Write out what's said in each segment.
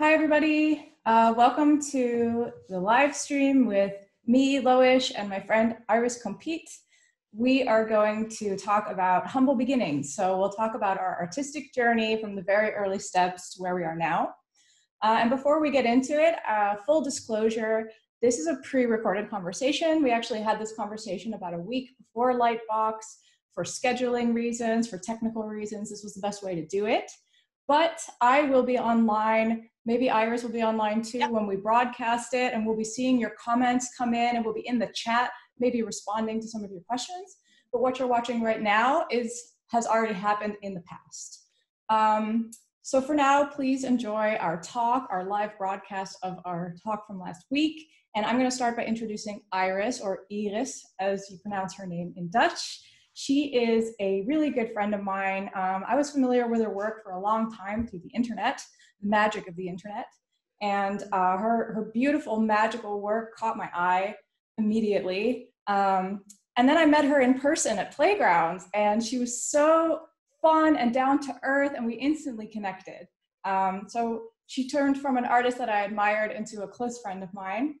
Hi, everybody. Uh, welcome to the live stream with me, Loish, and my friend Iris Compiet. We are going to talk about humble beginnings. So we'll talk about our artistic journey from the very early steps to where we are now. Uh, and before we get into it, uh, full disclosure, this is a pre-recorded conversation. We actually had this conversation about a week before Lightbox for scheduling reasons, for technical reasons. This was the best way to do it. But I will be online Maybe Iris will be online too yep. when we broadcast it, and we'll be seeing your comments come in, and we'll be in the chat, maybe responding to some of your questions. But what you're watching right now is has already happened in the past. Um, so for now, please enjoy our talk, our live broadcast of our talk from last week. And I'm going to start by introducing Iris, or Iris, as you pronounce her name in Dutch. She is a really good friend of mine. Um, I was familiar with her work for a long time through the internet the magic of the internet. And uh, her, her beautiful magical work caught my eye immediately. Um, and then I met her in person at Playgrounds, and she was so fun and down to earth, and we instantly connected. Um, so she turned from an artist that I admired into a close friend of mine.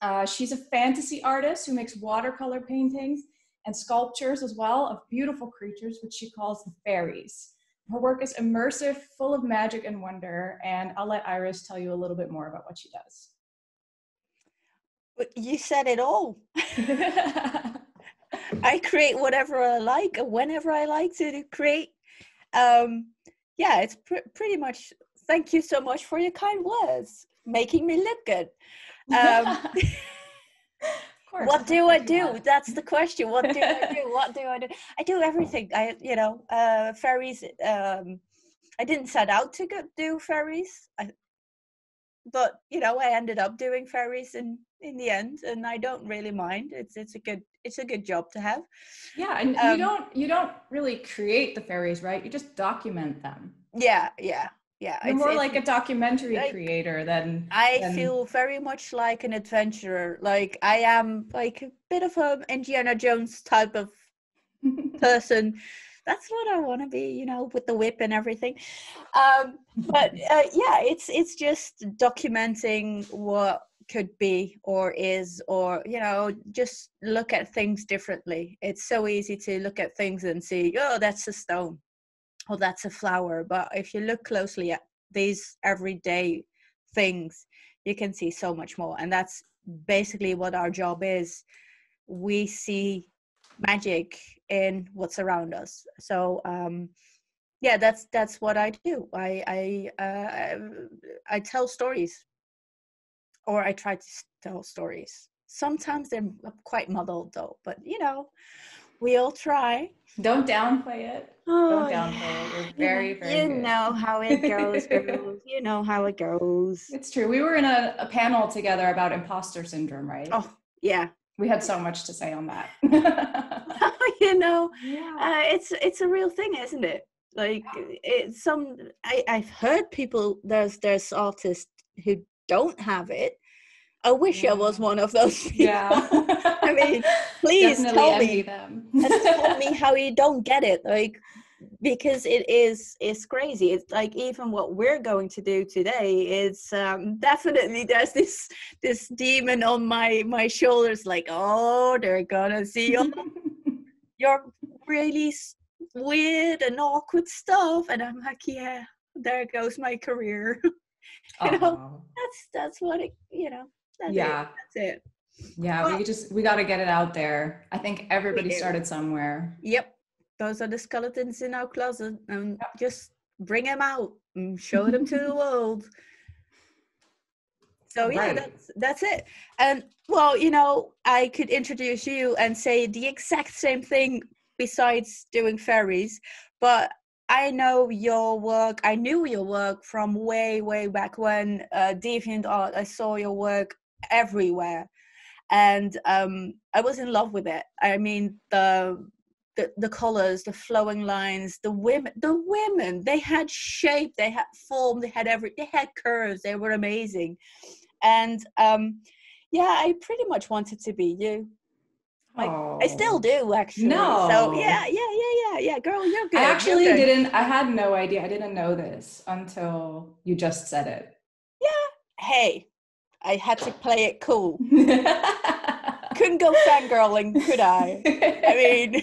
Uh, she's a fantasy artist who makes watercolor paintings and sculptures as well of beautiful creatures, which she calls the fairies. Her work is immersive, full of magic and wonder, and I'll let Iris tell you a little bit more about what she does. You said it all. I create whatever I like, whenever I like to create. Um, yeah, it's pr- pretty much. Thank you so much for your kind words, making me look good. Um, course. What do I do? That's the question. What do I do? What do I do? I do everything. I, you know, uh, fairies. Um, I didn't set out to go, do fairies, I, but you know, I ended up doing fairies in in the end, and I don't really mind. It's it's a good it's a good job to have. Yeah, and um, you don't you don't really create the fairies, right? You just document them. Yeah, yeah yeah You're more like a documentary like, creator than i than... feel very much like an adventurer. Like i am like a bit of a indiana jones type of person. That's what i want to be you know with the whip and everything. Um but uh, yeah it's it's just documenting what could be or is or you know just look at things differently. It's so easy to look at things and see oh that's a stone oh that's a flower but if you look closely at these everyday things you can see so much more and that's basically what our job is. We see magic in what's around us so um yeah that's that's what i do. I i uh, i tell stories or i try to tell stories. Sometimes they're quite muddled though but you know we all try. Don't downplay it. Oh, Don't downplay. You're very, you, very You good. know how it goes, you know how it goes. It's true. We were in a, a panel together about imposter syndrome, right? Oh, yeah. We had so much to say on that. you know, yeah. uh, it's it's a real thing, isn't it? Like it's some I, I've heard people there's there's artists who don't have it I wish yeah. I was one of those people. Yeah. I mean, please tell me them. tell me how you don't get it. Like because it is it's crazy. It's like even what we're going to do today is um, definitely there's this this demon on my my shoulders like oh they're gonna see your, your really weird and awkward stuff and I'm like yeah there goes my career. you know that's that's what it you know yeah. It. That's it. Yeah, well, we just we got to get it out there. I think everybody started somewhere. Yep. Those are the skeletons in our closet and yep. just bring them out and show them to the world. So yeah, right. that's that's it. And well, you know, I could introduce you and say the exact same thing besides doing fairies, but I know your work. I knew your work from way, way back when uh, Deviant Art. I saw your work everywhere and um, i was in love with it i mean the the, the colors the flowing lines the women the women they had shape they had form they had every they had curves they were amazing and um yeah i pretty much wanted to be you like, I still do actually. No. So yeah, yeah, yeah, yeah, yeah. Girl, you're good. I actually didn't. I had no idea. I didn't know this until you just said it. Yeah. Hey, I had to play it cool. Couldn't go fangirling, could I? I mean,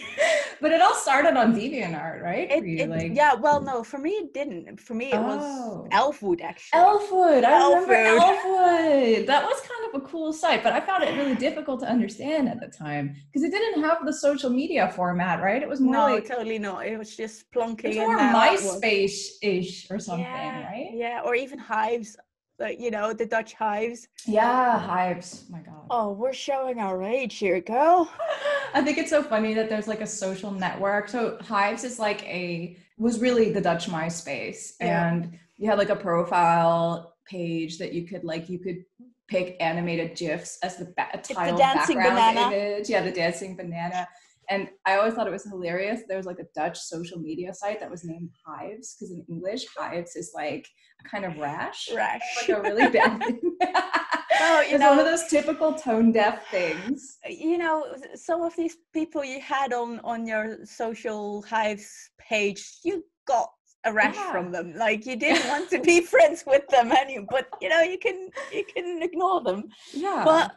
but it all started on DeviantArt, right? it, you, it- like- yeah. Well, no, for me it didn't. For me it Oh. was Elfwood actually. Elfwood. I remember Elfwood. Elfwood. That was kind of a cool site, but I found it really difficult to understand at the time because it didn't have the social media format, right? It was more no, like totally not. It was just it plonking was more. MySpace-ish or something, yeah, right? Yeah, or even Hyves, like you know the Dutch Hyves. Yeah, Hyves. Oh my god. Oh, we're showing our age here, girl. I think it's so funny that there's like a social network. So Hyves is like a was really the Dutch MySpace, Yeah. and you had like a profile page that you could like you could pick animated gifs as the, ba- the title dancing background banana. image. Yeah, the dancing banana. And I always thought it was hilarious. There was like a Dutch social media site that was named Hyves because in English, hives is like a kind of rash, Rash. like a really bad thing. Well, you it's one of those typical tone deaf things. you know some of these people you had on on your social Hyves page you got a rash Yeah. from them like you didn't want to be friends with them and you, but you know you can you can ignore them Yeah. but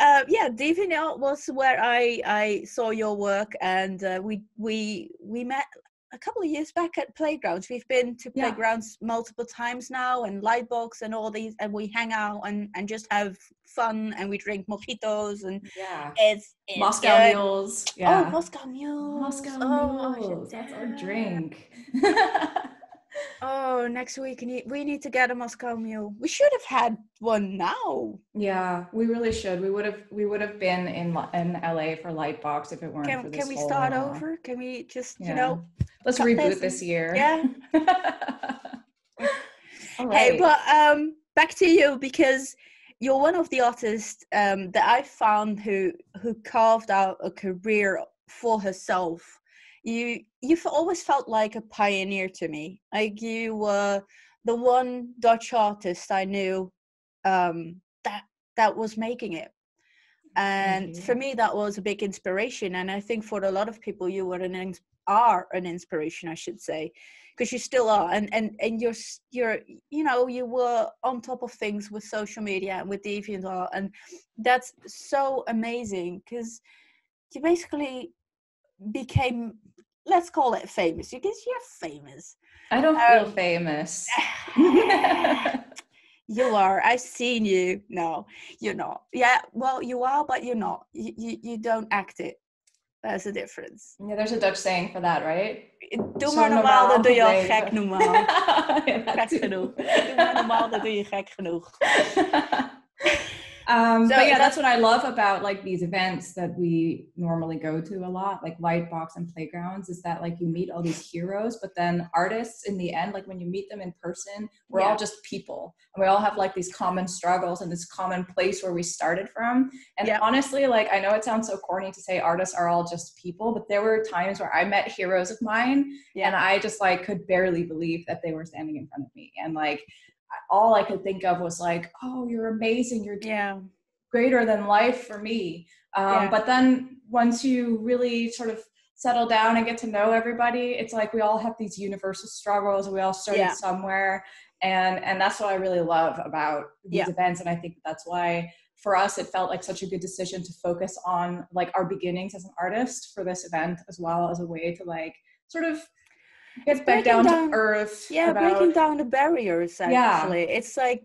uh, yeah DeviantArt was where i i saw your work and uh, we we we met a couple of years back at playgrounds we've been to Yeah. playgrounds multiple times now and lightbox and all these and we hang out and and just have fun and we drink mojitos and yeah. it's, it's Moscow good. mules. Oh, Yeah. Moscow mules. Moscow oh, mules. That's our drink. Oh, next week we need, to get a Moscow mule. We should have had one now. yeah, we really should. We would have we would have been in in LA for Lightbox if it weren't for Can this can we whole, start uh, over? Can we just you know? Let's reboot this and- year. Yeah. All Hey, but um, back to you because you're one of the artists um, that I found who who carved out a career for herself. You you've always felt like a pioneer to me. Like you were the one Dutch artist I knew um, that that was making it. And for me, that was a big inspiration. And I think for a lot of people, you were an ins- are an inspiration, I should say, because you still are. And and and you're you're you know you were on top of things with social media and with DeviantArt, and that's so amazing because you basically became let's call it famous because you're famous. I don't feel um, famous. you are. I've seen you. No, you're not. Yeah, well, you are, but you're not. You, you, you don't act it. There's a difference. yeah, there's a Dutch saying for that, right? Doe Zo maar normaal, dan doe je al gek normaal. Ja, Gek genoeg. Doe maar normaal, dan doe je gek genoeg. um, So but yeah, that's- what I love about like these events that we normally go to a lot, like Lightbox and Playgrounds, is that like you meet all these heroes, but then artists in the end, like when you meet them in person, we're Yeah. all just people, and we all have like these common struggles and this common place where we started from. And Yeah. honestly, like I know it sounds so corny to say artists are all just people, but there were times where I met heroes of mine and I just like could barely believe that they were standing in front of me. And like all I could think of was like, oh, you're amazing. You're Yeah. greater than life for me. Um, Yeah. But then once you really sort of settle down and get to know everybody, it's like we all have these universal struggles. We all started Yeah. somewhere. And, and that's what I really love about these events. And I think that's why for us, it felt like such a good decision to focus on like our beginnings as an artist for this event, as well as a way to like sort of back breaking down, down- to earth. Yeah, about- breaking down the barriers, Yeah. actually. It's like,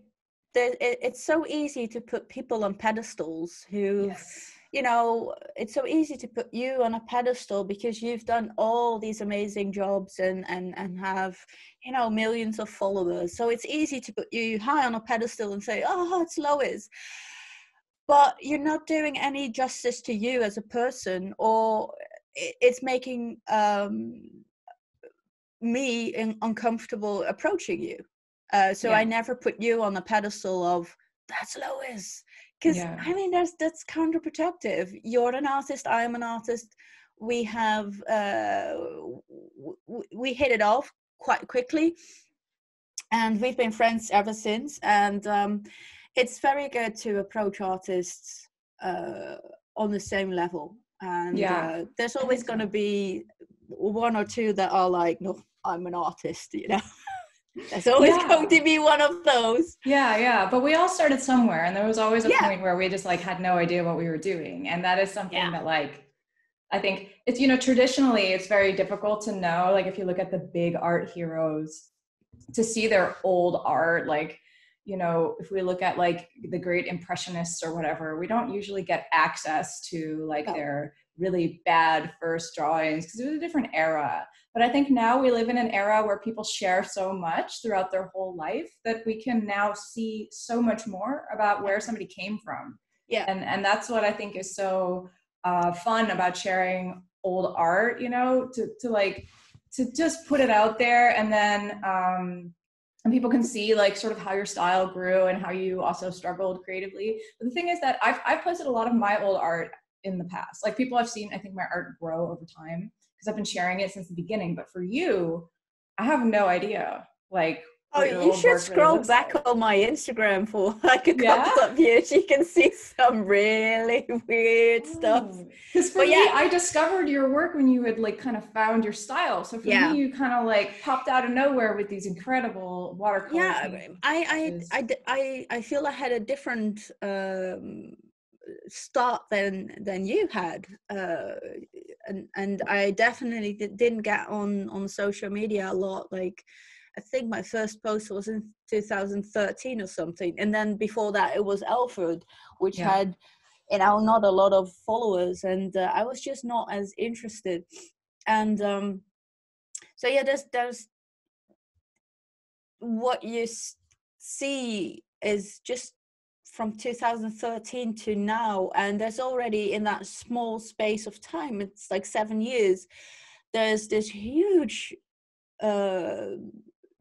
there, it, it's so easy to put people on pedestals who Yes. you know, it's so easy to put you on a pedestal because you've done all these amazing jobs and and and have you know millions of followers. So it's easy to put you high on a pedestal and say, "Oh, it's Lois," but you're not doing any justice to you as a person, or it's making um, me in, uncomfortable approaching you. Uh, so Yeah. I never put you on the pedestal of that's Lois because Yeah. I mean that's that's counterproductive. You're an artist, I am an artist. We have uh, w- w- we hit it off quite quickly, and we've been friends ever since. And um, it's very good to approach artists uh, on the same level. And Yeah, uh, there's always going to be one or two that are like, no, I'm an artist, you know. There's always Yeah. going to be one of those. Yeah, yeah. But we all started somewhere and there was always a Yeah. point where we just like had no idea what we were doing. And that is something Yeah. that like I think it's you know traditionally it's very difficult to know like if you look at the big art heroes to see their old art like you know if we look at like the great impressionists or whatever we don't usually get access to like No. their really bad first drawings because it was a different era. But i think now we live in an era where people share so much throughout their whole life that we can now see so much more about where somebody came from. Yeah. and and that's what i think is so uh, fun about sharing old art you know to to like to just put it out there and then um and people can see like sort of how your style grew and how you also struggled creatively. But the thing is that i've i've posted a lot of my old art in the past like people have seen i think my art grow over time because i've been sharing it since the beginning but for you i have no idea like Oh, you should scroll back like. on my Instagram for like a Yeah? couple of years. You can see some really weird stuff. Because for But me, yeah. I discovered your work when you had like kind of found your style. So for Yeah. me, you kind of like popped out of nowhere with these incredible watercolors. Yeah. I, I, I, I, I feel I had a different um, start than than you had, uh, and and I definitely di- didn't get on on social media a lot. Like, I think my first post was in 2013 or something, and then before that it was Elfwood, which Yeah. had you know not a lot of followers, and uh, I was just not as interested. And um, so yeah, there's there's what you s- see is just from 2013 to now and there's already in that small space of time it's like seven years there's this huge uh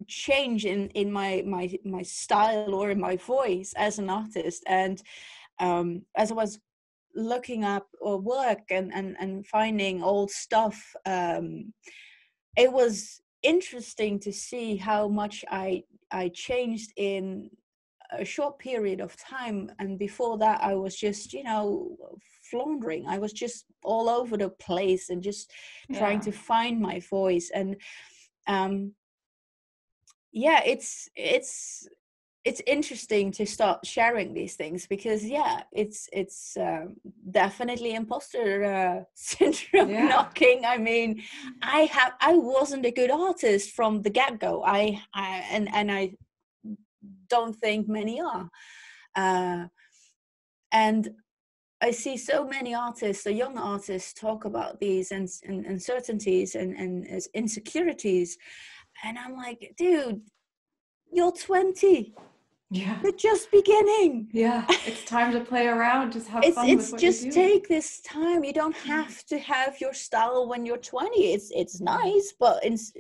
change in in my my my style or in my voice as an artist. And um as i was looking up or work and and and finding old stuff um it was interesting to see how much i i changed in a short period of time and before that i was just you know floundering. I was just all over the place and just trying to find my voice. And um yeah it's it's it's interesting to start sharing these things because yeah it's it's um, definitely imposter uh, syndrome Yeah. knocking. I mean i have i wasn't a good artist from the get-go. I, I and and i don't think many are. Uh, and I see so many artists, so young artists, talk about these and, and uncertainties and, and insecurities, and I'm like, dude, you're 20, Yeah. you're just beginning. Yeah. It's time to play around. Just have It's fun it's just take this time. You don't have to have your style when you're 20. It's it's nice, but it's,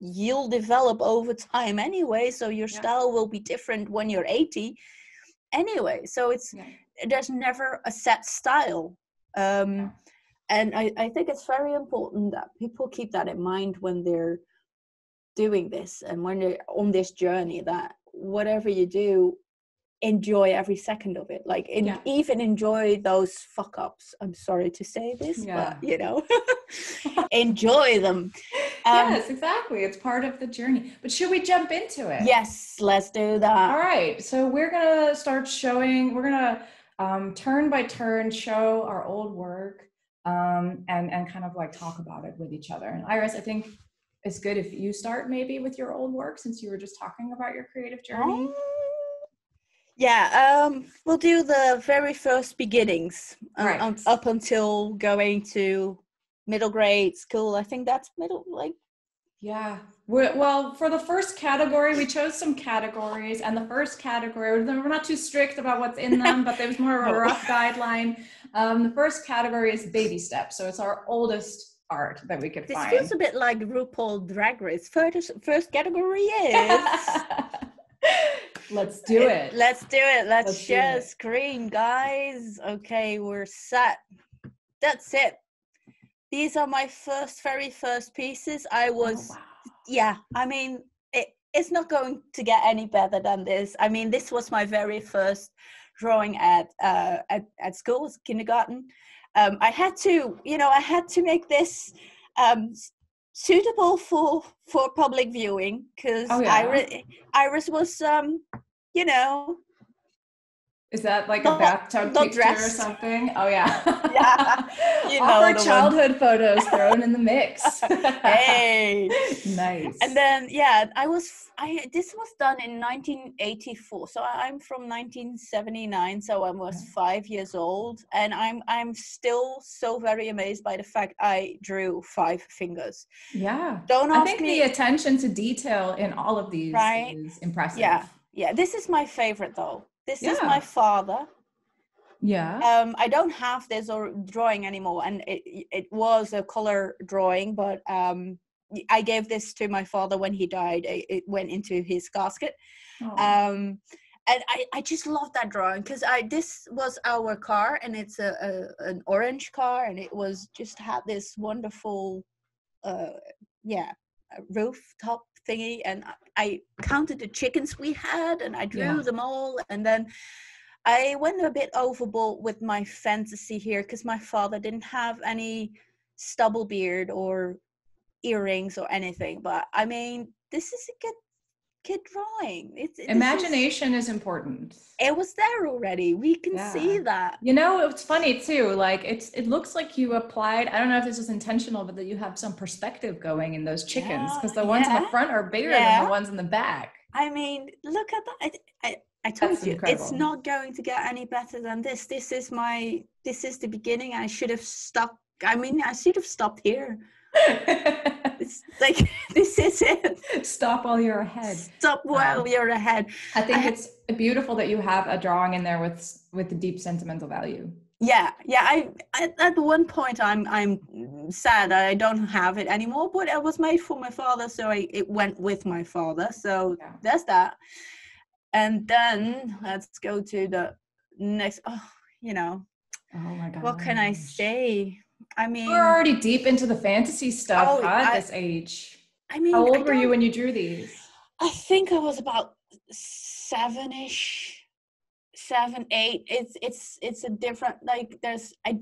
you'll develop over time anyway. So your Yeah. style will be different when you're 80 anyway. So it's Yeah. there's never a set style um and I, I think it's very important that people keep that in mind when they're doing this and when they're on this journey that whatever you do enjoy every second of it like in, Yeah. even enjoy those fuck ups i'm sorry to say this Yeah. but you know enjoy them um, yes, exactly. It's part of the journey. But should we jump into it? yes let's do that All right. So we're gonna start showing. We're gonna um, turn by turn show our old work um, and and kind of like talk about it with each other. And Iris, I think it's good if you start maybe with your old work since you were just talking about your creative journey. Oh. Yeah, um, we'll do the very first beginnings uh, Right. un- up until going to middle grade school. I think that's middle, like Yeah. we well, for the first category, we chose some categories, and the first category, we're not too strict about what's in them, but there was more of a rough guideline. Um, the first category is baby steps, so it's our oldest art that we could this find. feels a bit like RuPaul Drag Race. First, first category is. Let's do it. Let's do it. Let's, Let's share screen, guys. Okay, we're set. That's it. These are my first, very first pieces. I Oh, was wow. yeah i mean it, it's not going to get any better than this i mean this was my very first drawing at uh at, at school kindergarten um i had to you know i had to make this um suitable for for public viewing because Oh, yeah. Iris, Iris was um you know Is that like a bathtub picture or something? Oh yeah. Yeah, you know Awkward the one. childhood photos thrown in the mix. hey nice. and then yeah i was i this was done in 1984 so I- i'm from 1979 so i was Okay. five years old and i'm i'm still so very amazed by the fact i drew five fingers yeah. don't I ask think me the attention to detail in all of these Right? is impressive. Yeah. yeah this is my favorite though this is my father Yeah. um i don't have this or drawing anymore and it it was a color drawing but um i gave this to my father when he died it, it went into his casket Oh. um and i i just love that drawing because i this was our car and it's a, a an orange car and it was just had this wonderful uh yeah rooftop thingy and I- counted the chickens we had and i drew Yeah. them all and then i went a bit overboard with my fantasy here because my father didn't have any stubble beard or earrings or anything but i mean this is a kid kid drawing. It's this is- Imagination is important. it was there already. We can see that. You know, it's funny too. Like it's it looks like you applied. I don't know if this was intentional, but that you have some perspective going in those chickens because the Yeah, ones in the front are bigger than the ones in the back. i mean look at that. I i, I told That's you it's not going to get any better than this. This is my this is the beginning. I should have stopped i mean i should have stopped here like this is it Stop while you're ahead. stop while um, you're ahead I think I- it's beautiful that you have a drawing in there with with the deep sentimental value. yeah yeah i at, at one point i'm i'm sad i don't have it anymore but it was made for my father so I, it went with my father so Yeah. that's that and then let's go to the next oh you know Oh my god. what can i say i mean We're already deep into the fantasy stuff Oh, at I- this age. i mean How old were you when you drew these? i think i was about seven-ish seven eight it's it's it's a different like there's i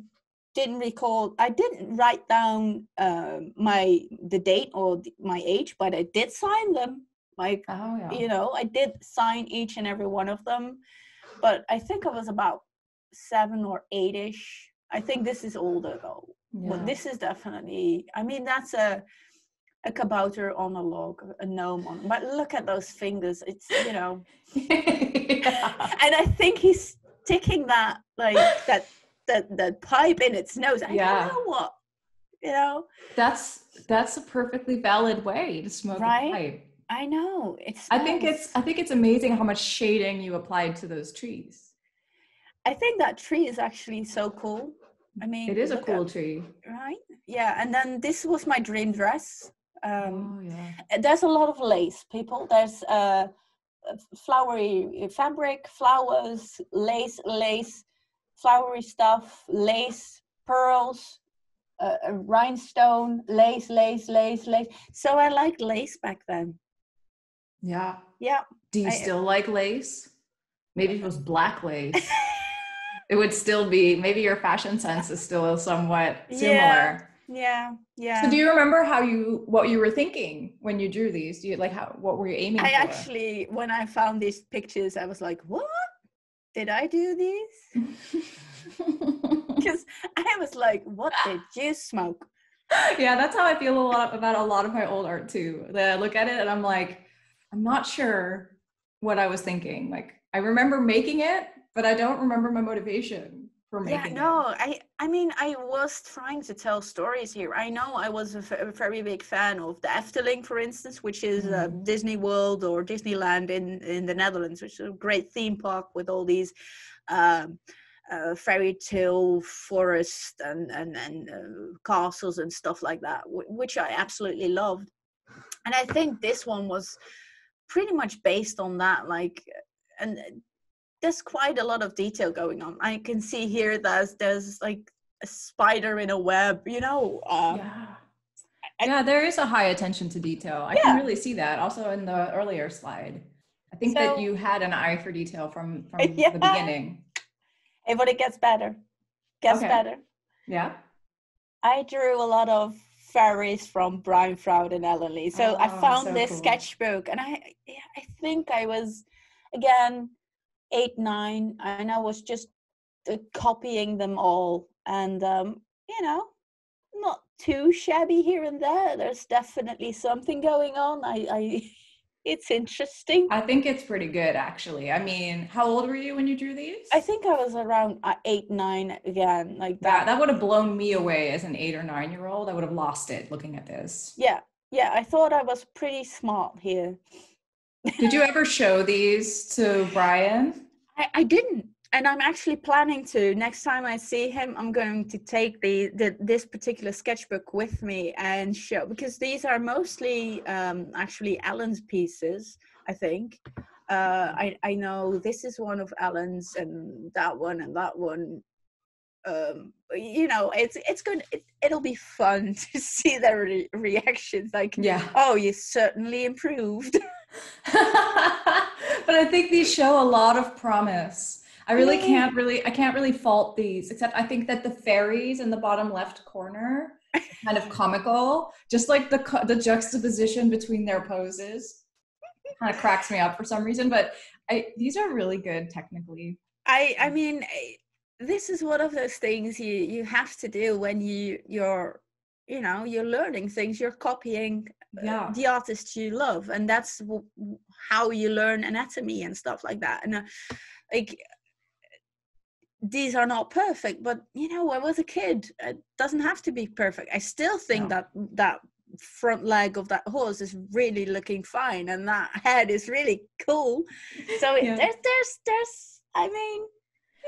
didn't recall i didn't write down uh, my the date or the, my age but i did sign them like Oh yeah. you know i did sign each and every one of them but i think i was about seven or eight-ish i think this is older though but Yeah. this is definitely i mean that's a a kabouter on a log a gnome on but look at those fingers it's you know Yeah. and I think he's sticking that like that that that pipe in its nose. I Yeah. don't know what, you know. That's that's a perfectly valid way to smoke Right? a pipe. I know it's. I think it's I think it's amazing how much shading you applied to those trees. I think that tree is actually so cool. I mean, It is a cool at- tree. right? Yeah, and then this was my dream dress. Um, oh yeah. there's a lot of lace, people. There's uh, uh, flowery fabric, flowers, lace, lace, flowery stuff, lace, pearls, uh, a rhinestone, lace, lace, lace, lace. So I liked lace back then. Yeah. Yeah. Do you I- still like lace? Maybe it was black lace. it would still be maybe your fashion sense is still somewhat similar. Yeah. Yeah, yeah. So do you remember how you what you were thinking when you drew these? Do you like how what were you aiming I for? actually, when I found these pictures, I was like, "What? Did I do these?" Because I was like, "What did you smoke?" yeah, that's how I feel a lot about a lot of my old art too. That I look at it and I'm like, I'm not sure what I was thinking. Like I remember making it, but I don't remember my motivation for making. Yeah, no, I, I mean, I was trying to tell stories here. I know I was a, v- a very big fan of the Efteling, for instance, which is uh, Disney World or Disneyland in in the Netherlands, which is a great theme park with all these. Um, uh, fairy tale forest and and and uh, castles and stuff like that, wh- which I absolutely loved. And I think this one was pretty much based on that. Like, and there's quite a lot of detail going on. I can see here there's there's like a spider in a web. You know, uh, Yeah. I- yeah, there is a high attention to detail. I Yeah. can really see that. Also in the earlier slide, I think that you had an eye for detail from from Yeah. the beginning. hey, but it gets better. Gets Okay. better. Yeah. I drew a lot of fairies from Brian Froud and Alan Lee. So I Oh, found so this cool. sketchbook, and I I think I was again eight nine, and I was just uh, copying them all, and um, you know, not too shabby here and there. There's definitely something going on. I, I it's interesting. I think it's pretty good, actually. I mean, how old were you when you drew these? I think I was around uh, eight nine again, like that that. that would have blown me away as an eight or nine year old. I would have lost it looking at this. Yeah, yeah. I thought I was pretty smart here. Did you ever show these to Brian? I, I didn't, and I'm actually planning to. Next time I see him, I'm going to take the, the this particular sketchbook with me and show because these are mostly um, actually Alan's pieces. I think. Uh, I I know this is one of Alan's, and that one and that one. Um, you know, it's it's good. It, it'll be fun to see their re- reactions. Like, Yeah. oh, you certainly improved. but I think these show a lot of promise. I really can't really I can't really fault these, except I think that the fairies in the bottom left corner kind of comical. Just like the the juxtaposition between their poses kind of cracks me up for some reason. But I these are really good technically. I I mean eh, this is one of those things you you have to do when you you're you know you're learning things you're copying uh, Yeah. the artists you love and that's w- how you learn anatomy and stuff like that and uh, like these are not perfect but you know i was a kid it doesn't have to be perfect i still think No. that that front leg of that horse is really looking fine and that head is really cool so it, Yeah. there's there's there's i mean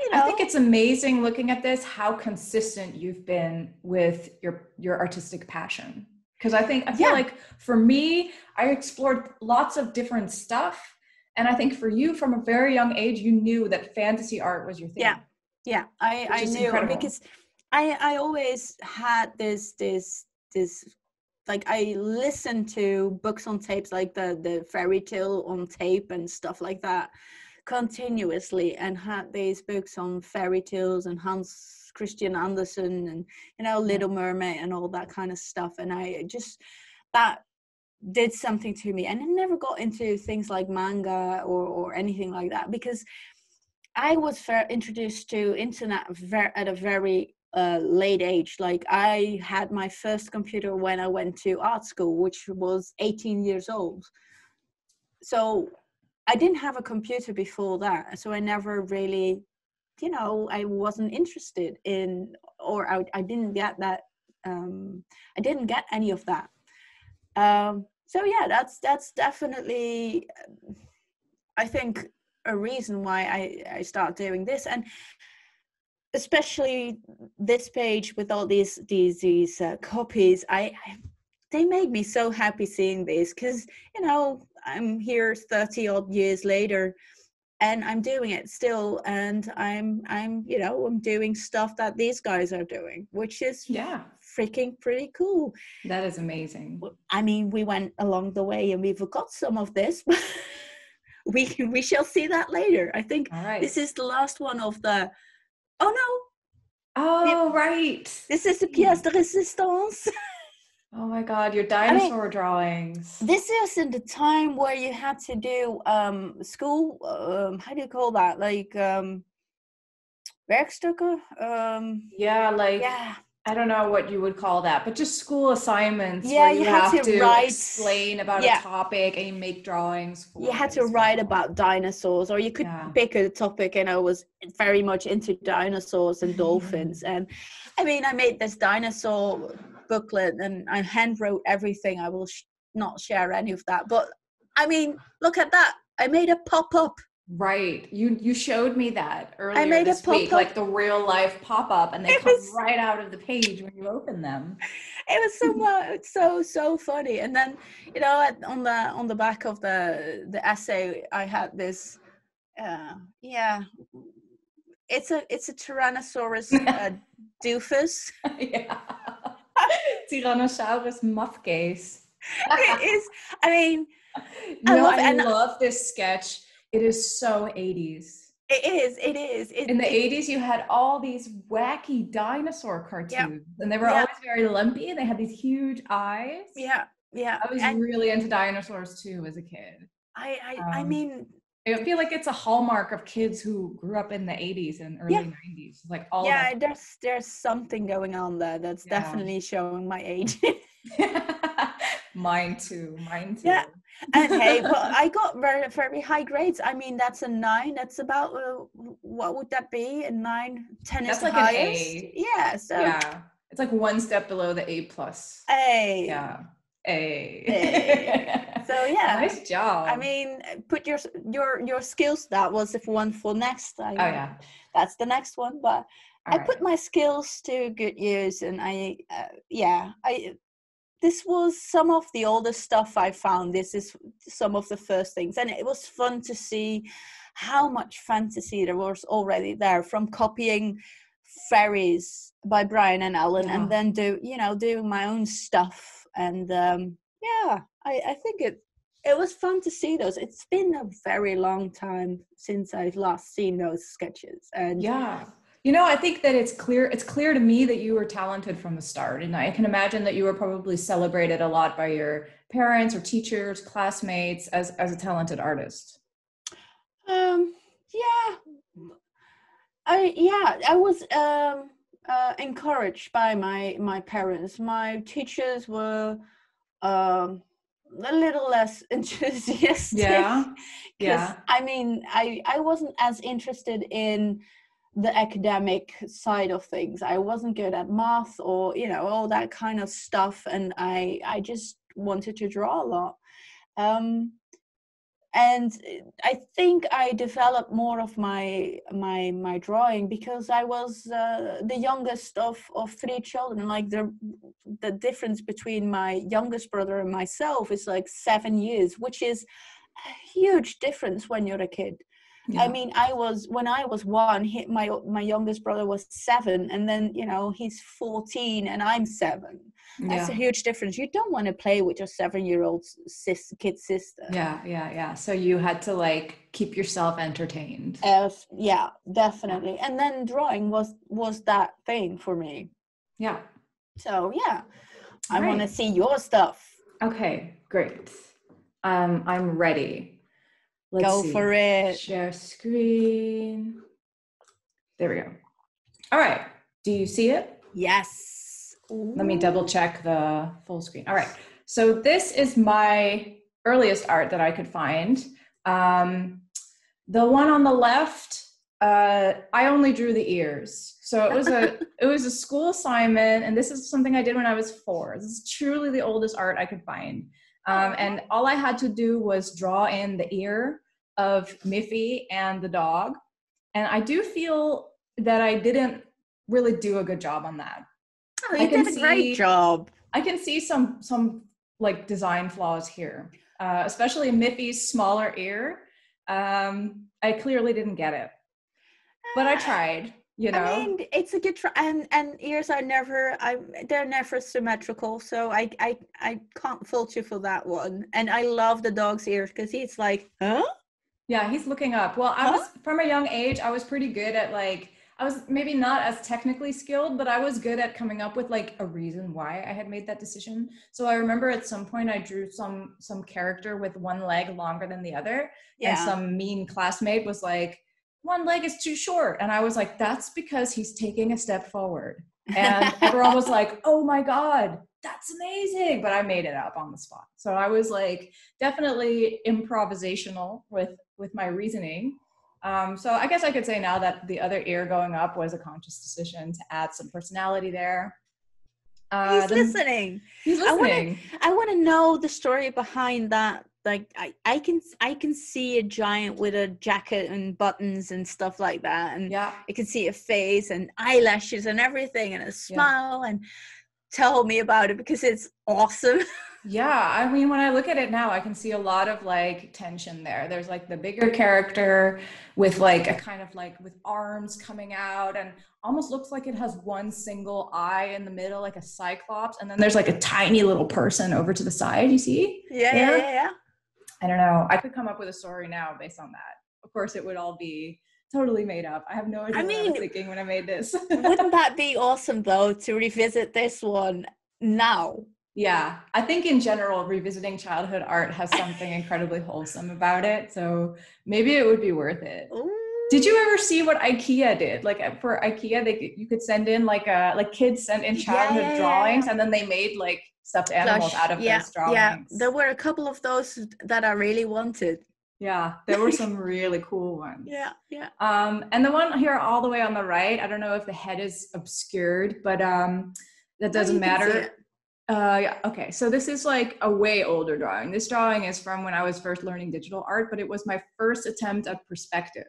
you know I think it's amazing looking at this how consistent you've been with your your artistic passion. Because I think I feel Yeah. like for me, I explored lots of different stuff, and I think for you, from a very young age, you knew that fantasy art was your thing. Yeah. yeah i i knew incredible. because i i always had this this this like i listened to books on tapes like the the fairy tale on tape and stuff like that continuously and had these books on fairy tales and hans christian andersen and you know little mermaid and all that kind of stuff and i just that did something to me and i never got into things like manga or or anything like that because I was introduced to internet ver- at a very uh, late age. Like I had my first computer when I went to art school, which was 18 years old. So I didn't have a computer before that. So I never really, you know, I wasn't interested in, or I, I didn't get that. Um, I didn't get any of that. Um, so yeah, that's that's definitely, I think, a reason why I I start doing this, and especially this page with all these these these uh, copies. I, I they made me so happy seeing these because you know I'm here thirty odd years later, and I'm doing it still, and I'm I'm you know I'm doing stuff that these guys are doing, which is Yeah, freaking pretty cool. that is amazing. I mean, we went along the way and we forgot some of this, but we we shall see that later. I think right. this is the last one of the. Oh no, oh right. this is the pièce de résistance. Oh my God, your dinosaur drawings. This is in the time where you had to do um school. Um, how do you call that? Like um, werkstukken. Um, Yeah, like yeah, I don't know what you would call that, but just school assignments. Yeah, you you, had have to to, write- explain about yeah. a topic and you make drawings. For you had to write about dinosaurs or you could Yeah. pick a topic and i was very much into dinosaurs and dolphins and i mean i made this dinosaur booklet and i hand wrote everything i will sh- not share any of that but i mean look at that i made a pop-up Right. You you showed me that earlier made a this week, pop-up. like the real life pop up, and they It come was- right out of the page when you open them. it was so much so so funny and then you know on the on the back of the the essay i had this uh yeah it's a it's a tyrannosaurus uh, doofus yeah. Tyrannosaurus muffcase. it is i mean I know, love- I love this sketch. It is so 80s. It is. It is. It, In the it- 80s, you had all these wacky dinosaur cartoons, and they were Yeah. always very lumpy, and they had these huge eyes. Yeah. Yeah. I was and really into dinosaurs too as a kid. I. I, I um, mean, I feel like it's a hallmark of kids who grew up in the 80s and early Yeah. 90s. Like all yeah. There's there's something going on there that's Yeah. definitely showing my age. mine too. Mine too. Yeah. and hey, well, I got very very high grades. I mean, that's a nine. That's about uh, what would that be? A nine, ten That's is like an. A. Yeah. So Yeah. It's like one step below the A plus. A. Yeah. A. A. So yeah. nice job. I mean, put your your your skills. That was the one for next. I, oh yeah. That's the next one. But All I right. put my skills to good use, and I, uh, yeah, I. This was some of the oldest stuff I found. This is some of the first things, and it was fun to see how much fantasy there was already there from copying fairies by Brian and Alan, Yeah. and then do you know doing my own stuff. And um, yeah, I, I think it it was fun to see those. It's been a very long time since I've last seen those sketches, and Yeah. You know, I think that it's clear it's clear to me that you were talented from the start. And I can imagine that you were probably celebrated a lot by your parents or teachers, classmates as as a talented artist. Um, yeah, I yeah, I was um uh, encouraged by my my parents. My teachers were um a little less enthusiastic. Yeah. Yeah. I mean, I I wasn't as interested in the academic side of things. I wasn't good at math or you know all that kind of stuff, and I I just wanted to draw a lot. Um, and uh, I think I developed more of my my my drawing because I was uh, the youngest of of three children. Like the the difference between my youngest brother and myself is like seven years, which is a huge difference when you're a kid. Yeah. I mean, I was when I was one. He, my my youngest brother was seven, and then you know he's fourteen, and I'm seven. That's yeah. a huge difference. You don't want to play with your seven-year-old sis, kid sister. Yeah, yeah, yeah. So you had to like keep yourself entertained. Uh, yeah, definitely. And then drawing was was that thing for me. Yeah. So yeah, I want to see your stuff. Okay, great. Um, I'm ready. Let's Go see. for it. Share screen. There we go. All right. Do you see it? Yes. Let me double check the full screen. All right. So this is my earliest art that I could find. Um, the one on the left, uh, I only drew the ears. So it was a it was a school assignment, and this is something I did when I was four. This is truly the oldest art I could find. Um, and all I had to do was draw in the ear of Miffy and the dog. And I do feel that I didn't really do a good job on that. Oh, I you can did a great see- job. I can see some some like design flaws here, uh, especially Miffy's smaller ear. Um, I clearly didn't get it, but I Uh, tried. You know, I mean, it's a good try, and and ears are never, I they're never symmetrical, so I I I can't fault you for that one. And I love the dog's ears because he's like, huh? yeah, he's looking up. Well, I Huh? was from a young age. I was pretty good at like. I was maybe not as technically skilled, but I was good at coming up with like a reason why I had made that decision. So I remember at some point I drew some some character with one leg longer than the other, and some mean classmate was like one leg is too short. And i was like that's because he's taking a step forward. And everyone was like oh my god that's amazing. But i made it up on the spot. So i was like definitely improvisational with with my reasoning. Um, so i guess i could say now that the other ear going up was a conscious decision to add some personality there. Uh, he's then- listening. he's listening. I want to know the story behind that. Like I, I can I can see a giant with a jacket and buttons and stuff like that, and yeah I can see a face and eyelashes and everything and a smile and tell me about it because it's awesome. Yeah, I mean, when I look at it now, I can see a lot of like tension there. There's like the bigger character with like a kind of like with arms coming out and almost looks like it has one single eye in the middle, like a cyclops. And then there's like a tiny little person over to the side, you see? yeah, Yeah. yeah, yeah, yeah. I don't know. I could come up with a story now based on that. Of course, it would all be totally made up. I have no idea I what I mean- was thinking when I made this. Wouldn't that be awesome though to revisit this one now? yeah, I think in general, revisiting childhood art has something incredibly wholesome about it. So maybe it would be worth it. Did you ever see what IKEA did? Like uh, for IKEA, they could- you could send in like a like kids sent in childhood yeah, drawings, and then they made like stuffed animals Plush. out of yeah, those drawings. Yeah, there were a couple of those that I really wanted. Yeah, there were some really cool ones. Yeah, yeah. Um, and the one here all the way on the right, I don't know if the head is obscured, but um, that doesn't you matter. Uh, yeah, okay. So this is like a way older drawing. This drawing is from when I was first learning digital art, but it was my first attempt at perspective.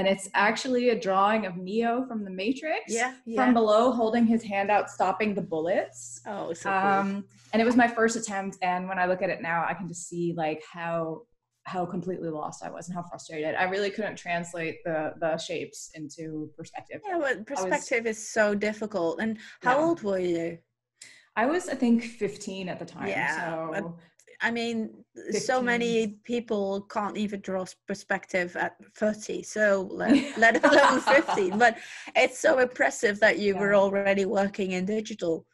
And it's actually a drawing of Neo from The Matrix. Yeah, From below, holding his hand out, stopping the bullets. Oh, so cool. Um, and it was my first attempt. And when I look at it now, I can just see like how how completely lost I was and how frustrated. I really couldn't translate the the shapes into perspective. Yeah, but perspective is so difficult. And how Yeah. old were you? I was, I think, 15 at the time. Yeah, So I mean, so many people can't even draw perspective at 30, so let, let alone 50. But it's so impressive that you were already working in digital.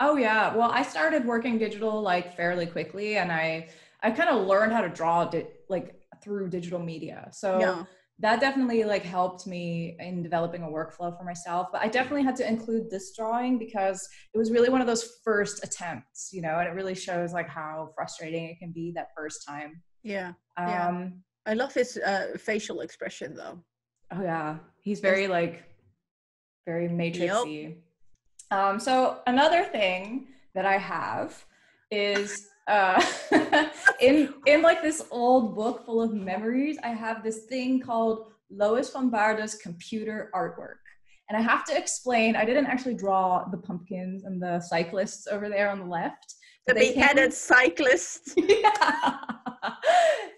Oh yeah. Well, I started working digital like fairly quickly, and I I kind of learned how to draw di- like through digital media. So yeah. That definitely like helped me in developing a workflow for myself. But I definitely had to include this drawing because it was really one of those first attempts, you know, and it really shows like how frustrating it can be that first time. Yeah. Um, Yeah. I love his uh, facial expression though. Oh yeah, he's very like very matrixy. Um, so another thing that I have is uh, in in like this old book full of memories. I have this thing called Lois van Baarle's computer artwork, and I have to explain. I didn't actually draw the pumpkins and the cyclists over there on the left. The they came- beheaded cyclist. yeah.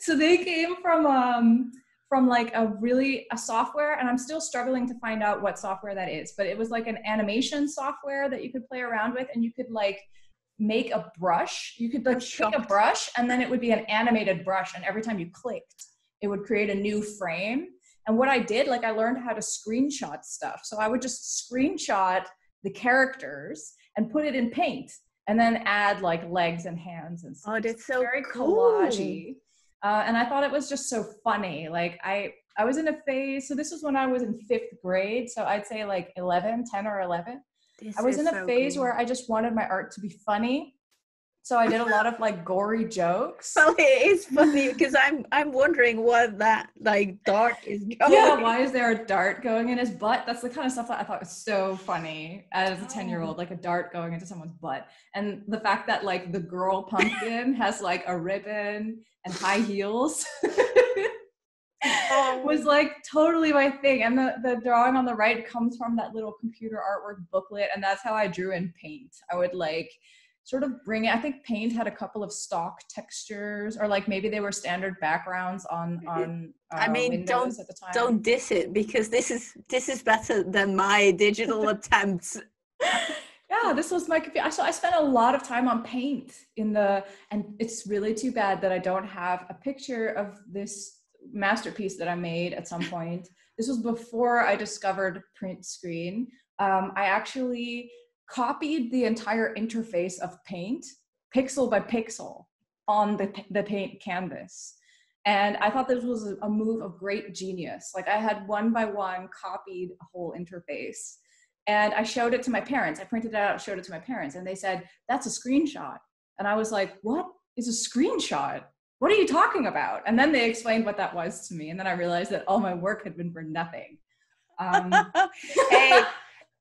so they came from um from like a really a software and i'm still struggling to find out what software that is but it was like an animation software that you could play around with and you could like make a brush you could like pick a brush and then it would be an animated brush and every time you clicked it would create a new frame and what i did like i learned how to screenshot stuff so i would just screenshot the characters and put it in paint and then add like legs and hands and stuff Oh, that's so very cool. collagey. Uh, and I thought it was just so funny. Like I, I was in a phase. So this was when I was in fifth grade. So I'd say like 11, 10 or 11. This I was in a so phase cool. where I just wanted my art to be funny. So I did a lot of like gory jokes. Well, it is funny because I'm I'm wondering what that like dart is going. yeah, why is there a dart going in his butt? That's the kind of stuff that I thought was so funny as a 10 year Oh. old, like a dart going into someone's butt. And the fact that like the girl pumpkin has like a ribbon and high heels Oh. was like totally my thing. And the, the drawing on the right comes from that little computer artwork booklet. And that's how I drew in paint. I would like sort of bring it. I think paint had a couple of stock textures or like maybe they were standard backgrounds on, on, uh, I mean, don't- at the time. Don't diss it because this is this is better than my digital attempts. yeah this was my computer so i spent a lot of time on paint in the and it's really too bad that i don't have a picture of this masterpiece that i made at some point this was before i discovered print screen um, i actually copied the entire interface of paint pixel by pixel on the, the paint canvas and i thought this was a- a move of great genius like i had one by one copied a whole interface and I showed it to my parents. I printed it out, showed it to my parents, and they said, That's a screenshot. And I was like, What is a screenshot? What are you talking about? And then they explained what that was to me. And then I realized that all my work had been for nothing. Um, hey,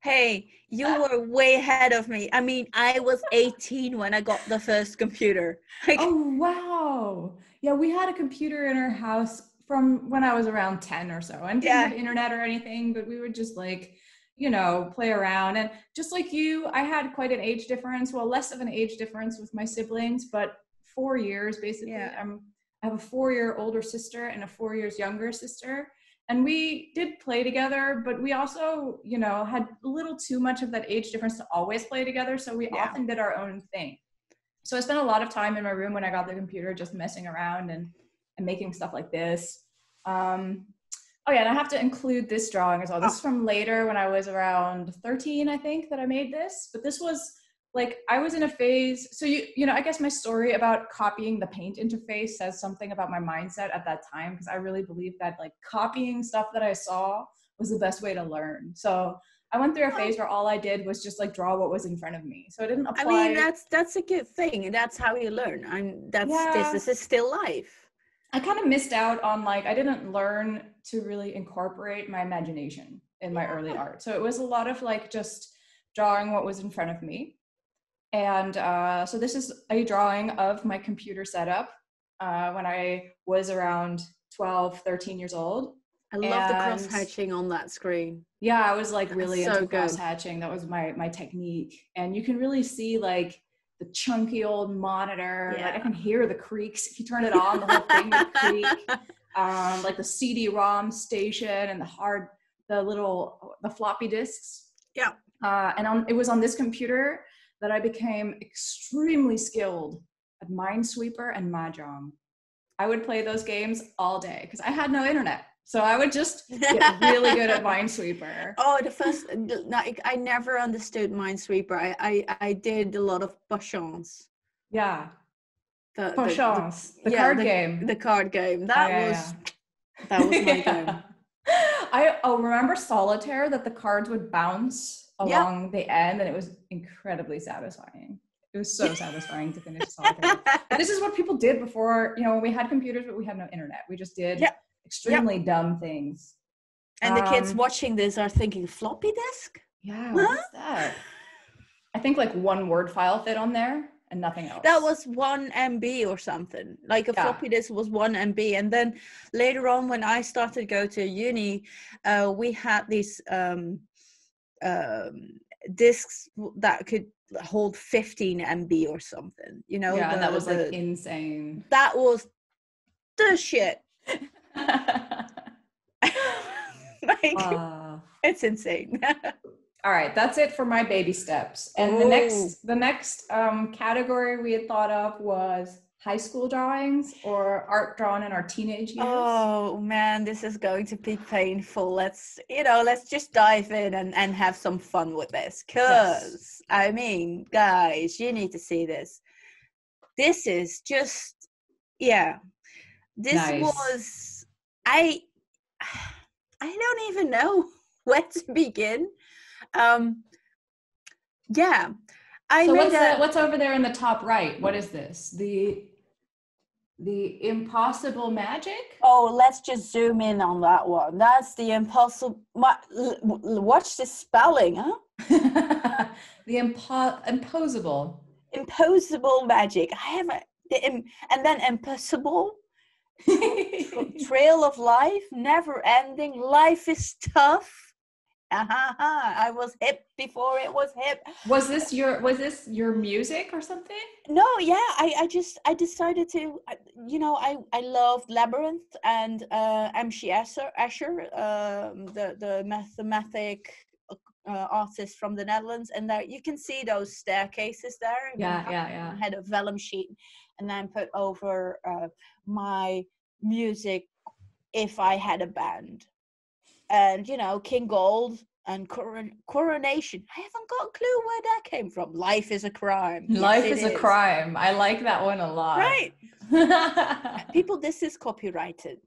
hey, you were way ahead of me. I mean, I was 18 when I got the first computer. Like, oh, wow. Yeah, we had a computer in our house from when I was around 10 or so. And didn't Yeah. have internet or anything, but we would just like, you know, play around. And just like you, I had quite an age difference. Well, less of an age difference with my siblings, but four years basically. Yeah. I'm, I have a four year older sister and a four years younger sister. And we did play together, but we also, you know, had a little too much of that age difference to always play together. So we Yeah. often did our own thing. So I spent a lot of time in my room when I got the computer just messing around and, and making stuff like this. Um, Oh yeah, and I have to include this drawing as well. This Oh. is from later when I was around 13, I think, that I made this. But this was like I was in a phase. So you you know, I guess my story about copying the paint interface says something about my mindset at that time because I really believed that like copying stuff that I saw was the best way to learn. So I went through a phase where all I did was just like draw what was in front of me. So I didn't apply. I mean, that's that's a good thing, and that's how you learn. I'm that's Yeah. this, this is still life. I kind of missed out on like I didn't learn to really incorporate my imagination in my early art. So it was a lot of like just drawing what was in front of me. And uh, so this is a drawing of my computer setup uh, when I was around 12, 13 years old. I love the And- cross hatching on that screen. Yeah, I was like really so into good. cross hatching. That was my my technique. And you can really see like the chunky old monitor. Like I can hear the creaks. If you turn it on, the whole thing would creak. Um, like the CD-ROM station and the hard, the little, the floppy disks. Yeah. Uh, and on, it was on this computer that I became extremely skilled at Minesweeper and Mahjong. I would play those games all day because I had no internet. So I would just get really good at Minesweeper. Oh, the first like I never understood Minesweeper. I I, I did a lot of patience. Yeah. The, the- the- the, yeah, card the- game. The card game. That yeah, was that was my Yeah. game. I oh remember solitaire that the cards would bounce Along the end and it was incredibly satisfying. It was so satisfying to finish solitaire. This is what people did before, you know, we had computers but we had no internet. We just did extremely dumb things. and the kids Um, watching this are thinking floppy disk. Yeah, what's that? I think like one word file fit on there and nothing else. That was one MB or something. Like a Yeah. floppy disk was one MB, and then later on, when I started to go to uni, uh, we had these um, um, discs that could hold 15 MB or something. You know, yeah, and the- that was like insane. that was the shit. like it's insane. all right, that's it for my baby steps. And the next the next um, category we had thought of was high school drawings or art drawn in our teenage years. Oh man, this is going to be painful. Let's, you know, let's just dive in and, and have some fun with this. Cause I mean, guys, you need to see this. This is just, yeah. This Nice. was, I, I don't even know where to begin. Um, yeah, I so what's, a, the, what's over there in the top right? What is this? The the impossible magic? Oh, let's just zoom in on that one. That's the impossible. ma- l- l- Watch the spelling, huh? the impo- imposable. Imposable magic. I have a the im, and then impossible trail of life, never ending. Life is tough. Ah-ha-ha. I was hip before it was hip. was this your was this your music or something? No, yeah, I, I just I decided to, you know, I I loved Labyrinth and uh, M.C. Escher, Escher um, the the mathematic uh, artist from the Netherlands, and there you can see those staircases there. Yeah, I yeah, yeah. I had a vellum sheet, and then put over uh, my music if I had a band, and you know, King Gold. And coron- coronation. I haven't got a clue where that came from. Life is a crime. Yes, Life is a crime. I like that one a lot. Right. people this is copyrighted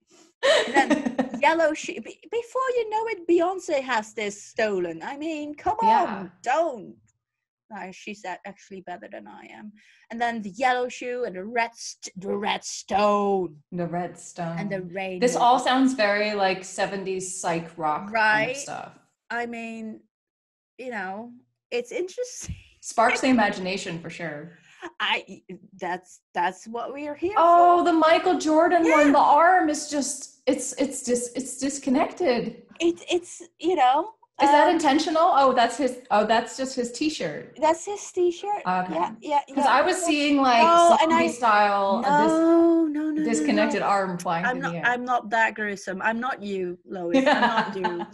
then yellow before you know it beyonce has this stolen i mean come on, Yeah. on don't no, she's actually better than i am and then the yellow shoe and the red st- the red stone the red stone. and the rain This all sounds very like 70s psych rock kind of stuff. i mean you know it's interesting Sparks the imagination for sure. i that's that's what we are here Oh, for the Michael Jordan Yeah. one. The arm is just it's it's just it's disconnected. it, it's you know Is that um, intentional? Oh, that's his oh, that's just his t-shirt. that's his t-shirt Okay. yeah yeah Because yeah, I was seeing like No, and zombie I- style uh, no, no, no, no, disconnected no. arm flying I'm not. the air. I'm not that gruesome. I'm not you, Lois. I'm not you.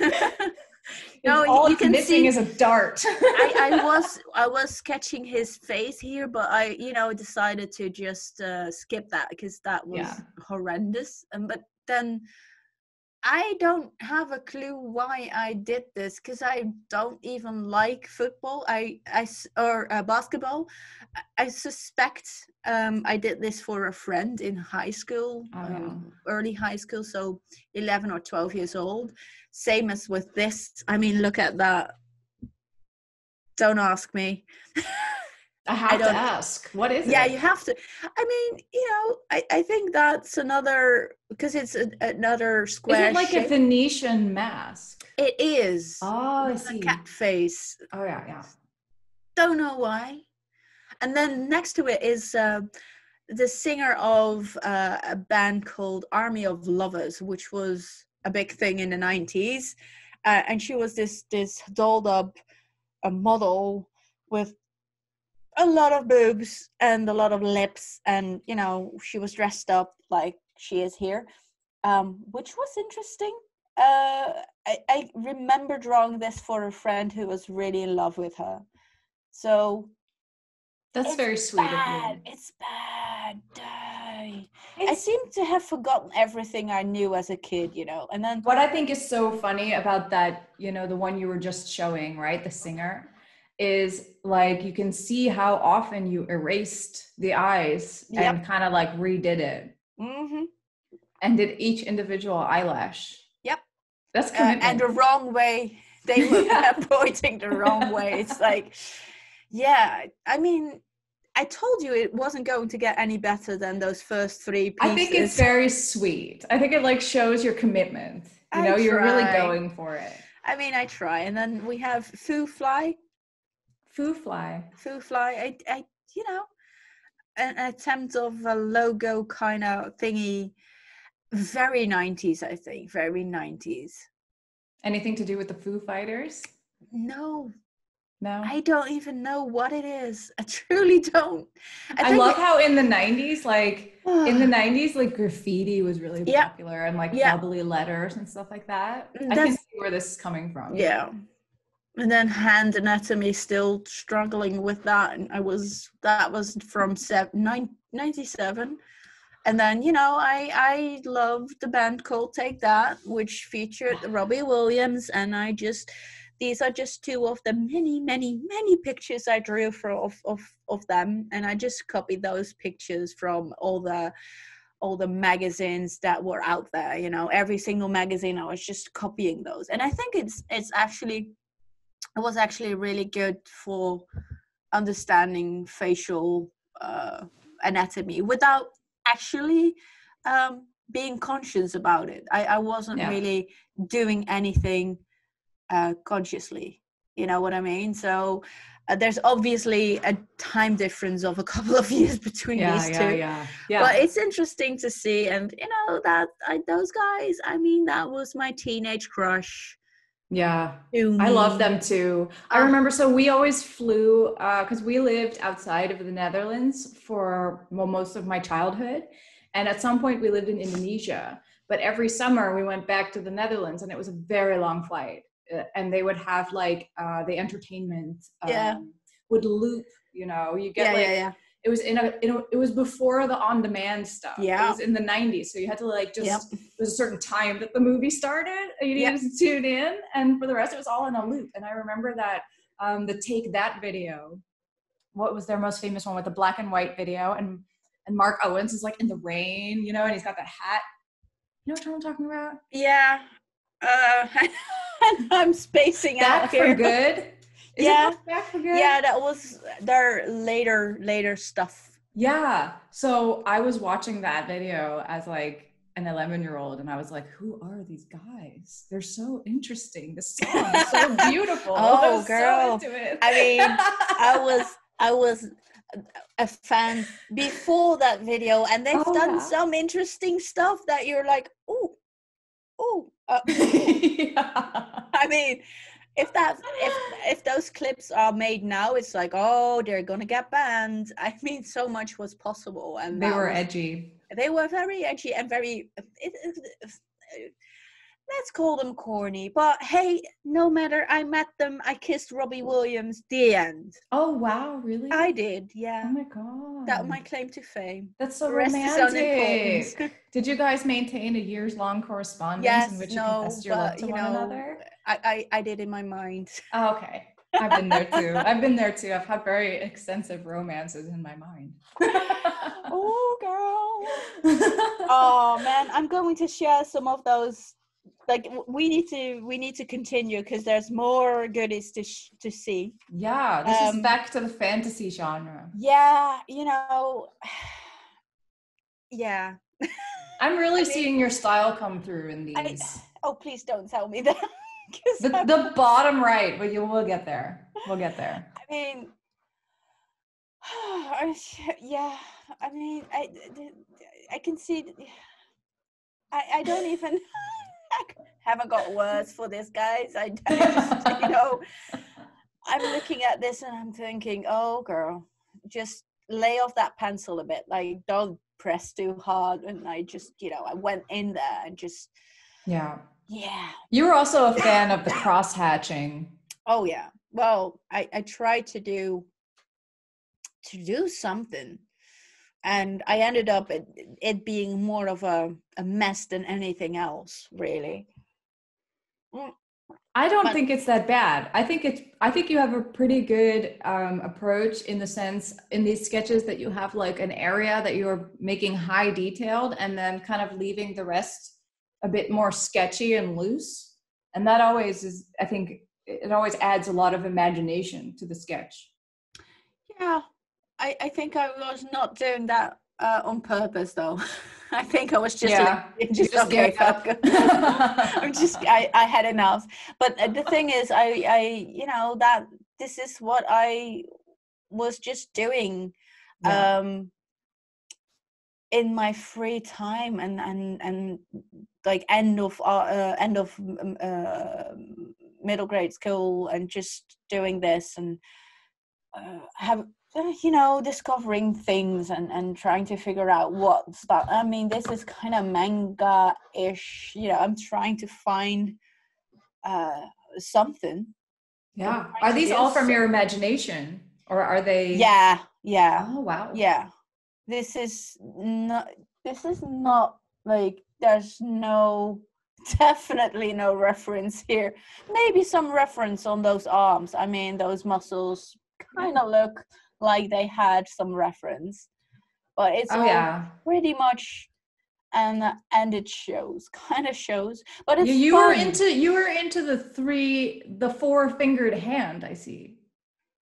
no, all you can missing see. is a dart. I, I was I was sketching his face here, but I you know decided to just uh, skip that because that was Yeah. horrendous. And but then I don't have a clue why I did this because I don't even like football. I, I or uh, basketball. I- I suspect um, I did this for a friend in high school, Oh, um, early high school, so eleven or twelve years old. Same as with this. I mean, look at that. Don't ask me. I have to ask. What is it? yeah you have to i mean you know i, I think that's another because it's a, another Is square it like a. Venetian mask? it is Oh, I see. cat face Oh yeah, yeah. don't know why and then next to it is uh, the singer of uh, a band called army of lovers which was a big thing in the 90s uh, and she was this this dolled up a model with a lot of boobs and a lot of lips and you know she was dressed up like she is here um which was interesting uh I, I remember drawing this for a friend who was really in love with her so That's it's very sweet bad of you. it's bad Dang. i seem to have forgotten everything i knew as a kid you know and then What I think is so funny about that, you know, the one you were just showing, right? The singer is like you can see how often you erased the eyes and kind of like redid it Mhm. and did each individual eyelash. Yep. That's Uh, commitment. and the wrong way they were Yeah. pointing the wrong way it's like yeah i mean i told you it wasn't going to get any better than those first three pieces I think it's very sweet. I think it like shows your commitment. You I know, you're really going for it. i mean i try and then we have foo fly Foo fly. foo fly i, I you know an attempt of a logo kind of thingy very 90s i think very 90s Anything to do with the Foo Fighters? no No. i don't even know what it is i truly don't I, think love how in the 90s, like in the 90s, like graffiti was really popular and like bubbly letters and stuff like that. Mm, I can see where this is coming from. yeah and then hand anatomy still struggling with that. And i was that was from sev- nine, 97 and then you know i i loved the band called take that which featured robbie williams. And i just these are just two of the many many many pictures i drew for of of, of them. And i just copied those pictures from all the all the magazines that were out there you know. Every single magazine i was just copying those. And i think it's it's actually it was actually really good for understanding facial uh, anatomy without actually um, being conscious about it i, I wasn't Yeah. really doing anything uh, consciously you know what i mean so uh, there's obviously a time difference of a couple of years between Yeah, these yeah, two yeah. Yeah. but it's interesting to see and you know that I, those guys i mean that was my teenage crush yeah. I love them too. I Ah. remember, so we always flew because we lived outside of the Netherlands for well, most of my childhood. And at some point, we lived in Indonesia. But every summer, we went back to the Netherlands, and it was a very long flight. Uh, and they would have like uh, the entertainment um, Yeah. would loop. You know, you get yeah like yeah yeah it was in a, in a it was before the on demand stuff. Yeah. it was in the '90s, so you had to like just Yep. there was a certain time that the movie started, you Yep. to tune in, and for the rest, it was all in a loop. And I remember that um, the Take That video, what was their most famous one with the black and white video, and and Mark Owens is like in the rain, you know, and he's got that hat. You know what I'm talking about? yeah uh i'm spacing out Back here for good. Is Yeah. it back for good? yeah that was their later later stuff Yeah. So I was watching that video as like an 11 year old and I was like, who are these guys? They're so interesting. The song is so beautiful. Oh, so girl. it. I mean, I was I was a fan before that video, and they've Oh, done yeah. some interesting stuff that you're like, oh, oh. Uh, yeah. I mean, if that if if those clips are made now, it's like, oh, they're gonna get banned. I mean, so much was possible, and They were was- edgy. they were very edgy and very. It, it, let's call them corny. But hey, no matter. I met them. I kissed Robbie Williams. The end. Oh wow, really? I did. Yeah. Oh my god. That my claim to fame. That's so The rest is unimportant. romantic. Did you guys maintain a years long correspondence Yes, in which you confessed your love to you one know, another? I, I I did in my mind. Oh, okay. I've been there too. I've been there too. I've had very extensive romances in my mind. oh, girl. oh man i'm going to share some of those like we need to we need to continue because there's more goodies to sh- to see yeah, this is Um, back to the fantasy genre. yeah you know yeah I'm really I mean- seeing your style come through in I- these. oh please don't tell me that The, the bottom right, but you will get there. We'll get there. i mean yeah i mean i i can see i i don't even I haven't got words for this guys i, just you know I'm looking at this and I'm thinking, oh, girl, just lay off that pencil a bit. Like, don't press too hard. And I just, you know, I went in there and just, Yeah. yeah. You were also a fan of the cross hatching. Oh, yeah. Well, I, I tried to do, to do something. And I ended up it, it being more of a, a mess than anything else, really. I don't But- think it's that bad. I think it's I think you have a pretty good um, approach in the sense in these sketches that you have like an area that you're making high detailed and then kind of leaving the rest a bit more sketchy and loose. And that always is I think it always adds a lot of imagination to the sketch. Yeah, I, I think I was not doing that uh, on purpose, though. I think I was just Yeah, like, just, just okay. up. I'm just I, I had enough. But uh, the thing is, I I you know that this is what I was just doing Yeah. um in my free time and and and like end of uh, uh end of uh, middle grade school and just doing this and uh, have uh, you know discovering things and and trying to figure out what's that i mean this is kind of manga ish you know i'm trying to find uh something. Yeah. Are these all from your imagination or are they yeah yeah. Oh wow. yeah. This is not this is not like there's no definitely no reference here. Maybe some reference on those arms. I mean those muscles kind of look like they had some reference but it's Oh yeah. pretty much and and it shows kind of shows but it's You, you were into you were into the three the four fingered hand, I see.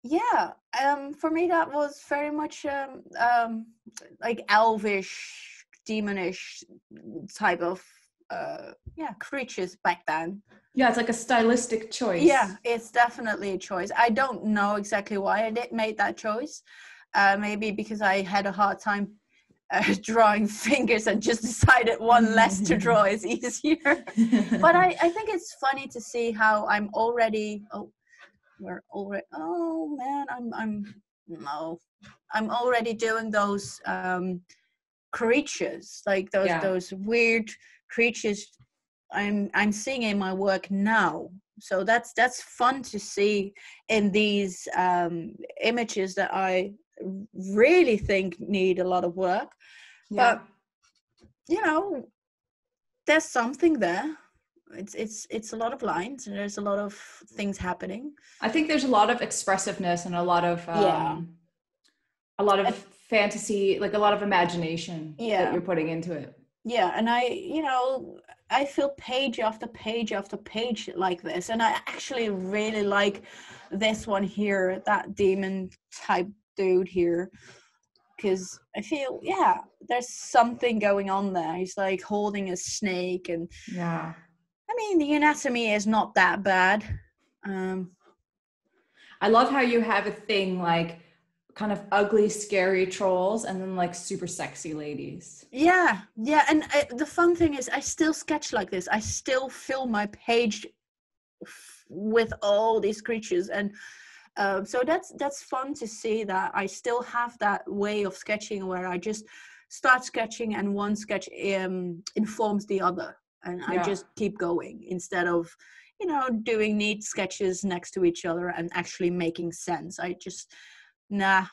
yeah um for me that was very much um um like elvish demonish type of uh yeah creatures back then. Yeah, it's like a stylistic choice. yeah it's definitely a choice. I don't know exactly why i did made that choice. Uh maybe because i had a hard time uh, drawing fingers and just decided one less to draw is easier. But I, I think it's funny to see how I'm already oh we're already oh man I'm I'm no. I'm already doing those um creatures like those Yeah. those weird creatures I'm I'm seeing in my work now so that's that's fun to see in these um images that I really think need a lot of work yeah. but you know there's something there it's it's it's a lot of lines and there's a lot of things happening I think there's a lot of expressiveness and a lot of um, Yeah. a lot of And- fantasy, like a lot of imagination Yeah. that you're putting into it. Yeah and i you know i feel page after page after page like this and i actually really like this one here that demon type dude here because i feel yeah there's something going on there he's like holding a snake and Yeah. i mean the anatomy is not that bad um I love how you have a thing like kind of ugly, scary trolls and then like super sexy ladies. Yeah, yeah, and I, the fun thing is, I still sketch like this. I still fill my page f- with all these creatures, and um, so that's that's fun to see that I still have that way of sketching where I just start sketching and one sketch um, informs the other. and Yeah. I just keep going instead of you know doing neat sketches next to each other and actually making sense. I just nah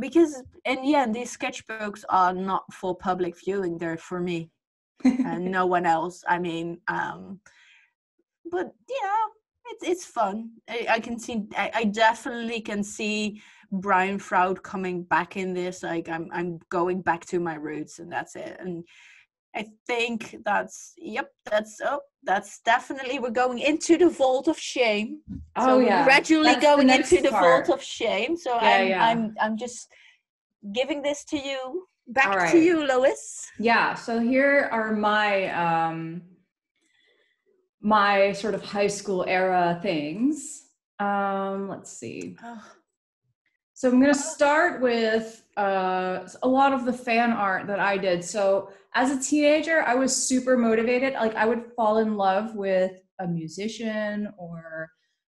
because and yeah these sketchbooks are not for public viewing they're for me and no one else. I mean um but yeah it's it's fun. I, I can see I, I definitely can see brian froud coming back in this like i'm i'm going back to my roots and that's it. And i think that's yep that's oh that's definitely we're going into the vault of shame oh so yeah. gradually That's going next into the vault of shame so Yeah, I'm, yeah. I'm i'm just giving this to you back All to you lois Yeah, so here are my um my sort of high school era things. Um let's see. So I'm going to start with uh, a lot of the fan art that I did. So as a teenager, I was super motivated. Like I would fall in love with a musician or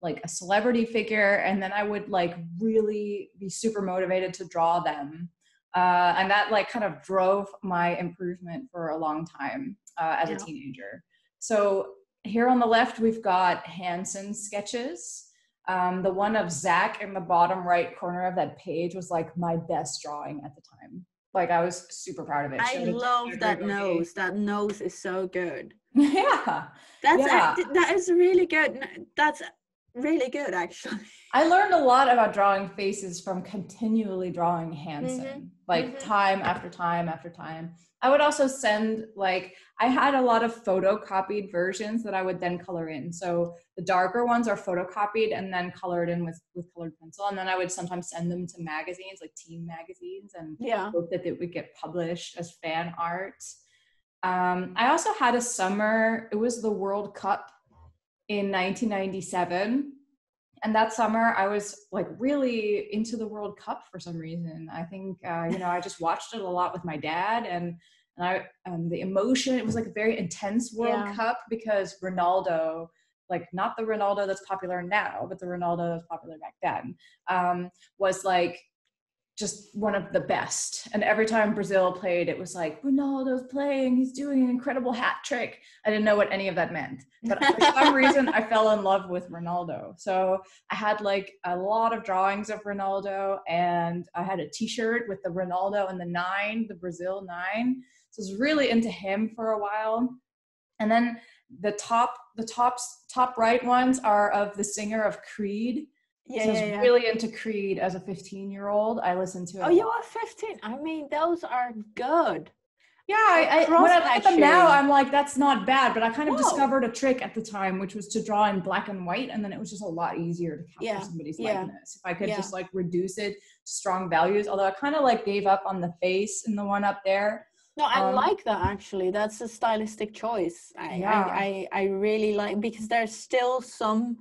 like a celebrity figure, and then I would like really be super motivated to draw them. Uh, and that like kind of drove my improvement for a long time uh, as Yeah. a teenager. So here on the left, we've got Hanson sketches. Um, the one of Zach in the bottom right corner of that page was like my best drawing at the time. Like I was super proud of it. I love that nose. That nose is so good. yeah. That's Yeah. that is really good. That's really good, actually. I learned a lot about drawing faces from continually drawing Hanson, like mhm. time after time after time. I would also send like I had a lot of photocopied versions that I would then color in. So the darker ones are photocopied and then colored in with with colored pencil, and then I would sometimes send them to magazines like teen magazines and Yeah. hope that it would get published as fan art. Um, I also had a summer, it was the World Cup in 1997. And that summer, I was like really into the World Cup for some reason. I think, uh, you know, I just watched it a lot with my dad and, and I, um, the emotion, it was like a very intense World Yeah. Cup because Ronaldo, like not the Ronaldo that's popular now, but the Ronaldo that's popular back then, um, was like just one of the best. And every time Brazil played, it was like Ronaldo's playing, he's doing an incredible hat trick. I didn't know what any of that meant, but for some reason, I fell in love with Ronaldo. So I had like a lot of drawings of Ronaldo, and I had a T-shirt with the Ronaldo and the nine, the Brazil nine. So I was really into him for a while, and then the top, the tops, top right ones are of the singer of Creed. Yeah, so I was yeah, yeah. really into Creed as a 15 year old. I listened to it. Oh, you are 15. I mean, those are good. Yeah, I, I, when I look at them now. I'm like, that's not bad. But I kind of No. discovered a trick at the time, which was to draw in black and white, and then it was just a lot easier to capture Yeah, somebody's yeah, likeness if I could yeah. just like reduce it to strong values. Although I kind of like gave up on the face in the one up there. No, I Um, like that actually. That's a stylistic choice. I, Yeah. I, I, I really like because there's still some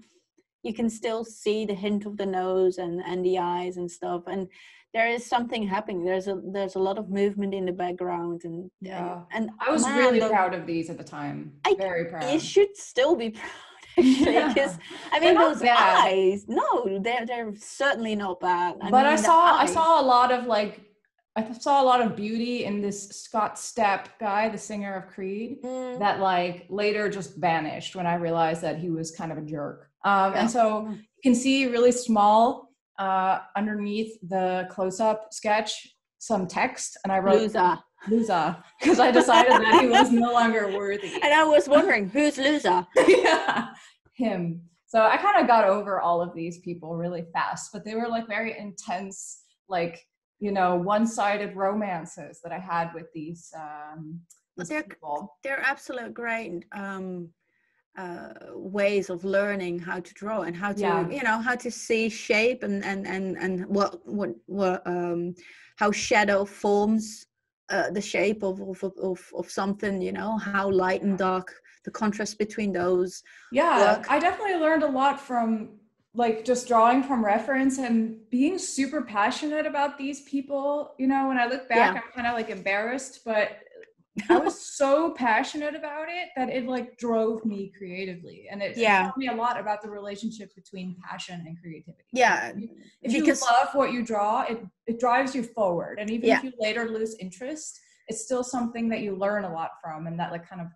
you can still see the hint of the nose and, and the eyes and stuff. And there is something happening. There's a there's a lot of movement in the background and Yeah. and, and I was man, really the- proud of these at the time. I- Very proud. You should still be proud actually Yeah. because I mean those bad. eyes. No, they're they're certainly not bad. I but I mean, the saw I saw a lot of like I saw a lot of beauty in this Scott Stapp guy, the singer of Creed. Mm, that like later just vanished when I realized that he was kind of a jerk. Um, Yeah. And so you can see really small uh, underneath the close-up sketch some text, and I wrote loser. "loser" because I decided that he was no longer worthy. And I was wondering who's loser. yeah, him. So I kind of got over all of these people really fast, but they were like very intense, like you know, one-sided romances that I had with these. Um, these they're- people. they're absolute great um, uh, ways of learning how to draw and how to Yeah. you know how to see shape and and and and what what what um, how shadow forms uh, the shape of, of of of something you know how light and dark the contrast between those Yeah, work. I definitely learned a lot from like just drawing from reference and being super passionate about these people. You know, when I look back, Yeah. I'm kind of like embarrassed, but I was so passionate about it that it like drove me creatively. And it, Yeah. taught me a lot about the relationship between passion and creativity. yeah If because- you love what you draw, it, it drives you forward. And even Yeah. if you later lose interest, it's still something that you learn a lot from and that like kind of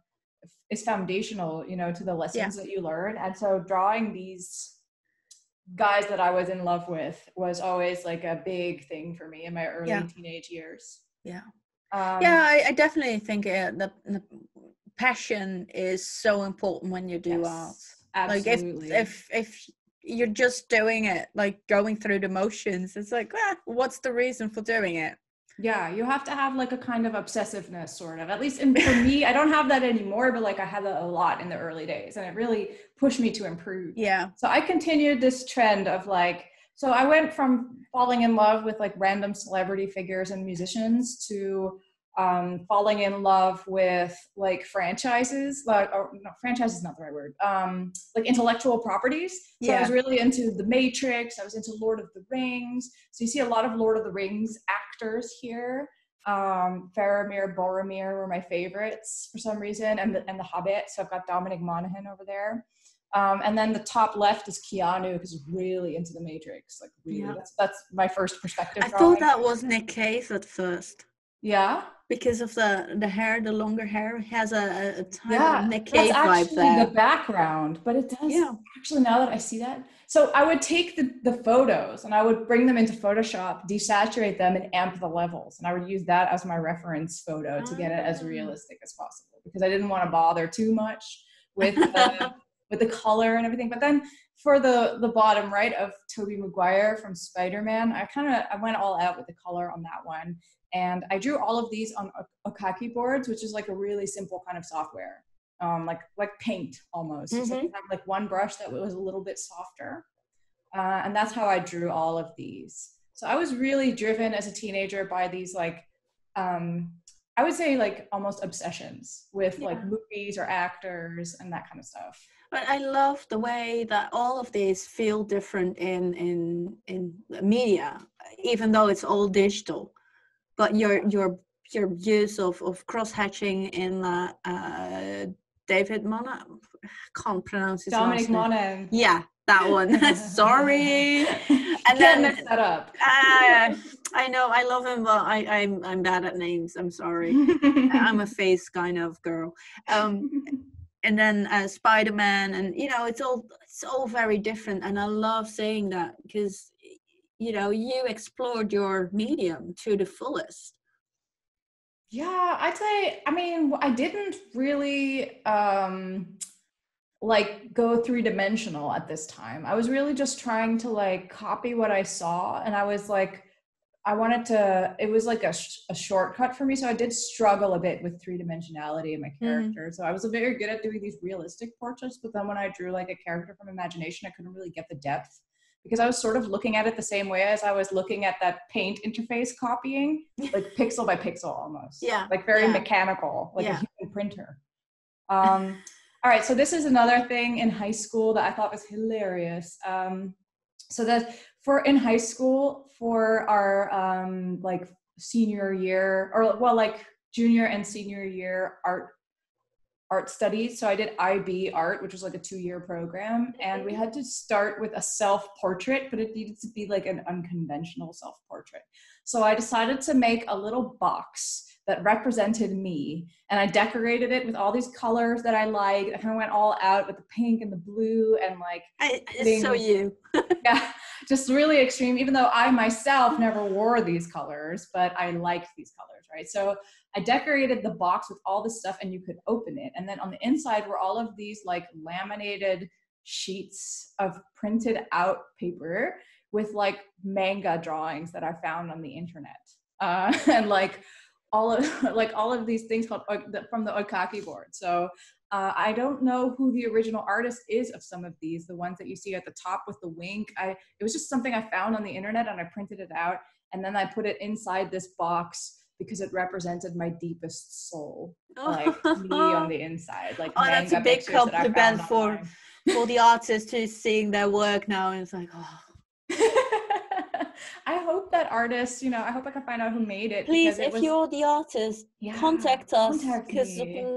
is foundational, you know, to the lessons that you learn. And so drawing these guys that I was in love with was always like a big thing for me in my early Yeah. teenage years. Yeah. Um, yeah, I, I definitely think uh, the, the passion is so important when you do art. yes, Like if if if you're just doing it, like going through the motions, it's like, ah, what's the reason for doing it? Yeah, you have to have like a kind of obsessiveness, sort of. At least in, for me, I don't have that anymore, but like I had that a lot in the early days, and it really pushed me to improve. Yeah. So I continued this trend of like, so I went from falling in love with like random celebrity figures and musicians to um, falling in love with like franchises, like, or no, franchise is not the right word, um, like intellectual properties. So I was really into The Matrix, I was into Lord of the Rings. So you see a lot of Lord of the Rings actors here. Um, Faramir, Boromir were my favorites for some reason, and the, and the Hobbit. So I've got Dominic Monaghan over there. Um, and then the top left is Keanu who's really into the Matrix. Like really, Yeah. that's that's my first perspective. I drawing. thought that was Nick Cave at first. Yeah, Because of the the hair, the longer hair has a, a- kind yeah. Nick That's Cave vibe actually there. the background, but it does. Yeah. Actually, now that I see that, so I would take the the photos and I would bring them into Photoshop, desaturate them, and amp the levels, and I would use that as my reference photo to get it as Ah. realistic as possible because I didn't want to bother too much with the with the color and everything. But then for the the bottom right of Tobey Maguire from Spider-Man, I kind of I went all out with the color on that one. And I drew all of these on Oekaki boards, which is like a really simple kind of software, um, like like paint almost. Just like, like one brush that was a little bit softer, uh, and that's how I drew all of these. So I was really driven as a teenager by these like, um, I would say like almost obsessions with like movies or actors and that kind of stuff. But I love the way that all of these feel different in in in media, even though it's all digital. But your your your use of of cross hatching in uh, uh, David Mona, can't pronounce his Dominic. Monaghan. Yeah, that one. Sorry. And then mess that up. Uh, I know I love him, but I I'm I'm bad at names. I'm sorry. I'm a face kind of girl. Um, and then uh, Spider-Man, and you know, it's all it's all very different, and I love saying that because you know you explored your medium to the fullest. Yeah, I'd say, I mean, I didn't really um like go three dimensional at this time. I was really just trying to like copy what I saw and I was like I wanted to it was like a, sh- a shortcut for me so I did struggle a bit with three dimensionality in my character. So I was very good at doing these realistic portraits, but then when I drew like a character from imagination, I couldn't really get the depth because I was sort of looking at it the same way as I was looking at that paint interface copying, like pixel by pixel almost. Yeah, Like very yeah. mechanical, like Yeah. a human printer. Um, all right, so this is another thing in high school that I thought was hilarious. Um, so that for in high school for our um, like senior year or well like junior and senior year art art studies. So I did IB art, which was like a two year program, and we had to start with a self portrait, but it needed to be like an unconventional self portrait. So I decided to make a little box that represented me, and I decorated it with all these colors that I liked. I kind of went all out with the pink and the blue, and like I, it's so you. yeah, just really extreme. Even though I myself never wore these colors, but I liked these colors, right? So I decorated the box with all this stuff, and you could open it. And then on the inside were all of these like laminated sheets of printed out paper with like manga drawings that I found on the internet, uh, and like all of like all of these things called o- from the Oekaki board. So uh, I don't know who the original artist is of some of these, the ones that you see at the top with the wink. I it was just something I found on the internet and I printed it out and then I put it inside this box because it represented my deepest soul, like me on the inside. Like Oh, that's a big pictures that I compliment for- for the artist who's seeing their work now, and it's like, oh, that artist, you know, I hope I can find out who made it. please, it if was- you're the artist, Yeah, contact us because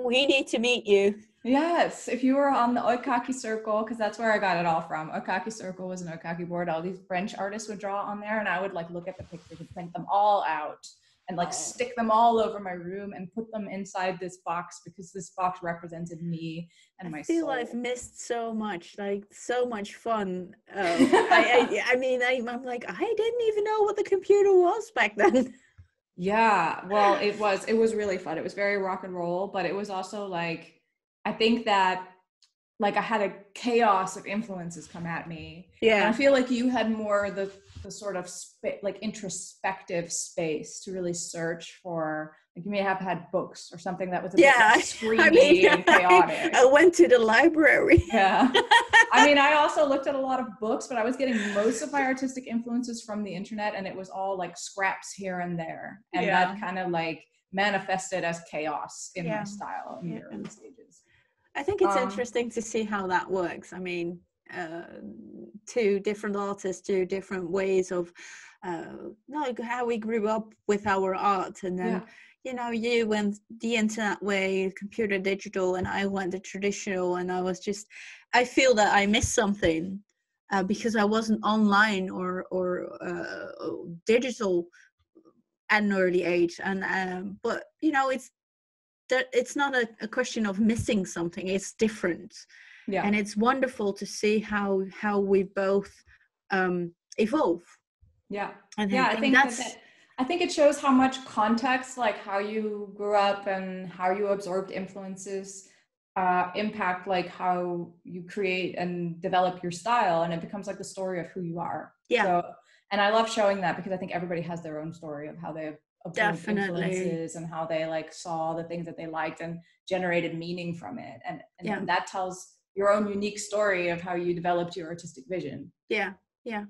we need to meet you. Yes, if you were on the Oekaki Circle, because that's where I got it all from. Oekaki Circle was an Oekaki board. All these French artists would draw on there, and I would like look at the pictures and print them all out and like Oh. stick them all over my room and put them inside this box because this box represented me and my I feel soul. I've missed so much, like so much fun. Um, I, I, I mean, I, I'm like, I didn't even know what the computer was back then. Yeah, well, it was it was really fun. It was very rock and roll, but it was also like I think that like I had a chaos of influences come at me. And I feel like you had more the the sort of spa- like introspective space to really search for like you may have had books or something that was a bit Yeah, like screamy I mean, and chaotic. I went to the library. yeah. I mean, I also looked at a lot of books, but I was getting most of my artistic influences from the internet, and it was all like scraps here and there, and Yeah. that kind of like manifested as chaos in Yeah. my style in Yeah. The early stages. I think it's Um, interesting to see how that works. I mean, uh, two different artists, two different ways of uh, like how we grew up with our art, and then Yeah. you know, you went the internet way, computer digital, and I went the traditional, and I was just, I feel that I missed something uh, because I wasn't online or or uh, digital at an early age, and um, but you know, it's that it's not a, a question of missing something it's different Yeah. and it's wonderful to see how how we both um evolve yeah. and yeah i think that's that, i think it shows how much context like how you grew up and how you absorbed influences uh, impact like how you create and develop your style and it becomes like the story of who you are Yeah. so and i love showing that because i think everybody has their own story of how they absorbed Definitely. influences and how they like saw the things that they liked and generated meaning from it and, and Yeah. that tells your own unique story of how you developed your artistic vision yeah yeah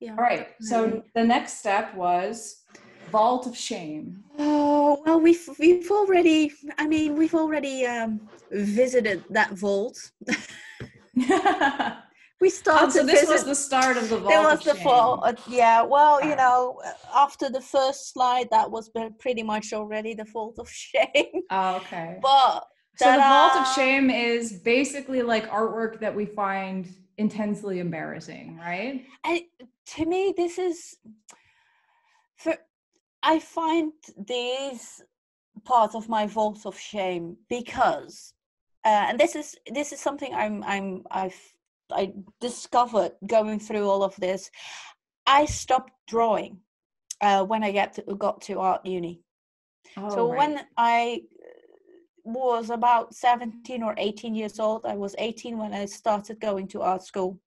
yeah all right. So the next step was vault of shame. oh well we've we've already i mean we've already um visited that vault we started so this was the start of the vault. it was the fall uh, yeah well you know uh, after the first slide that was pretty much already the fault of shame Oh, okay. but So the vault of shame is basically like artwork that we find intensely embarrassing, right? and to me this is for i find these part of my vault of shame because uh, and this is this is something i'm i'm i've i discovered going through all of this i stopped drawing uh, when i get to, got to art uni Oh, so right. when I was about 17 or 18 years old, I was 18 when I started going to art school.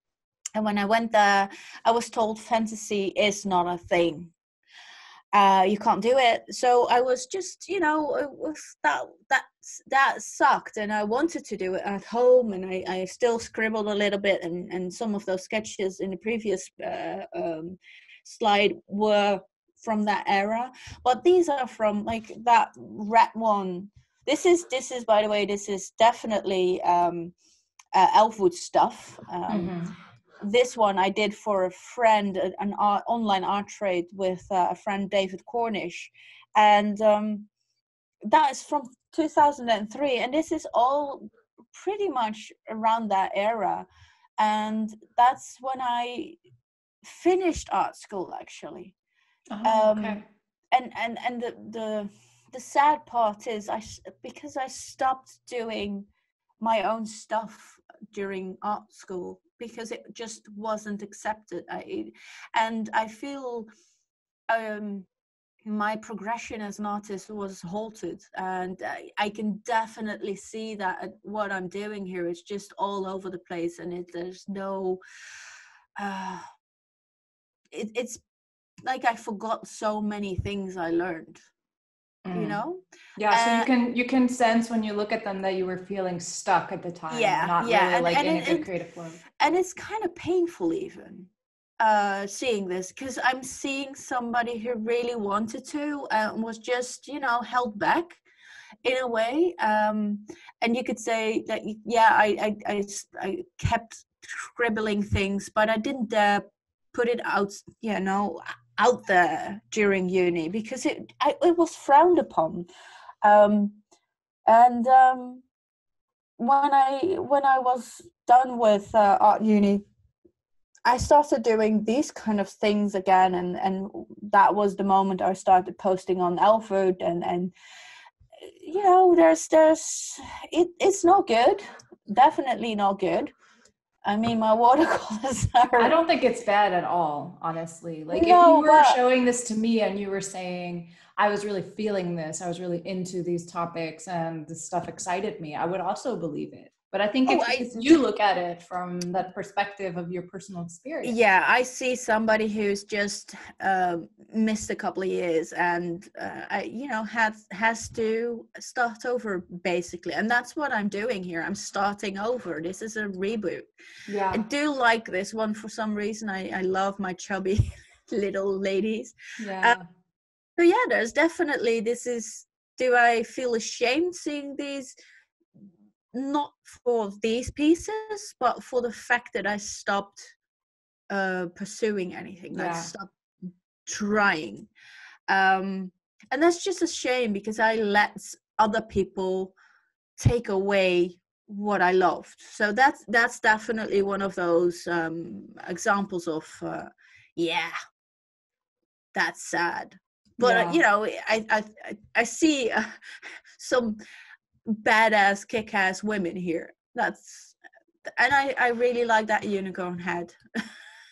And when I went there, I was told fantasy is not a thing. Uh, you can't do it. So I was just, you know, was that that that sucked, and I wanted to do it at home, and I, I still scribbled a little bit, and and some of those sketches in the previous uh, um, slide were from that era but these are from like that red one this is this is by the way this is definitely um uh, elfwood stuff um Mhm. This one i did for a friend an art, online art trade with uh, a friend david cornish. And um that is from 2003 and this is all pretty much around that era. And that's when i finished art school actually. Oh, um, okay. and and and the the the sad part is I because I stopped doing my own stuff during art school because it just wasn't accepted. I and I feel um my progression as an artist was halted and I, I can definitely see that uh, what i'm doing here is just all over the place and it, there's no uh it, it's like i forgot so many things i learned you Mm. know Yeah, so you uh, can you can sense when you look at them that you were feeling stuck at the time. Yeah, Not yeah, really and- like and in it- a good creative flow. and it's kind of painful even uh seeing this because i'm seeing somebody who really wanted to and was just you know held back in a way um and you could say that yeah I kept scribbling things but i didn't dare put it out you know out there during uni because it I, it was frowned upon um and um when i when i was done with uh, art uni I started doing these kind of things again, and and that was the moment I started posting on Elfwood, and and you know, there's there's it it's not good, definitely not good. I mean, my watercolors are. I don't think it's bad at all, honestly. Like, No, if you were but- showing this to me and you were saying, I was really feeling this, I was really into these topics and this stuff excited me, I would also believe it. But I think Oh, it's I- you look at it from that perspective of your personal experience. Yeah, I see somebody who's just uh, missed a couple of years and uh, I, you know has has to start over basically, and that's what I'm doing here. I'm starting over. This is a reboot. Yeah, I do like this one for some reason. I I love my chubby little ladies. Yeah. So yeah, there's definitely this is. Do I feel ashamed seeing these? Not for these pieces, but for the fact that I stopped uh, pursuing anything. I Yeah. stopped trying, um, and that's just a shame because I let other people take away what I loved. So that's that's definitely one of those um, examples of uh, yeah, that's sad but uh, Yeah. you know i i I- see uh, some badass kick-ass women here that's and i i really like that unicorn head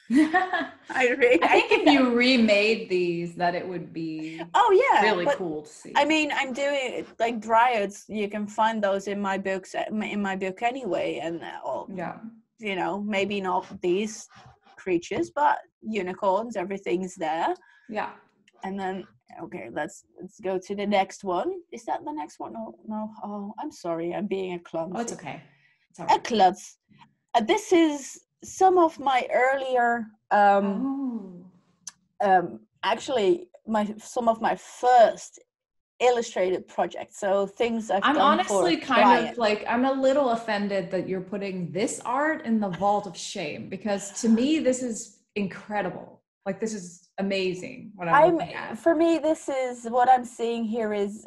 i really I think if you remade these, that it would be oh yeah really cool to see. i mean i'm doing like dryads you can find those in my books uh, in my book anyway and uh, all, yeah. you know maybe not these creatures but unicorns everything's there Yeah. and then okay let's let's go to the next one. Is that the next one? No no. Oh i'm sorry. I'm being a clumsy. Oh, it's okay. It's a klutz uh, this is some of my earlier um Oh. um actually my some of my first illustrated projects. So things i've I'm done honestly kind of like I'm a little offended that you're putting this art in the vault of shame because to me this is incredible. Like this is amazing what I'm, I'm for me this is what I'm seeing here is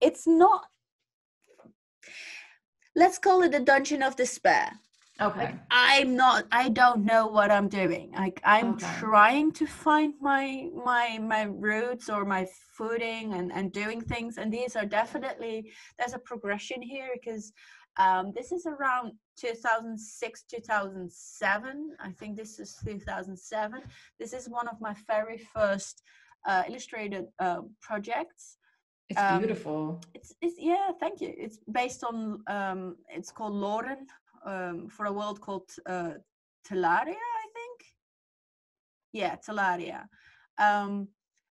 it's not let's call it the dungeon of despair. Okay. Like I'm not I don't know what I'm doing. Like I'm Okay. trying to find my my my roots or my footing and and doing things and these are definitely there's a progression here because um this is around 2006 2007 i think this is 2007 this is one of my very first uh, illustrated uh, projects. It's um, beautiful. it's, it's yeah thank you. It's based on um it's called lauren um for a world called uh talaria i think. Yeah talaria um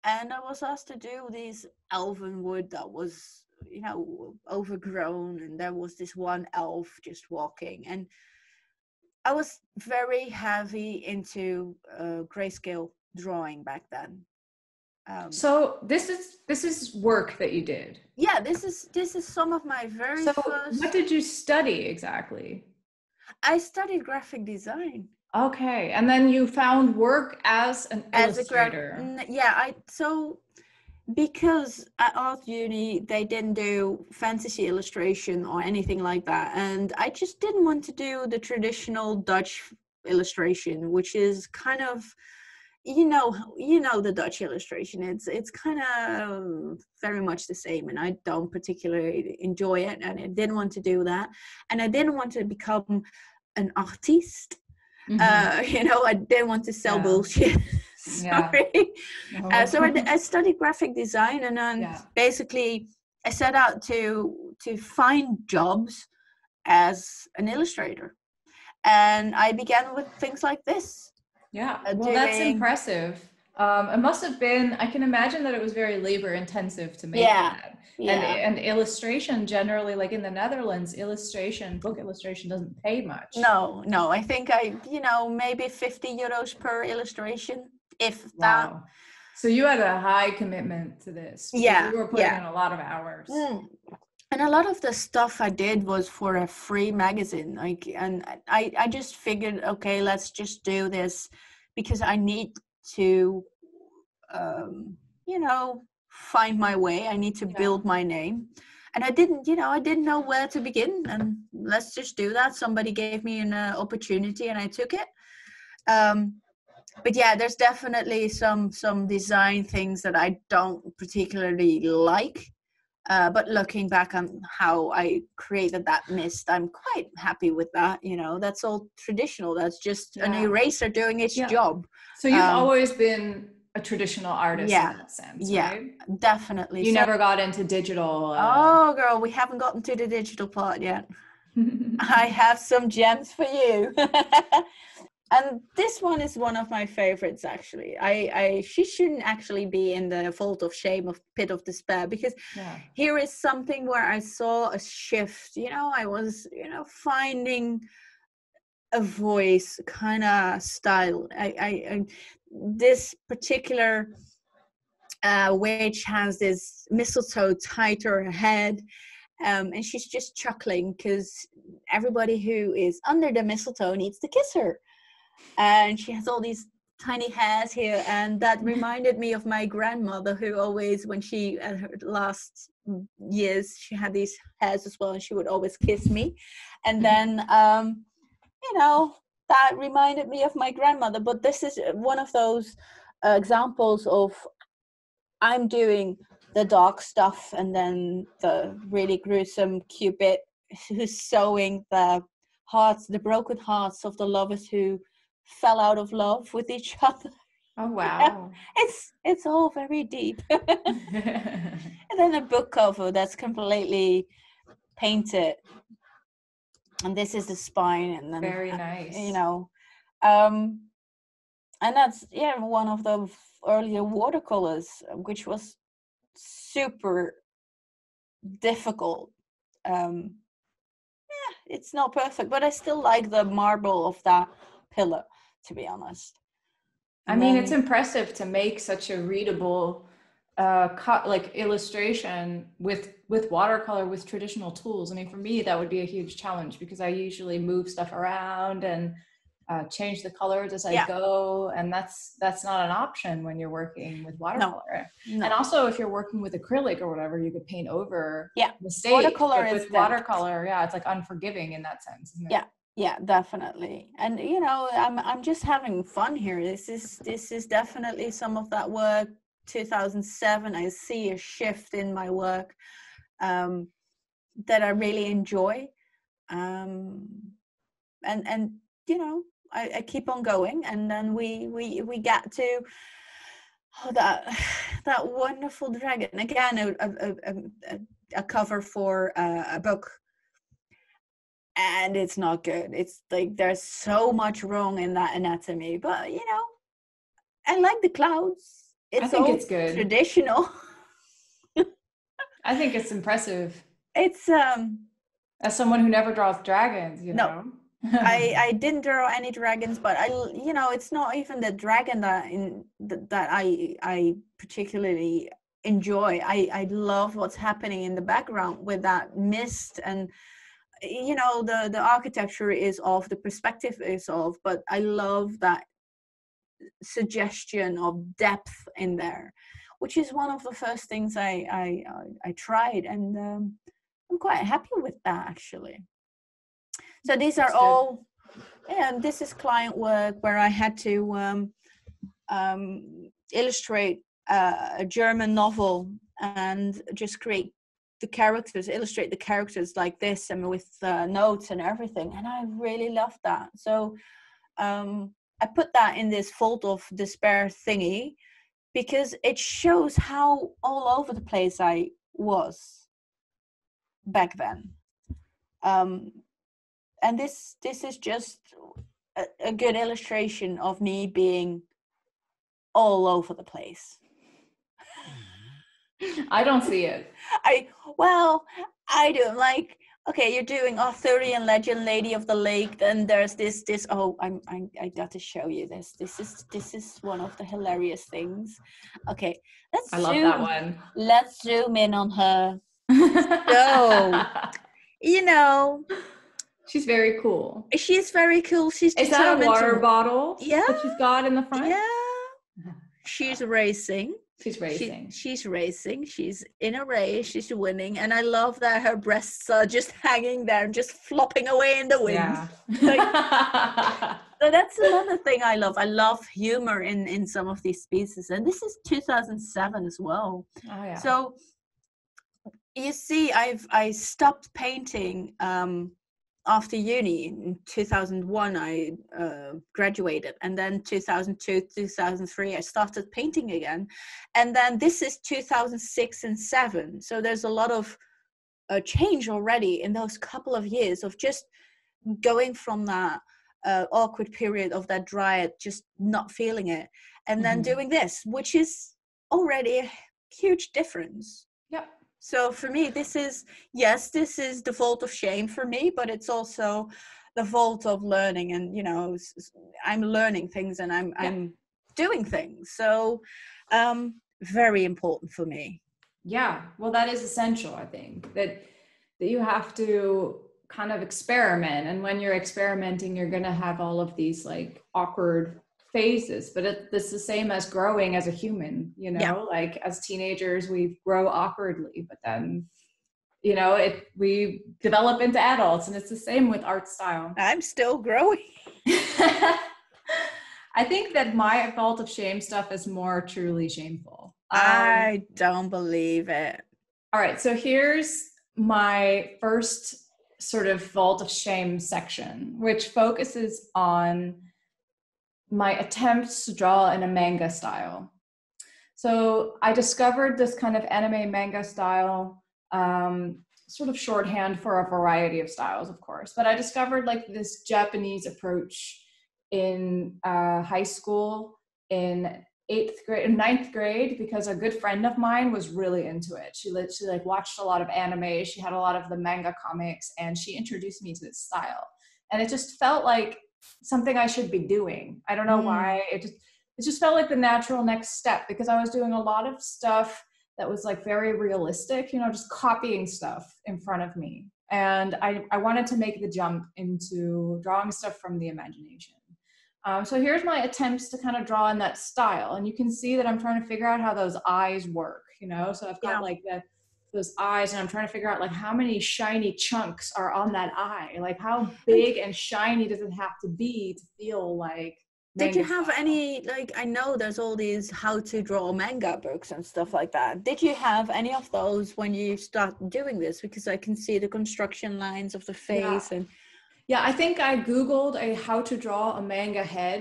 and i was asked to do this elven wood that was you know overgrown and there was this one elf just walking and i was very heavy into uh, grayscale drawing back then um, So this is this is work that you did. yeah this is this is some of my very So first what did you study exactly? i studied graphic design Okay, and then you found work as an as a gra- illustrator. Yeah i so because at art uni they didn't do fantasy illustration or anything like that and i just didn't want to do the traditional dutch illustration which is kind of you know you know the dutch illustration it's it's kind of very much the same and i don't particularly enjoy it and i didn't want to do that and i didn't want to become an artist Mhm. uh you know i didn't want to sell Yeah. bullshit Yeah. sorry uh, so I, I studied graphic design and then Yeah. basically i set out to to find jobs as an illustrator and i began with things like this Yeah, uh, well, that's impressive. Um, it must have been. I can imagine that it was very labor intensive to make Yeah, that. yeah And and illustration generally, like in the Netherlands, illustration, book illustration doesn't pay much. no no i think i you know maybe 50 euros per illustration if that Wow. So you had a high commitment to this. Yeah, You were putting yeah. in a lot of hours. Mm. And a lot of the stuff I did was for a free magazine. Like, and I, I just figured, okay, let's just do this because I need to, um, you know, find my way. I need to Yeah. build my name. And I didn't, you know, I didn't know where to begin. And let's just do that. Somebody gave me an uh, opportunity and I took it. Um, but yeah, there's definitely some some design things that I don't particularly like. Uh, but looking back on how I created that mist, I'm quite happy with that. You know, that's all traditional. That's just an eraser doing its Yeah. job. So you've Um, always been a traditional artist yeah, in that sense, yeah. right? Definitely. You So- never got into digital. uh, Oh, girl, we haven't gotten to the digital part yet. I have some gems for you. and this one is one of my favorites actually. I, I she shouldn't actually be in the fault of shame of pit of despair because yeah. here is something where I saw a shift. You know, I was, you know, finding a voice kind of style. I, I, I this particular uh, witch has this mistletoe tied to her head, um, and she's just chuckling because everybody who is under the mistletoe needs to kiss her, and she has all these tiny hairs here, and that reminded me of my grandmother who always, when she at her last years, she had these hairs as well, and she would always kiss me, and then um, you know that reminded me of my grandmother. But this is one of those uh, examples of I'm doing the dark stuff and then the really gruesome Cupid who's sewing the hearts, the broken hearts of the lovers who fell out of love with each other. Oh wow. It's it's all very deep. and then a book cover that's completely painted. And this is the spine and then Very uh, nice. you know um and that's yeah one of the earlier watercolors which was super difficult um yeah it's not perfect but i still like the marble of that pillar to be honest I And mean, it's impressive to make such a readable, uh, cut like illustration with with watercolor with traditional tools. I mean, for me, that would be a huge challenge because I usually move stuff around and uh, change the colors as I Yeah. go, and that's that's not an option when you're working with watercolor. no. And also, if you're working with acrylic or whatever, you could paint over Yeah. mistakes. Watercolor but is with watercolor, yeah, it's like unforgiving in that sense. Isn't it? Yeah. Yeah definitely. And you know i'm i'm just having fun here. This is this is definitely some of that work. 2007 i see a shift in my work um that i really enjoy um and and you know i, I keep on going and then we we we get to oh that that wonderful dragon. Again a a, a, a, cover for uh, a book and it's not good. It's like there's so much wrong in that anatomy, but you know, I like the clouds. It's think it's good. traditional. I think it's impressive It's um, as someone who never draws dragons. You No. know, I I didn't draw any dragons, but I you know it's not even the dragon that in that I I particularly enjoy. I I love what's happening in the background with that mist and you know the the architecture is off, the perspective is off, but I love that suggestion of depth in there, which is one of the first things I I I, I tried, and um, I'm quite happy with that actually. So these are all, yeah, and this is client work where I had to um, um, illustrate uh, a German novel and just create the characters, illustrate the characters like this and with uh, notes and everything. And I really loved that. So um, I put that in this fold of Despair thingy because it shows how all over the place I was back then. Um, and this this is just a, a good illustration of me being all over the place. I don't see it. I well, I do. I'm like, okay, you're doing Arthurian legend, Lady of the Lake. Then there's this this. Oh, I'm I I got to show you this. This is this is one of the hilarious things. Okay, let's. I love zoom, that one. Let's zoom in on her. Oh. You know, She's very cool. she's very cool. She's Is that a water to- bottle? Yeah. That she's got in the front? Yeah. She's racing. She's She, racing. she's racing. She's in a race. She's winning, and I love that her breasts are just hanging there, and just flopping away in the wind. yeah. so that's another thing I love. I love humor in in some of these pieces, and this is 2007 as well. Oh yeah. So you see, I've I stopped painting um, after uni in 2001. I uh, graduated, and then 2002, 2003, I started painting again, and then this is 2006 and seven. So there's a lot of uh, change already in those couple of years of just going from that uh, awkward period of that dryad, just not feeling it, and then Mhm. doing this, which is already a huge difference. Yep. So for me, this is yes, this is the vault of shame for me, but it's also the vault of learning, and you know, I'm learning things and I'm Yeah. I'm doing things. So um, very important for me. Yeah, well, that is essential. I think that that you have to kind of experiment, and when you're experimenting, you're going to have all of these like awkward phases. But it, it's the same as growing as a human. You know, Yeah. like as teenagers, we grow awkwardly, but then you know it we develop into adults, and it's the same with art style. I'm still growing. I think that my fault of shame stuff is more truly shameful. Um, I don't believe it. All right, so here's my first sort of vault of shame section, which focuses on my attempts to draw in a manga style. So I discovered this kind of anime manga style, um, sort of shorthand for a variety of styles, of course. But I discovered like this Japanese approach in uh, high school in eighth grade ninth grade because a good friend of mine was really into it she, li- she like watched a lot of anime she had a lot of the manga comics and she introduced me to this style and it just felt like something i should be doing i don't know Mm. why it just it just felt like the natural next step because i was doing a lot of stuff that was like very realistic you know just copying stuff in front of me and i i wanted to make the jump into drawing stuff from the imagination um, so here's my attempts to kind of draw in that style. And you can see that I'm trying to figure out how those eyes work, you know? So I've got Yeah. like the, those eyes and I'm trying to figure out like how many shiny chunks are on that eye. Like how big and shiny does it have to be to feel like Did you have style? any like I know there's all these how to draw manga books and stuff like that. Did you have any of those when you start doing this? Because I can see the construction lines of the Yeah. face and Yeah, I think I Googled a how to draw a manga head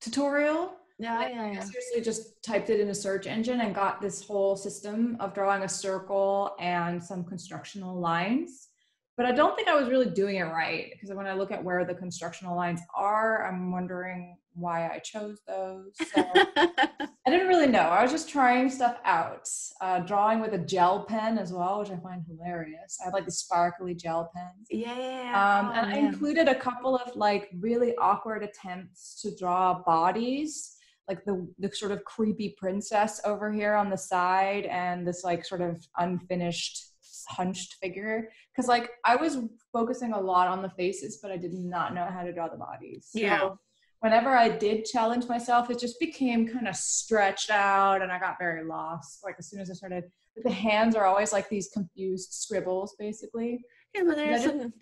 tutorial yeah, Like, yeah, I seriously just typed it in a search engine and got this whole system of drawing a circle and some constructional lines. But I don't think I was really doing it right because when I look at where the constructional lines are, I'm wondering why I chose those. So I didn't really know. I was just trying stuff out, uh, drawing with a gel pen as well, which I find hilarious. I have like the sparkly gel pens. yeah. Um, oh, and I included a couple of like really awkward attempts to draw bodies, like the the sort of creepy princess over here on the side, and this like sort of unfinished hunched figure. Because like I was focusing a lot on the faces, but I did not know how to draw the bodies. So Yeah. Whenever I did challenge myself, it just became kind of stretched out, and I got very lost. Like as soon as I started, the hands are always like these confused scribbles, basically. Yeah, but there's a,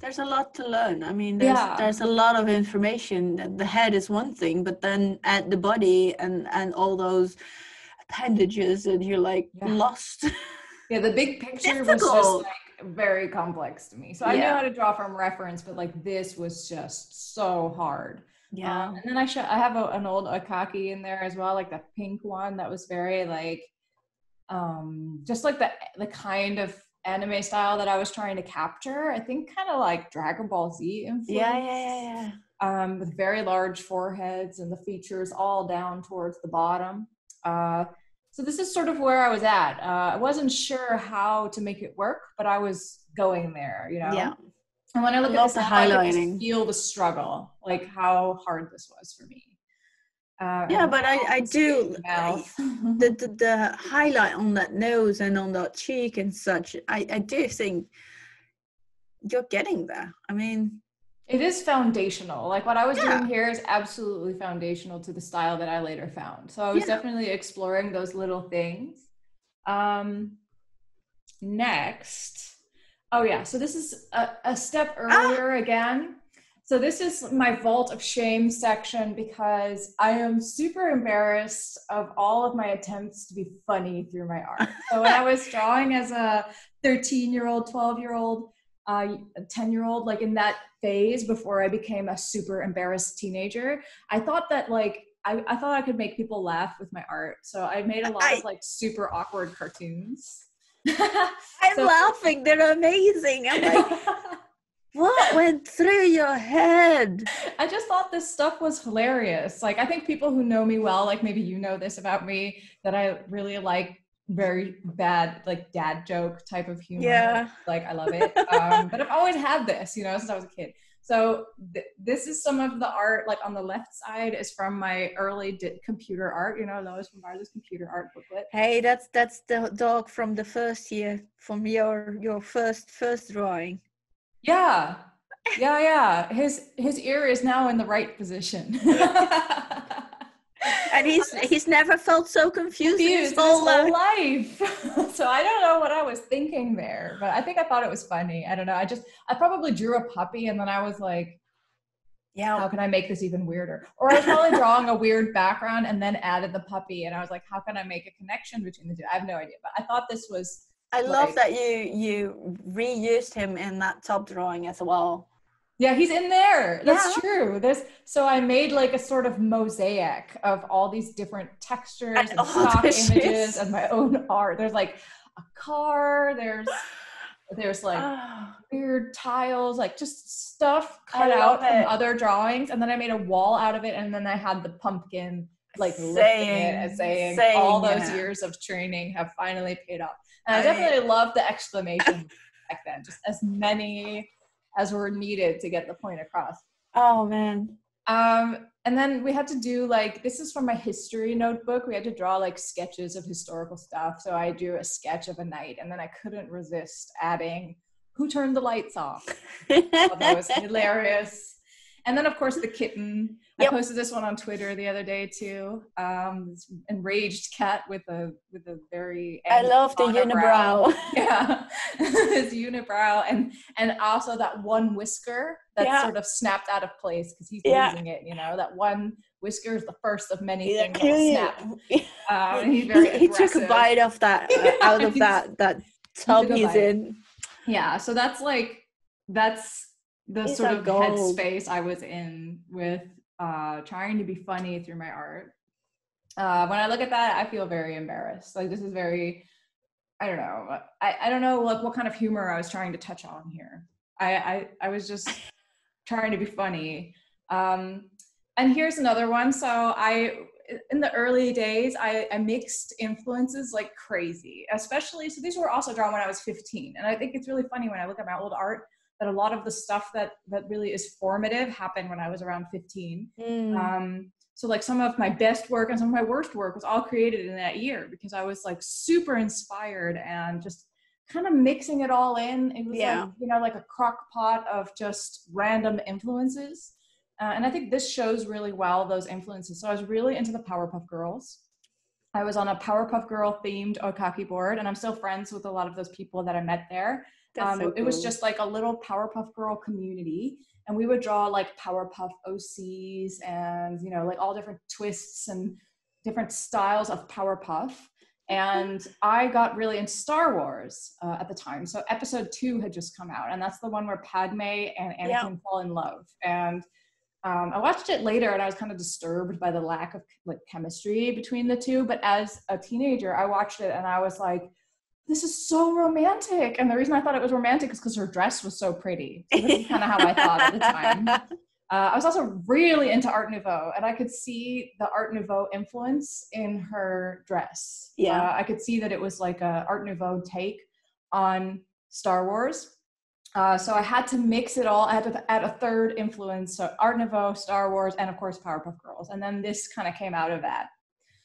there's a lot to learn. I mean, there's Yeah. there's a lot of information. The- The head is one thing, but then add the body and and all those appendages, and you're like Yeah. lost. Yeah, the big picture was just like very complex to me. So I knew Yeah. how to draw from reference, but like this was just so hard. yeah. Um, and then I sh- I have a, an old Oekaki in there as well, like the pink one that was very like, um, just like the the kind of anime style that I was trying to capture. I think kind of like Dragon Ball Z influence. yeah, yeah, yeah, yeah. Um, with very large foreheads and the features all down towards the bottom. Uh, so this is sort of where I was at. Uh, I wasn't sure how to make it work, but I was going there, you know. Yeah. And when I look Love at this, now, I highlighting. feel the struggle, like how hard this was for me. Uh, Yeah, but I- I do- the, the the highlight on that nose and on that cheek and such i i do think you're getting there i mean It is foundational. Like what I was Yeah. doing here is absolutely foundational to the style that I later found. So I was Yeah. definitely exploring those little things. Um, next, oh yeah, so this is a, a step Ah! earlier again. So this is my vault of shame section because I am super embarrassed of all of my attempts to be funny through my art. So when I was drawing as a 13 year old, 12 year old, uh, 10 year old, like in that phase before I became a super embarrassed teenager, I thought that like I, I thought I could make people laugh with my art. So I made a lot I, of like super awkward cartoons. I'm so, laughing. They're amazing. I'm like, what went through your head? I just thought this stuff was hilarious. Like, I think people who know me well, like maybe you know this about me, that I really like very bad, like dad joke type of humor. Yeah. Like, I love it. um, but I've always had this, you know, since I was a kid. So th- this is some of the art, like on the left side is from my early di- computer art, you know, Lois van Baarle's computer art booklet. Hey, that's that's the dog from the first year, from your your first first drawing. Yeah. Yeah, yeah. His his ear is now in the right position. and he's he's never felt so confused, confused his whole, his whole life. so I don't know what I was thinking there, but I think I thought it was funny. I don't know. I just I probably drew a puppy and then I was like, yeah, how can I make this even weirder? Or I was probably drawing a weird background and then added the puppy and I was like, how can I make a connection between the two? I have no idea, but I thought this was I like, love that you you reused him in that top drawing as well. Yeah, he's in there. That's yeah. true. This so I made like a sort of mosaic of all these different textures and, and stock images and my own art. There's like a car, there's there's like weird tiles, like just stuff cut out it. from other drawings. And then I made a wall out of it and then I had the pumpkin like saying, lifting it and saying, saying all those years of training have finally paid off. I, I definitely love the exclamation back then. Just as many as were needed to get the point across. Oh man. Um, and then we had to do like this is from my history notebook. We had to draw like sketches of historical stuff. So I drew a sketch of a knight, and then I couldn't resist adding who turned the lights off. that was hilarious. And then of course the kitten. Yep. I posted this one on Twitter the other day too. Um, this enraged cat with a with a very I love the unibrow. yeah, his unibrow and and also that one whisker that's yeah. sort of snapped out of place because he's yeah. losing it. You know that one whisker is the first of many yeah, things that snap. Um, he, he, took a bite of that uh, out of that that tub he's in. Yeah, so that's like that's the sort of headspace I was in with uh, trying to be funny through my art. Uh, when I look at that, I feel very embarrassed. Like this is very, I don't know. I, I don't know like what kind of humor I was trying to touch on here. I, I, I was just trying to be funny. Um, and here's another one. So I, in the early days, I, I mixed influences like crazy, especially, so these were also drawn when I was 15. And I think it's really funny when I look at my old art that a lot of the stuff that that really is formative happened when I was around 15. Mm. Um, so like some of my best work and some of my worst work was all created in that year because I was like super inspired and just kind of mixing it all in. It was yeah. like, you know, like a crock pot of just random influences. Uh, and I think this shows really well those influences. So I was really into the Powerpuff Girls. I was on a Powerpuff Girl themed Oekaki board, and I'm still friends with a lot of those people that I met there. Um, so cool. It was just like a little Powerpuff Girl community, and we would draw like Powerpuff OCs and you know like all different twists and different styles of Powerpuff. And I got really into Star Wars uh, at the time. So Episode Two had just come out, and that's the one where Padme and Anakin yeah. fall in love. And um, I watched it later, and I was kind of disturbed by the lack of like chemistry between the two. But as a teenager, I watched it, and I was like this is so romantic. And the reason I thought it was romantic is because her dress was so pretty. So this is kind of how I thought at the time. Uh, I was also really into Art Nouveau, and I could see the Art Nouveau influence in her dress. Yeah, uh, I could see that it was like a Art Nouveau take on Star Wars. Uh, so I had to mix it all. I had to add a third influence, so Art Nouveau, Star Wars, and of course Powerpuff Girls. And then this kind of came out of that.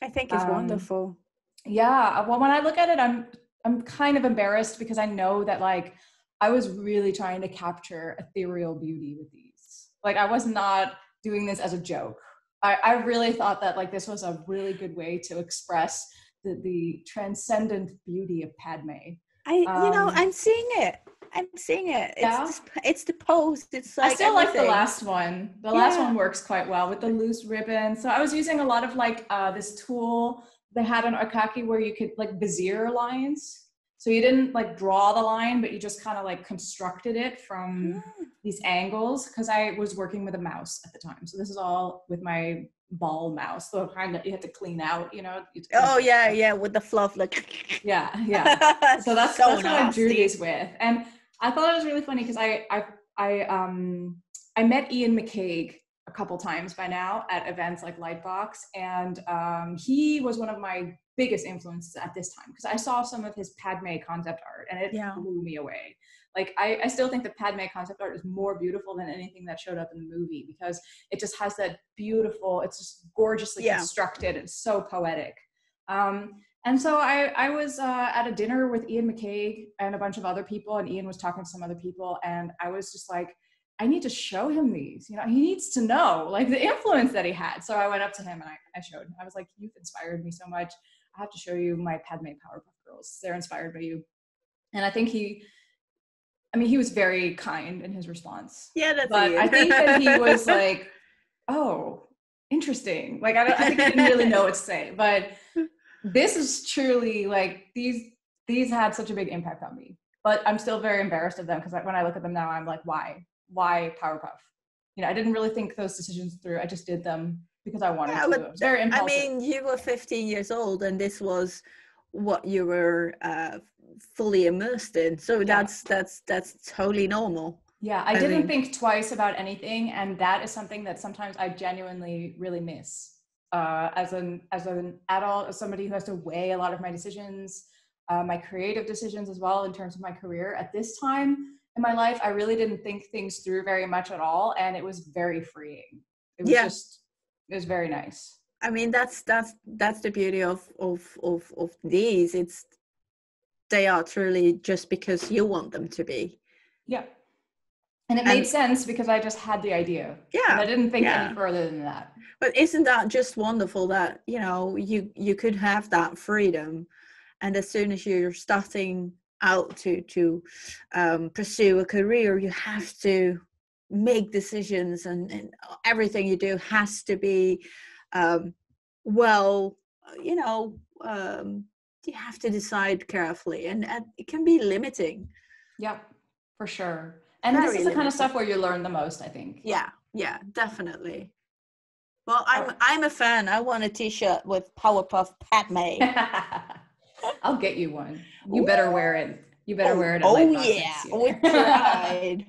I think it's um, wonderful. Yeah. Well, when I look at it, I'm I'm kind of embarrassed because I know that like I was really trying to capture ethereal beauty with these. Like I was not doing this as a joke. I, I really thought that like this was a really good way to express the, the transcendent beauty of Padme. I um, you know, um, I'm seeing it. I'm seeing it. It's Yeah? just, it's the pose. It's like I still like the last one. The last Yeah. one works quite well with the loose ribbon. So I was using a lot of like uh, this tool they had an Oekaki where you could like bezier lines. So you didn't like draw the line, but you just kind of like constructed it from Mm. these angles because I was working with a mouse at the time. So this is all with my ball mouse, the kind that you had to clean out, you know. you- Oh yeah, yeah, with the fluff like. Yeah, yeah. so that's, so that's what I drew these with, and I thought it was really funny because I I I um I met Ian McCaig a couple times by now at events like Lightbox, and um, he was one of my biggest influences at this time because I saw some of his Padme concept art, and it Yeah. blew me away. Like I, I still think the Padme concept art is more beautiful than anything that showed up in the movie because it just has that beautiful, it's just gorgeously Yeah. constructed. It's so poetic. Um, and so I, I was uh, at a dinner with Ian McCaig and a bunch of other people, and Ian was talking to some other people, and I was just like, I need to show him these. You know, he needs to know like the influence that he had. So I went up to him and I, I showed him. I was like, You've inspired me so much. I have to show you my Padme Powerpuff Girls. They're inspired by you. And I think he, I mean, he was very kind in his response. Yeah, that's But I think that he was like, oh, interesting. Like I don't I think he didn't really know what to say. But this is truly like these these had such a big impact on me. But I'm still very embarrassed of them because when I look at them now, I'm like, why? Why Powerpuff? You know, I didn't really think those decisions through. I just did them because I wanted Yeah, to. but, It was very I mean, you were 15 years old, and this was what you were uh, fully immersed in. So that's that's that's totally normal. Yeah, I, I didn't mean- think twice about anything, and that is something that sometimes I genuinely really miss. Uh, as an as an adult, as somebody who has to weigh a lot of my decisions, uh, my creative decisions as well in terms of my career. At this time in my life, I really didn't think things through very much at all, and it was very freeing. It was Yeah. just it was very nice. I mean, that's that's that's the beauty of of of of these. It's they are truly just because you want them to be. Yeah, and it And- made sense because I just had the idea. Yeah, and I didn't think yeah. any further than that. But isn't that just wonderful that you know you you could have that freedom, and as soon as you're starting out to to um, pursue a career, you have to make decisions, and, and everything you do has to be um, well, you know. Um, you have to decide carefully, and, and it can be limiting. Yep, for sure. And this Very is the kind of stuff where you learn the most, I think. Yeah, yeah, definitely. Well, I'm I'm a fan. I want a T-shirt with Powerpuff Padme. I'll get you one. You better wear it. You better wear it. Oh yeah, next we year. tried.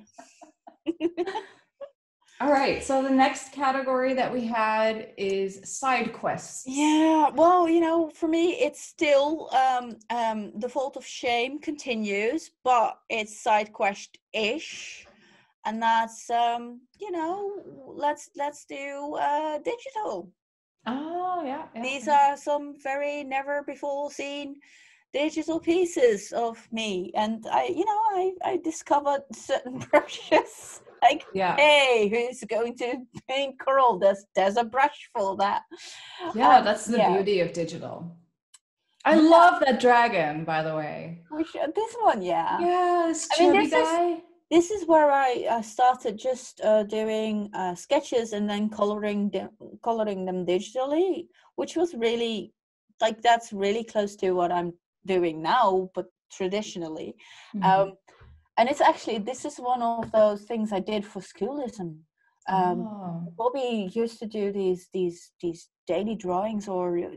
All right. So the next category that we had is side quests. yeah, well, you know, for me, it's still um, um, the fault of shame continues, but it's side quest ish, and that's um, you know, let's let's do uh, digital. Oh yeah. yeah, These yeah. are some very never before seen digital pieces of me, and I, you know, I I discovered certain brushes. Like, Yeah. hey, who's going to paint coral? There's there's a brush for that. Yeah. Um, That's the yeah. beauty of digital. I love that dragon, by the way. Should, this one, yeah. Yeah, this I mean, chubby this is- guy. This is where I uh, started just uh, doing uh, sketches and then coloring them, coloring them digitally, which was really like that's really close to what I'm doing now, but traditionally. Mhm. Um, and it's actually this is one of those things I did for schoolism. Um, Oh. Bobby used to do these these these daily drawings or uh,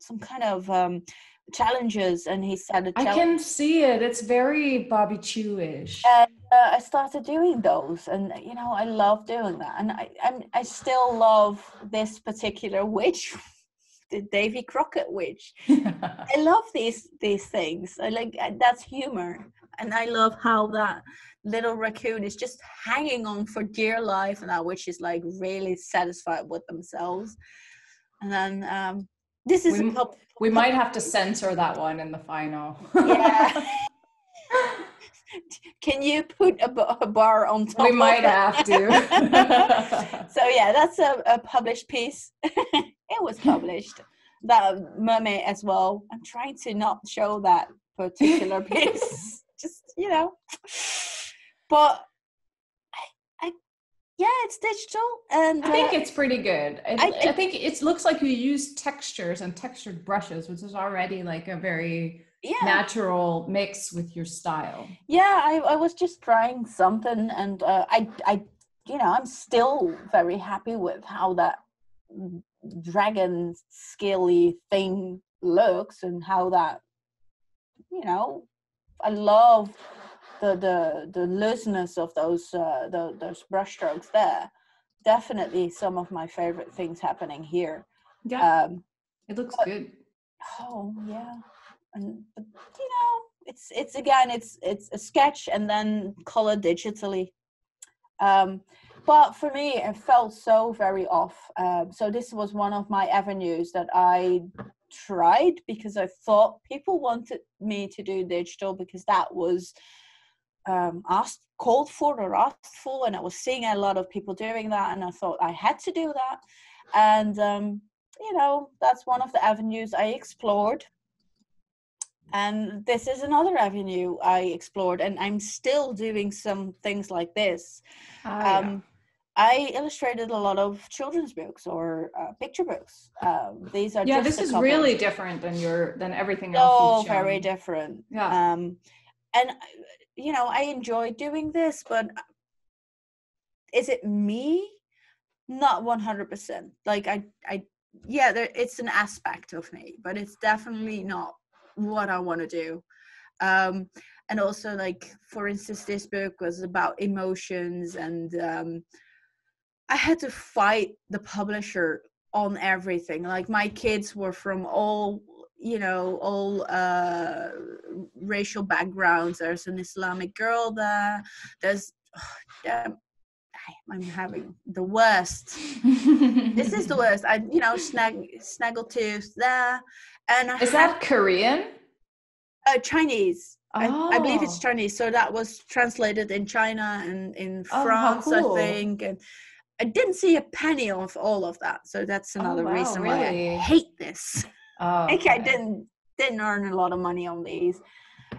some kind of um, challenges, and he said i can see it. It's very Bobby Chiu-ish. and uh, I started doing those, and you know I love doing that, and I I'm, I still love this particular witch, the Davy Crockett witch. I love these these things. I like uh, that's humor, and I love how that little raccoon is just hanging on for dear life, and that witch is like really satisfied with themselves. And then um, this is We a m- pub- we might have to censor that one in the final. yeah. Can you put a, a bar on top? we might have to. so yeah, that's a, a published piece. it was published. That mermaid as well. I'm trying to not show that particular piece. Just you know. But I, I yeah, it's digital, and I think uh, it's pretty good. I, I- I think it looks like you use textures and textured brushes, which is already like a very yeah, natural mix with your style. yeah. I, I was just trying something, and uh, I, I, you know, I'm still very happy with how that dragon scaly thing looks and how that, you know, I love the the the looseness of those uh, the, those brush strokes there. Definitely some of my favorite things happening here. Yeah, Um, it looks good. Oh yeah, and you know, it's it's again, it's it's a sketch and then color digitally. Um, but for me, it felt so very off. Um, so this was one of my avenues that I tried because I thought people wanted me to do digital because that was um, asked, called for, or asked for, and I was seeing a lot of people doing that, and I thought I had to do that, and um, you know that's one of the avenues I explored. And this is another avenue I explored, and I'm still doing some things like this. Ah, yeah. Um, I illustrated a lot of children's books or uh, picture books. Um, these are yeah, just this is couple. really different than your than everything so else. you've very different. Yeah. Um, and you know, I enjoy doing this, but is it me? Not one hundred percent. Like I, I, yeah, there, it's an aspect of me, but it's definitely not what I want to do. Um, and also, like for instance, this book was about emotions, and um, I had to fight the publisher on everything. Like my kids were from all you know all uh racial backgrounds. There's an islamic girl there. There's damn, I- i'm having the worst. This is the worst. I you know snag snaggletooth there and I Is that Korean? uh, chinese I, I believe it's Oh. chinese so that was translated in china and in Oh, france cool. i think and i didn't see a penny of all of that so that's another wow, reason why i hate this Oh, I think I okay. didn't didn't earn a lot of money on these.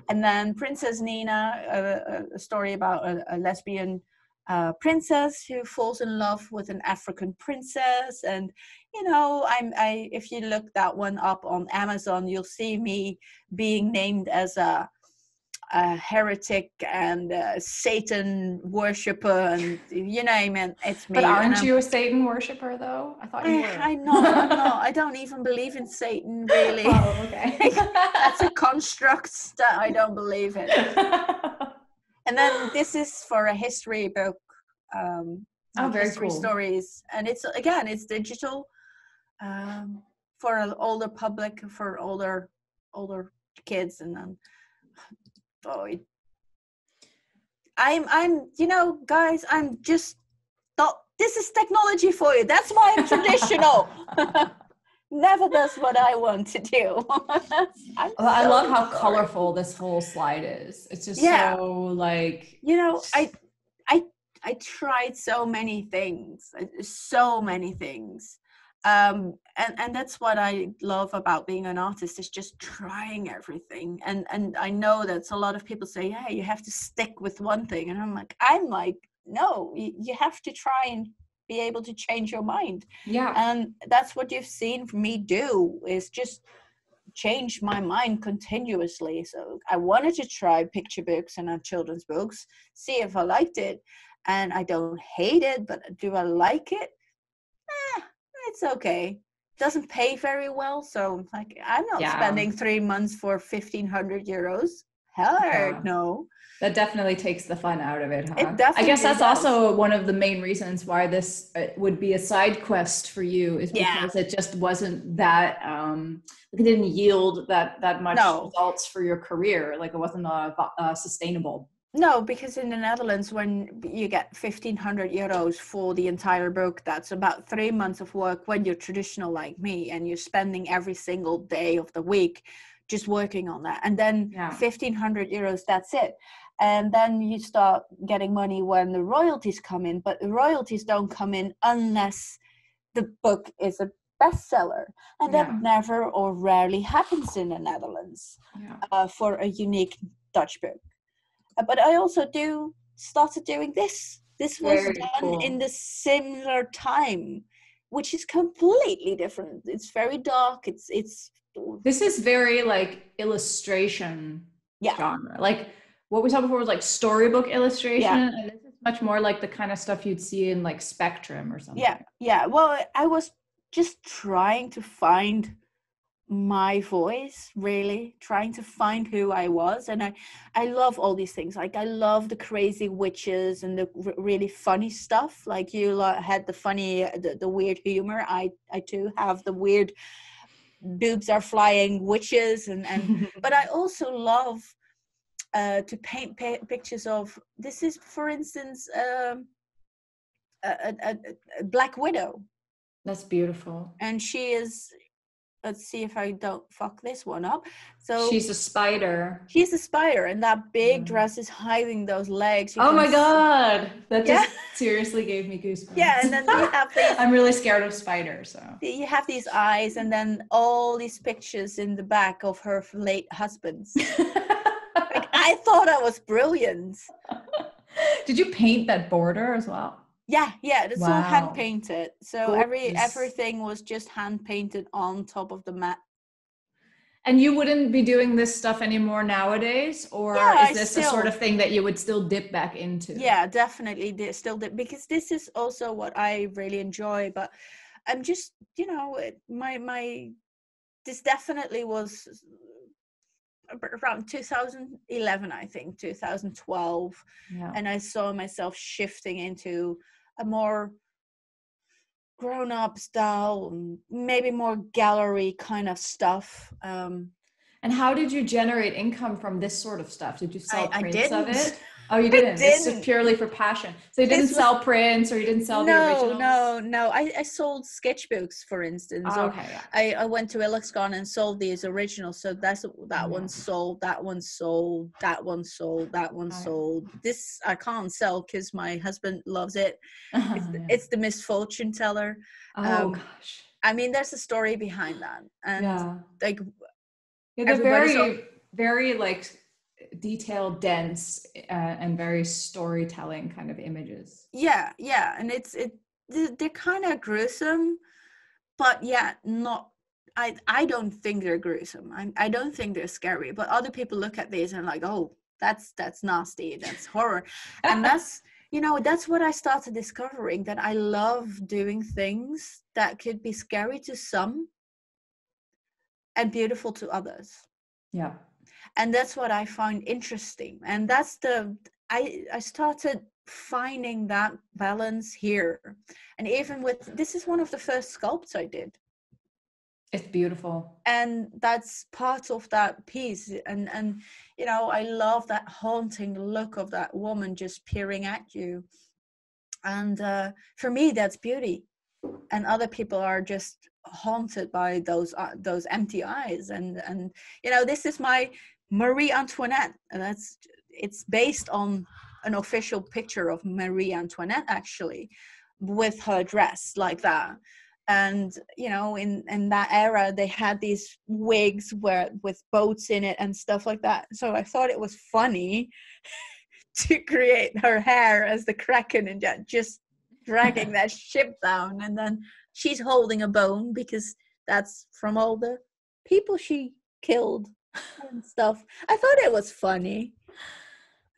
And then Princess Nina, a, a- a story about a, a lesbian uh, princess who falls in love with an African princess. And you know, I'm I if you look that one up on Amazon, you'll see me being named as a, a heretic and a Satan worshipper, and you name it, it's me. But aren't you a Satan worshiper though? I thought you were. I, I'm not. I'm not. I don't even believe in Satan, really. oh, okay. That's a construct that I don't believe in. And then this is for a history book. Um, Oh, very history cool. stories, and it's again, it's digital um, for an older public, for older older kids, and then oh, it, I'm I'm you know, guys, I'm just thought this is technology for you. That's why I'm traditional. Never does what I want to do. Well, I love how sorry. colorful this whole slide is. It's just Yeah. so like you know i i i tried so many things uh, so many things um and and that's what i love about being an artist is just trying everything and and i know that a lot of people say yeah you have to stick with one thing and i'm like i'm like no you, you have to try and be able to change your mind. Yeah. and that's what you've seen me do is just change my mind continuously. So i wanted to try picture books and uh, children's books see if i liked it. And i don't hate it but do i like it? Eh, it's okay. Doesn't pay very well so like i'm not Yeah. spending three months for 1500 euros hell Yeah. no That definitely takes the fun out of it, huh? I definitely I guess that's does. also one of the main reasons why this uh, would be a side quest for you is Yeah. because it just wasn't that um it didn't yield that that much No. results for your career. Like it wasn't uh, uh, sustainable. No, because in the Netherlands, when you get fifteen hundred euros for the entire book, that's about three months of work when you're traditional like me, and you're spending every single day of the week just working on that, and then Yeah. fifteen hundred euros, that's it. And then you start getting money when the royalties come in, but the royalties don't come in unless the book is a bestseller, and that never or rarely happens in the Netherlands Yeah. uh, for a unique Dutch book. Uh, But I also do started doing this. This was Very done cool. in the similar time, which is completely different. It's very dark. It's it's This is very like illustration Yeah. genre. Like what we saw before was like storybook illustration, Yeah. and this is much more like the kind of stuff you'd see in like Spectrum or something. yeah yeah well i was just trying to find my voice really trying to find who i was and i i love all these things like i love the crazy witches and the r- really funny stuff like you had the funny uh, the, the weird humor i i too have the weird boobs are flying witches and and but I also love uh, to paint pa- pictures of. This is, for instance, um, a, a, a- a Black Widow, That's beautiful. and she is. Let's see if I don't fuck this one up. So She's a spider. she's a spider, and that big Yeah. dress is hiding those legs. You Oh my god, that Yeah. just seriously gave me goosebumps. Yeah, and then have these. I'm really scared of spiders, so. You have these eyes, and then all these pictures in the back of her late husbands. Like, I thought that was brilliant. Did you paint that border as well? Yeah, yeah, it's all hand painted. So every everything was just hand painted on top of the mat. And you wouldn't be doing this stuff anymore nowadays, or Yeah, is this the sort of thing that you would still dip back into? Yeah, definitely still did because this is also what I really enjoy. But I'm just, you know, my my this definitely was around 2011, I think, 2012, Yeah. and I saw myself shifting into a more grown up style, maybe more gallery kind of stuff. Um, And how did you generate income from this sort of stuff? Did you sell I, I prints of didn't. it? Oh, you didn't. It's just didn't. purely for passion. So you didn't was- sell prints, or you didn't sell the no, originals. no, no. I, I sold sketchbooks, for instance. Oh, okay. Yeah. I, I went to Elixcon and sold these originals. So that's that one sold, that one sold, that one sold, that one Oh, yeah. sold. This I can't sell because my husband loves it. It's, the, it's the misfortune teller. oh um, gosh. I mean, there's a story behind that, and Yeah. like Yeah, they're very, very like detailed, dense, uh, and very storytelling kind of images. yeah, yeah, and it's it they're, they're kind of gruesome, but yeah, not. I I don't think they're gruesome. I I don't think they're scary. But other people look at these and like, oh, that's that's nasty. That's horror, and that's you know that's what I started discovering that I love doing things that could be scary to some and beautiful to others yeah. And that's what i find interesting and that's the i i started finding that balance here and even with this is one of the first sculpts i did It's beautiful. and that's part of that piece and and you know i love that haunting look of that woman just peering at you and uh, for me that's beauty and other people are just haunted by those uh, those empty eyes and and you know this is my marie antoinette. And that's it's based on an official picture of marie antoinette actually with her dress like that. And you know in in that era they had these wigs where with boats in it and stuff like that. So i thought it was funny to create her hair as the kraken and ju- just dragging that ship down. And then she's holding a bone because that's from all the people she killed and stuff i thought it was funny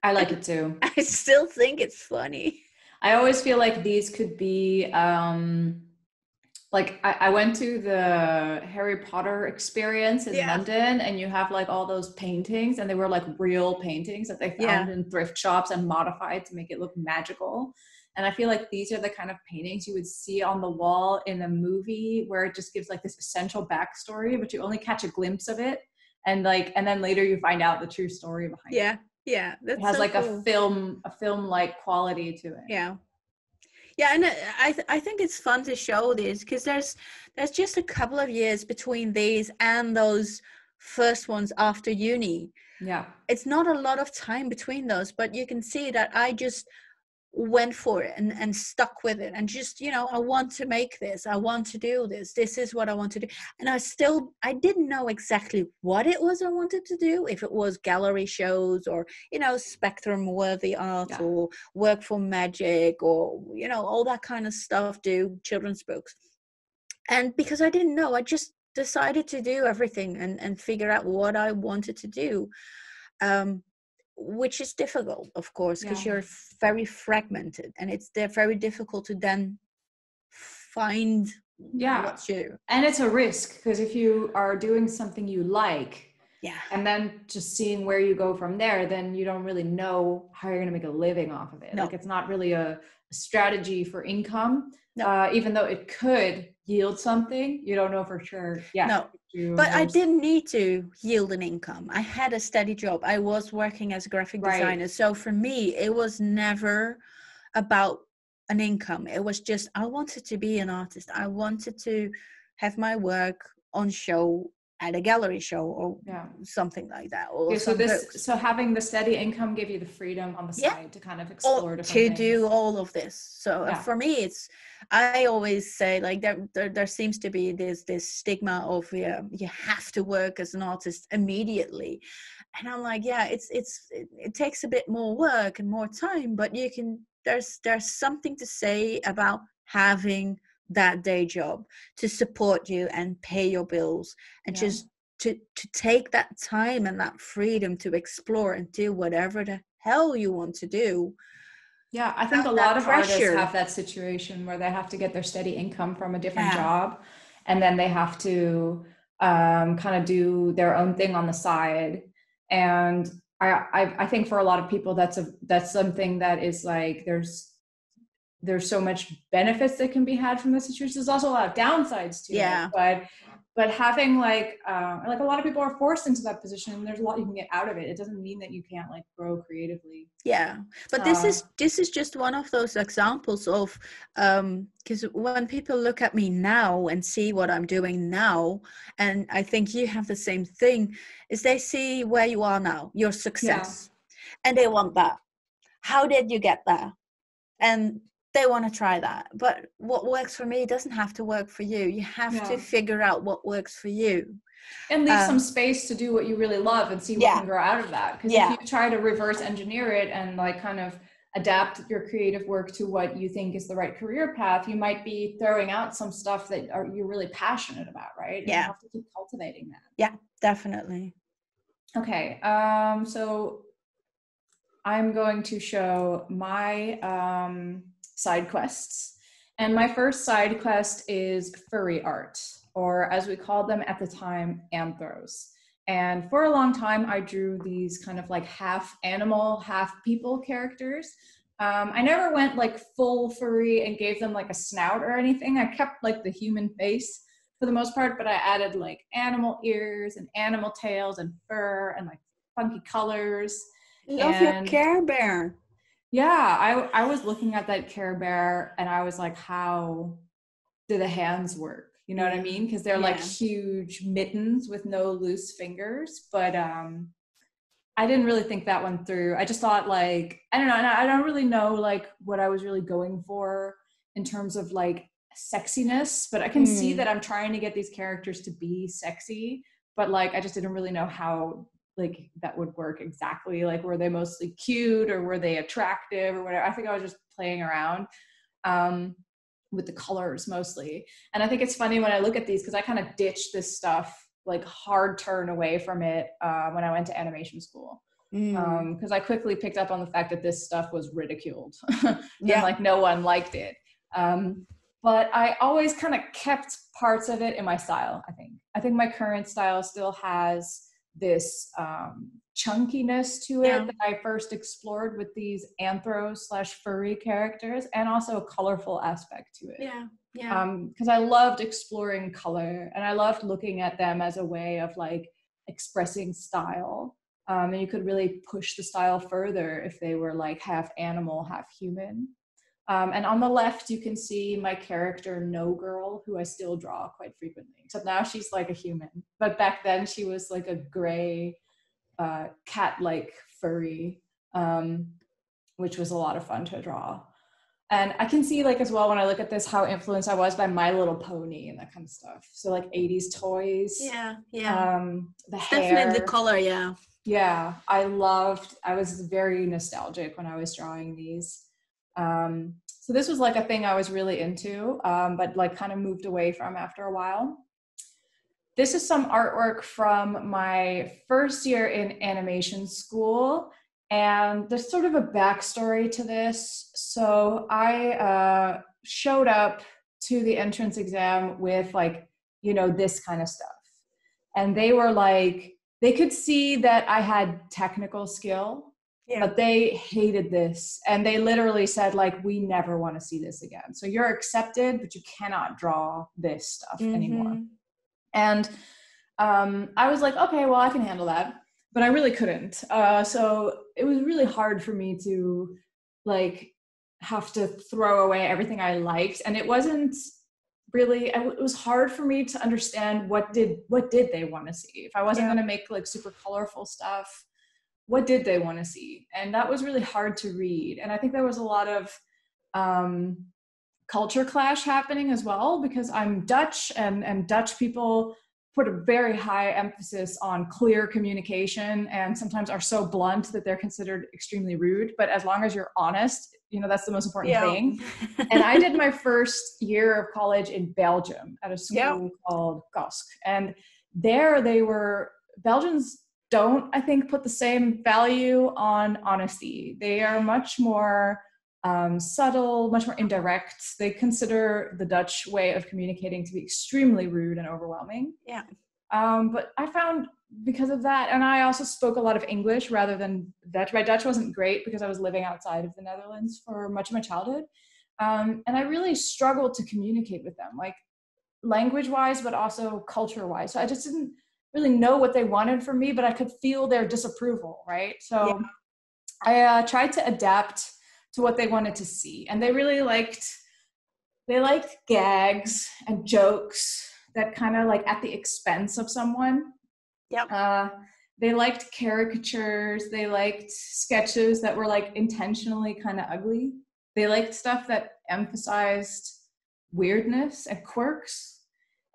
I like it too. i still think it's funny I always feel like these could be um like I, I went to the Harry Potter experience in Yeah. London and you have like all those paintings and they were like real paintings that they Yeah. found in thrift shops and modified to make it look magical. And I feel like these are the kind of paintings you would see on the wall in a movie where it just gives like this essential backstory, but you only catch a glimpse of it. And like, and then later you find out the true story behind it. yeah yeah It has so like cool. a film, a film like quality to it. yeah yeah and uh, i th- i think it's fun to show this because there's there's just a couple of years between these and those first ones after uni Yeah. it's not a lot of time between those but you can see that i just went for it and, and stuck with it and just you know i want to make this i want to do this this is what i want to do. And i still i didn't know exactly what it was i wanted to do if it was gallery shows or you know spectrum worthy art yeah. or work for magic or you know all that kind of stuff do children's books. And because i didn't know i just decided to do everything and and figure out what i wanted to do. Um which is difficult of course because yeah. you're very fragmented and it's they're very difficult to then find yeah what's you and it's a risk because if you are doing something you like yeah and then just seeing where you go from there then you don't really know how you're going to make a living off of it no. like it's not really a, a strategy for income no. uh, even though it could yield something you don't know for sure yeah no but I didn't need to yield an income. I had a steady job. I was working as a graphic right. designer. So for me, it was never about an income. It was just I wanted to be an artist. I wanted to have my work on show at a gallery show or yeah. something like that. Or yeah, so this, books. so having the steady income give you the freedom on the side yeah. to kind of explore to things. do all of this. So uh, for me, it's I always say like there, there, there seems to be this this stigma of yeah you have to work as an artist immediately, and I'm like yeah it's it's it, it takes a bit more work and more time, but you can there's there's something to say about having that day job to support you and pay your bills and yeah. just to to take that time and that freedom to explore and do whatever the hell you want to do yeah i think a lot of pressure. artists have that situation where they have to get their steady income from a different yeah. job and then they have to um, kind of do their own thing on the side and I, I i think for a lot of people that's a that's something that is like there's there's so much benefits that can be had from the situation. There's also a lot of downsides to yeah. it. But but having like uh, like a lot of people are forced into that position. There's a lot you can get out of it. It doesn't mean that you can't like grow creatively. Yeah, but this is this is just one of those examples of because um, when people look at me now and see what I'm doing now, and I think you have the same thing, is they see where you are now, your success, yeah. and they want that. How did you get there? And they want to try that but what works for me doesn't have to work for you you have yeah. to figure out what works for you and leave um, some space to do what you really love and see what yeah. can grow out of that because yeah. if you try to reverse engineer it and like kind of adapt your creative work to what you think is the right career path you might be throwing out some stuff that are, you're really passionate about right and yeah you have to keep cultivating that yeah definitely okay um so i'm going to show my um side quests. And my first side quest is furry art, or as we called them at the time, anthros. And for a long time, I drew these kind of like half animal, half people characters. Um, I never went like full furry and gave them like a snout or anything. I kept like the human face for the most part, but I added like animal ears and animal tails and fur and like funky colors. Love and, your Care Bear. Yeah, I I was looking at that Care Bear and I was like, how do the hands work? You know what I mean? Because they're yeah. like huge mittens with no loose fingers. But um I didn't really think that one through. I just thought like I don't know, I don't really know like what I was really going for in terms of like sexiness, but I can mm. see that I'm trying to get these characters to be sexy, but like I just didn't really know how like that would work exactly like were they mostly cute or were they attractive or whatever i think i was just playing around um, with the colors mostly. And i think it's funny when i look at these because i kind of ditched this stuff like hard turn away from it uh, when i went to animation school because mm. um, i quickly picked up on the fact that this stuff was ridiculed yeah. like no one liked it um, but i always kind of kept parts of it in my style i think. I think my current style still has this um, chunkiness to it yeah. that I first explored with these anthro slash furry characters, and also a colorful aspect to it. Yeah, yeah. Because um, I loved exploring color, and I loved looking at them as a way of like expressing style. Um, and you could really push the style further if they were like half animal, half human. Um, and on the left, you can see my character, No Girl, who I still draw quite frequently. So now she's like a human. But back then, she was like a gray, uh, cat like furry um, which was a lot of fun to draw. And I can see like as well when I look at this how influenced I was by My Little Pony and that kind of stuff. So like 80s toys. Yeah, yeah. Um the hair. Definitely the color, yeah. Yeah, I loved I was very nostalgic when I was drawing these. Um so this was like a thing I was really into, um, but like kind of moved away from after a while. This is some artwork from my first year in animation school and there's sort of a backstory to this. So I uh, showed up to the entrance exam with like, you know, this kind of stuff. And they were like, they could see that I had technical skill, yeah. but they hated this. And they literally said, like, we never want to see this again. So you're accepted, but you cannot draw this stuff mm-hmm. anymore. And um, I was like, okay, well, I can handle that but I really couldn't. Uh, so it was really hard for me to like have to throw away everything I liked, and it wasn't really. It was hard for me to understand what did what did they want to see. If I wasn't yeah. going to make like super colorful stuff, what did they want to see? And that was really hard to read. And I think there was a lot of um, culture clash happening as well because I'm Dutch, and and Dutch people put a very high emphasis on clear communication and sometimes are so blunt that they're considered extremely rude but as long as you're honest you know that's the most important yeah. thing and i did my first year of college in belgium at a school yeah. called KASK and there they were belgians don't i think put the same value on honesty they are much more um, subtle, much more indirect. They consider the Dutch way of communicating to be extremely rude and overwhelming. Yeah. Um, but I found because of that, and I also spoke a lot of English rather than Dutch. My Dutch wasn't great because I was living outside of the Netherlands for much of my childhood. Um, and I really struggled to communicate with them, like language wise, but also culture wise. So I just didn't really know what they wanted from me, but I could feel their disapproval, right? So yeah. I uh, tried to adapt to what they wanted to see. And they really liked they liked gags and jokes that kind of like at the expense of someone. Yep. Uh, they liked caricatures. They liked sketches that were like intentionally kind of ugly. They liked stuff that emphasized weirdness and quirks.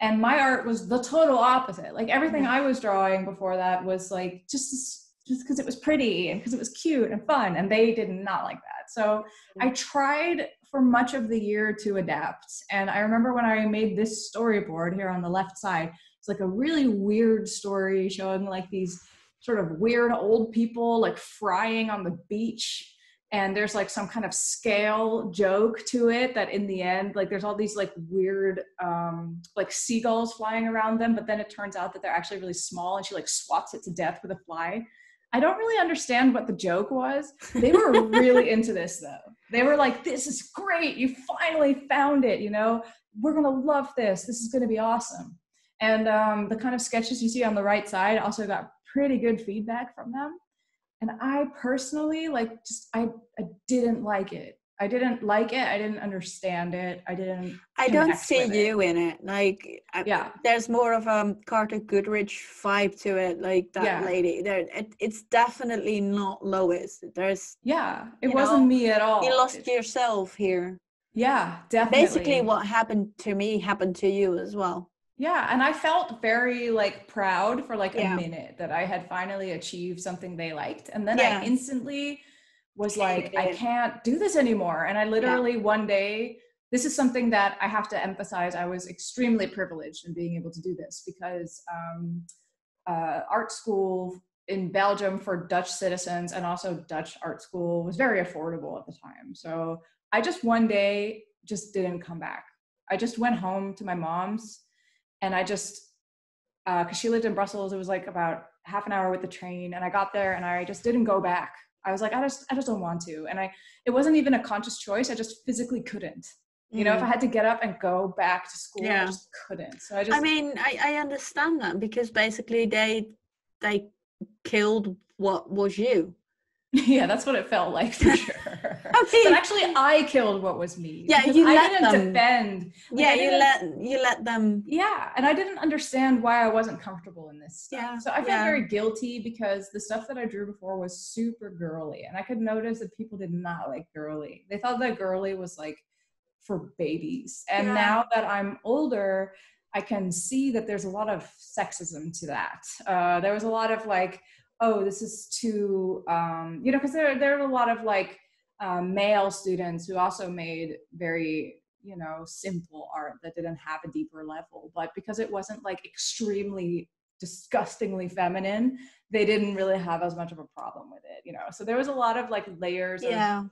And my art was the total opposite. Like everything mm-hmm. I was drawing before that was like just just because it was pretty and because it was cute and fun. And they did not like that. So mm-hmm. I tried for much of the year to adapt. And I remember when I made this storyboard here on the left side, it's like a really weird story showing like these sort of weird old people like frying on the beach and there's like some kind of scale joke to it that in the end like there's all these like weird um like seagulls flying around them but then it turns out that they're actually really small and she like swats it to death with a fly I don't really understand what the joke was. They were really into this though. They were like, this is great. You finally found it. You know, we're going to love this. This is going to be awesome. And um, the kind of sketches you see on the right side also got pretty good feedback from them. And I personally, like, just, I, I didn't like it. I didn't like it. I didn't understand it. I didn't. I don't see you it. in it. Like, yeah, there's more of a Carter Goodrich vibe to it. Like that yeah. lady. There, it, it's definitely not Lois. There's. Yeah, it wasn't know, me at all. You lost yourself here. Yeah, definitely. Basically, what happened to me happened to you as well. Yeah, and I felt very like proud for like yeah. a minute that I had finally achieved something they liked, and then yeah. I instantly was like, I can't do this anymore. And I literally yeah. one day, this is something that I have to emphasize. I was extremely privileged in being able to do this because um, uh, art school in Belgium for Dutch citizens and also Dutch art school was very affordable at the time. So I just one day just didn't come back. I just went home to my mom's and I just, because uh, she lived in Brussels, it was like about half an hour with the train. And I got there and I just didn't go back. I was like, I just, I just don't want to. And I, it wasn't even a conscious choice. I just physically couldn't. You know, if I mm. had to get up and go back to school, yeah. I just couldn't. So I just. I mean, I, I understand that because basically they, they killed what was you. Yeah, that's what it felt like for sure. Okay. But actually, I killed what was me. Yeah, you I let didn't them. defend. Like, yeah, you let you let them. Yeah, and I didn't understand why I wasn't comfortable in this stuff. Yeah, So I felt yeah. very guilty because the stuff that I drew before was super girly, and I could notice that people did not like girly. They thought that girly was like for babies. And Yeah. now that I'm older, I can see that there's a lot of sexism to that. Uh, there was a lot of like, oh, this is too, um, you know, because there there are a lot of like um, male students who also made very you know simple art that didn't have a deeper level. But because it wasn't like extremely disgustingly feminine they didn't really have as much of a problem with it you know? So there was a lot of like layers Yeah,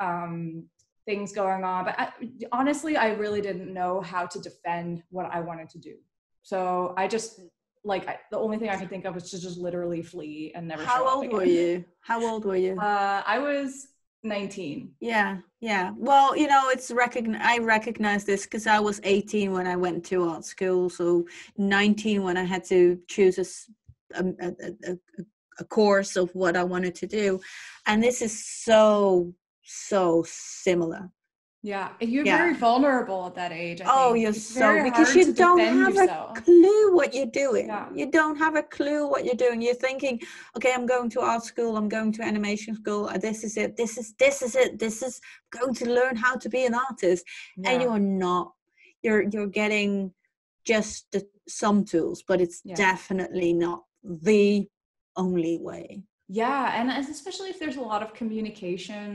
of um things going on. But I, honestly i really didn't know how to defend what i wanted to do. So i just like I, the only thing i could think of was to just literally flee and never how old were you? How old were you? uh i was 19 Yeah, yeah. Well, you know, it's recognize I recognize this because I was 18 when I went to art school, so 19 when I had to choose a a course of what I wanted to do, and this is so so similar. Yeah you're Yeah. very vulnerable at that age I Oh, think. you're It's so because you don't have yourself. a clue what you're doing. Yeah. You don't have a clue what you're doing. You're thinking, okay, I'm going to art school. I'm going to animation school. uh, This is it. This is this is it. This is going to learn how to be an artist. and you are not you're you're getting just the, some tools but it's Yeah. definitely not the only way Yeah, and especially if there's a lot of communication,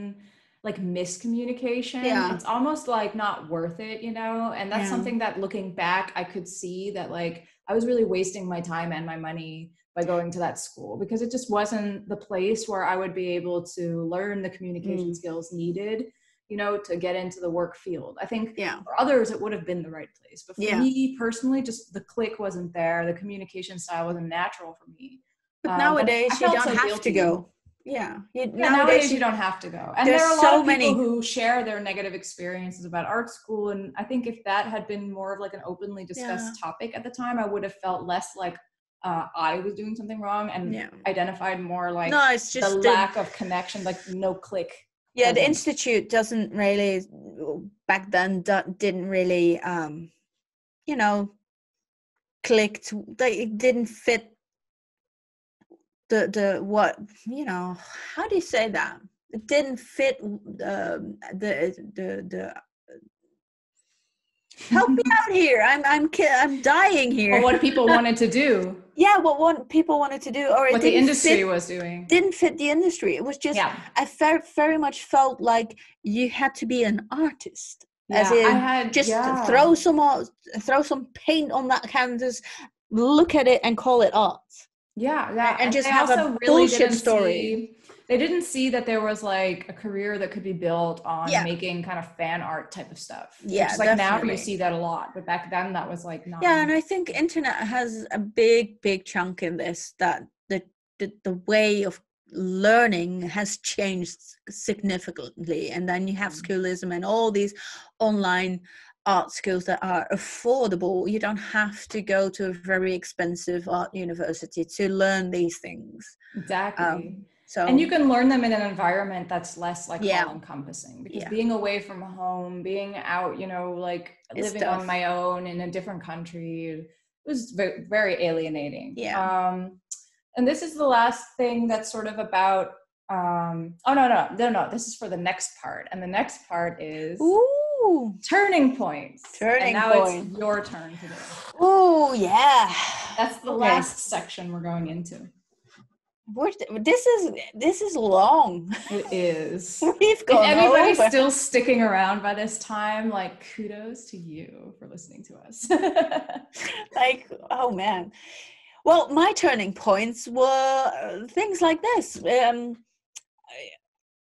like miscommunication, Yeah. it's almost like not worth it, you know? And that's Yeah. something that looking back, I could see that like I was really wasting my time and my money by going to that school because it just wasn't the place where I would be able to learn the communication Mm. skills needed, you know, to get into the work field. I think yeah for others it would have been the right place but for Yeah. me personally just the click wasn't there the communication style wasn't natural for me but Um, nowadays I you don't so have guilty. to go yeah, you, yeah, nowadays, you you don't have to go. And there are a so lot of many- people who share their negative experiences about art school and i think if that had been more of like an openly discussed topic at the time i would have felt less like uh, i was doing something wrong and Yeah. identified more like no it's just the the- lack of connection like no click yeah the institute doesn't really back then didn't really um you know clicked they it didn't fit the the what you know how do you say that? It didn't fit um, the the the help me out here. I'm i'm i'm dying here. Or what people wanted to do. Yeah what what people wanted to do or what the industry fit, was doing. didn't fit the industry. It was just yeah. I very very much felt like you had to be an artist. As Yeah, I in had just yeah. throw some throw some paint on that canvas look at it and call it art yeah, yeah, and just have a really bullshit story. see- they didn't see that there was like a career that could be built on Yeah. making kind of fan art type of stuff. Yeah, Just like now you see that a lot, but back then that was like not. yeah and i think internet has a big big chunk in this that the the, the way of learning has changed significantly and then you have Mm. schoolism and all these online art schools that are affordable you don't have to go to a very expensive art university to learn these things exactly. um, so and you can learn them in an environment that's less like Yeah. all encompassing because Yeah. being away from home being out you know like It's living tough. on my own in a different country was very, very alienating Yeah. um and this is the last thing that's sort of about um oh no no no no this is for the next part and the next part is ooh turning points. Turning and now point. it's your turn today ooh yeah. That's the Okay. last section we're going into. We're- this is this is long. It is. We've gone everybody's over. still sticking around by this time, like kudos to you for listening to us. like oh man. Well my turning points were uh, things like this. Um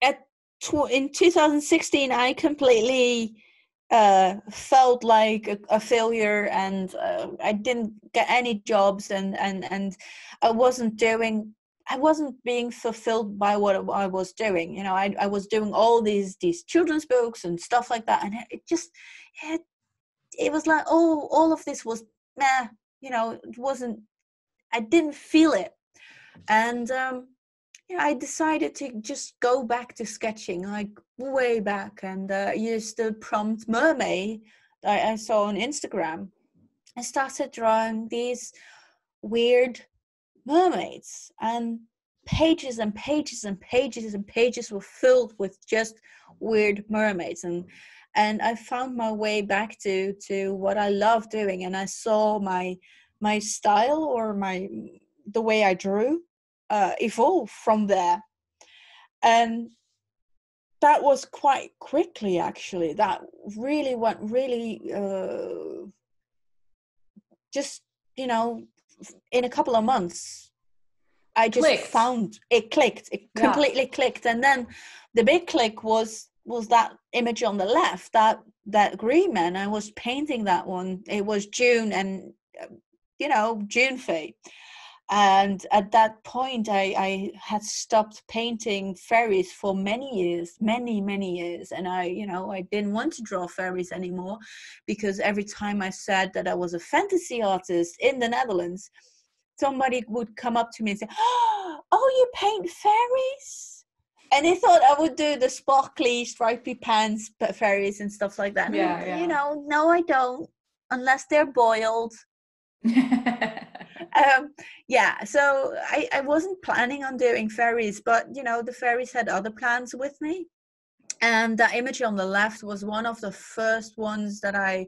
at tw- in 2016 i completely uh felt like a, a failure and uh, i didn't get any jobs and and and i wasn't doing i wasn't being fulfilled by what i was doing. You know i, I was doing all these these children's books and stuff like that and it just it, it was like oh all of this was nah you know it wasn't i didn't feel it. And um yeah, I decided to just go back to sketching, like way back, and uh, used the prompt mermaid that I saw on Instagram. I started drawing these weird mermaids, and pages and pages and pages and pages were filled with just weird mermaids and and i found my way back to to what i love doing and i saw my my style or my the way i drew uh, evolve from there and that was quite quickly actually that really went really uh, just you know in a couple of months I just clicked. found it clicked. It yeah. completely clicked, and then the big click was was that image on the left that that green man. I was painting that one. It was June, and you know June fate. And at that point, I, I had stopped painting fairies for many years, many, many years. And I, you know, I didn't want to draw fairies anymore because every time I said that I was a fantasy artist in the Netherlands, somebody would come up to me and say, "Oh, you paint fairies?" And they thought I would do the sparkly, stripy pants, but fairies and stuff like that. Yeah, and, yeah. You know, no, I don't, unless they're boiled. um, yeah, so I, I wasn't planning on doing fairies, but you know, the fairies had other plans with me. And that image on the left was one of the first ones that I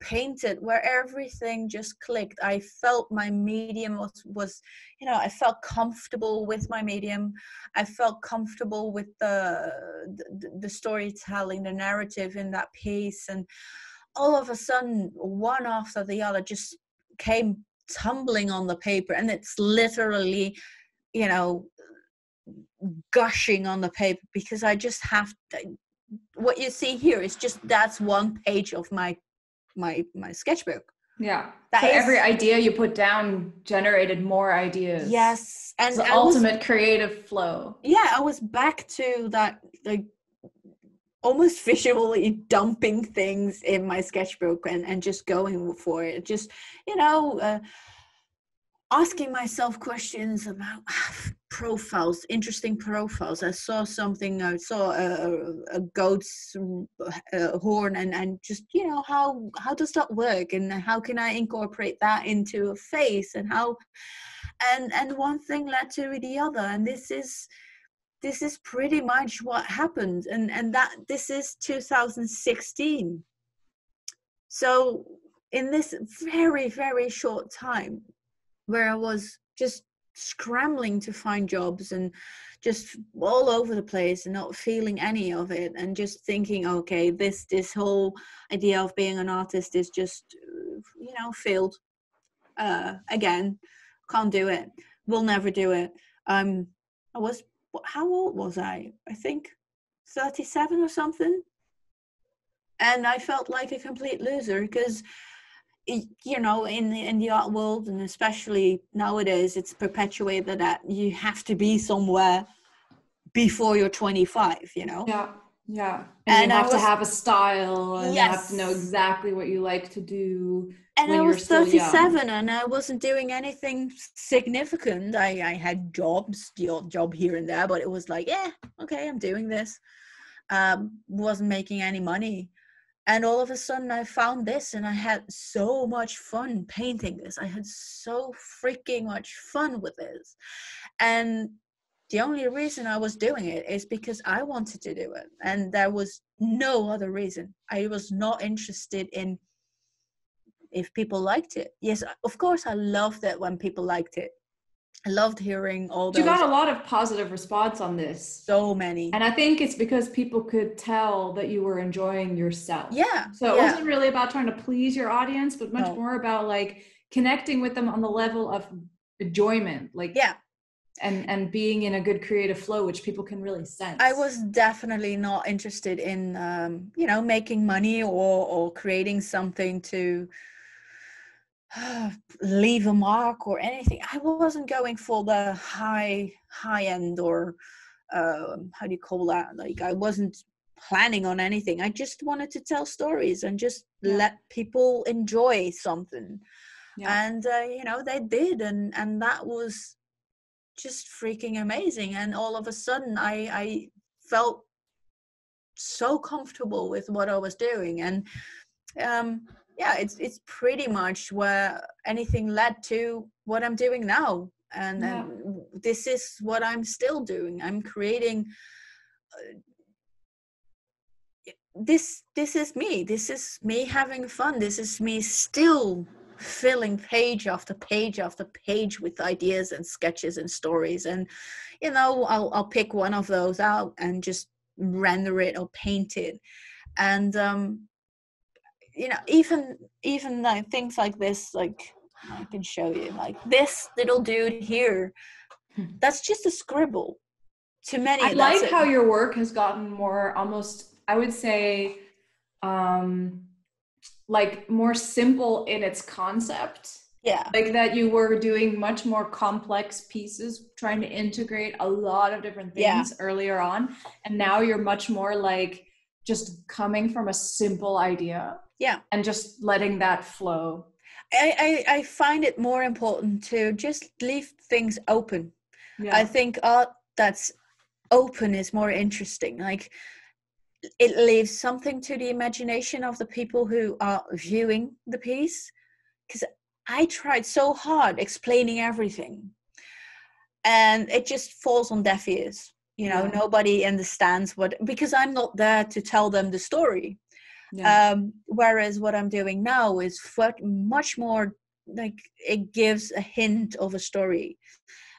painted where everything just clicked. I felt my medium was, was you know i felt comfortable with my medium. I felt comfortable with the, the the storytelling the narrative in that piece. And all of a sudden one after the other just came tumbling on the paper and it's literally you know gushing on the paper because i just have to, what you see here is just that's one page of my my my sketchbook. Yeah. That so is, every idea you put down generated more ideas. Yes and the ultimate was, creative flow. Yeah i was back to that like almost visually dumping things in my sketchbook and and just going for it. Just you know uh, asking myself questions about profiles interesting profiles. I saw something i saw a, a goat's uh, horn and and just you know how how does that work? And how can i incorporate that into a face? And how and and one thing led to the other. And this is this is pretty much what happened and and that this is 2016 so in this very very short time where I was just scrambling to find jobs and just all over the place and not feeling any of it and just thinking okay this this whole idea of being an artist is just you know failed uh again. Can't do it. Will never do it. Um i was how old was i? I think 37 or something. And i felt like a complete loser because you know in the in the art world and especially nowadays it's perpetuated that you have to be somewhere before you're 25 you know? Yeah yeah. And, and you have was, to have a style and yes. you have to know exactly what you like to do and i was 37 and i wasn't doing anything significant. I i had jobs the odd job here and there but it was like yeah okay i'm doing this. Um wasn't making any money. And all of a sudden i found this and i had so much fun painting this. I had so freaking much fun with this. And the only reason i was doing it is because i wanted to do it. And there was no other reason. I was not interested in if people liked it yes of course i loved it when people liked it I loved hearing all those. You got a lot of positive response on this. So many. And I think it's because people could tell that you were enjoying yourself. Yeah. So yeah. it wasn't really about trying to please your audience, but much no. more about like connecting with them on the level of enjoyment. Like yeah. And and being in a good creative flow, which people can really sense. I was definitely not interested in um, you know, making money or or creating something to leave a mark or anything. I wasn't going for the high high end or uh, how do you call that? Like I wasn't planning on anything. I just wanted to tell stories and just yeah. let people enjoy something. Yeah. And uh, you know they did, and and that was just freaking amazing and all of a sudden i i felt so comfortable with what i was doing and um yeah it's it's pretty much where anything led to what i'm doing now. And, Yeah. and this is what i'm still doing. I'm creating uh, this this is me. This is me having fun. This is me still filling page after page after page with ideas and sketches and stories. And you know i'll, I'll pick one of those out and just render it or paint it. And um you know even even like things like this like i can show you like this little dude here that's just a scribble to many I like it. how your work has gotten more almost, I would say, um, like more simple in its concept. yeah Like that you were doing much more complex pieces, trying to integrate a lot of different Yeah. things earlier on. And now you're much more like just coming from a simple idea. Yeah. And just letting that flow. I, I, I find it more important to just leave things open. Yeah. I think art that's open is more interesting. Like it leaves something to the imagination of the people who are viewing the piece. Because I tried so hard explaining everything, and it just falls on deaf ears. You know, Yeah. nobody understands what because I'm not there to tell them the story. Yeah. Um, whereas what I'm doing now is much more like it gives a hint of a story,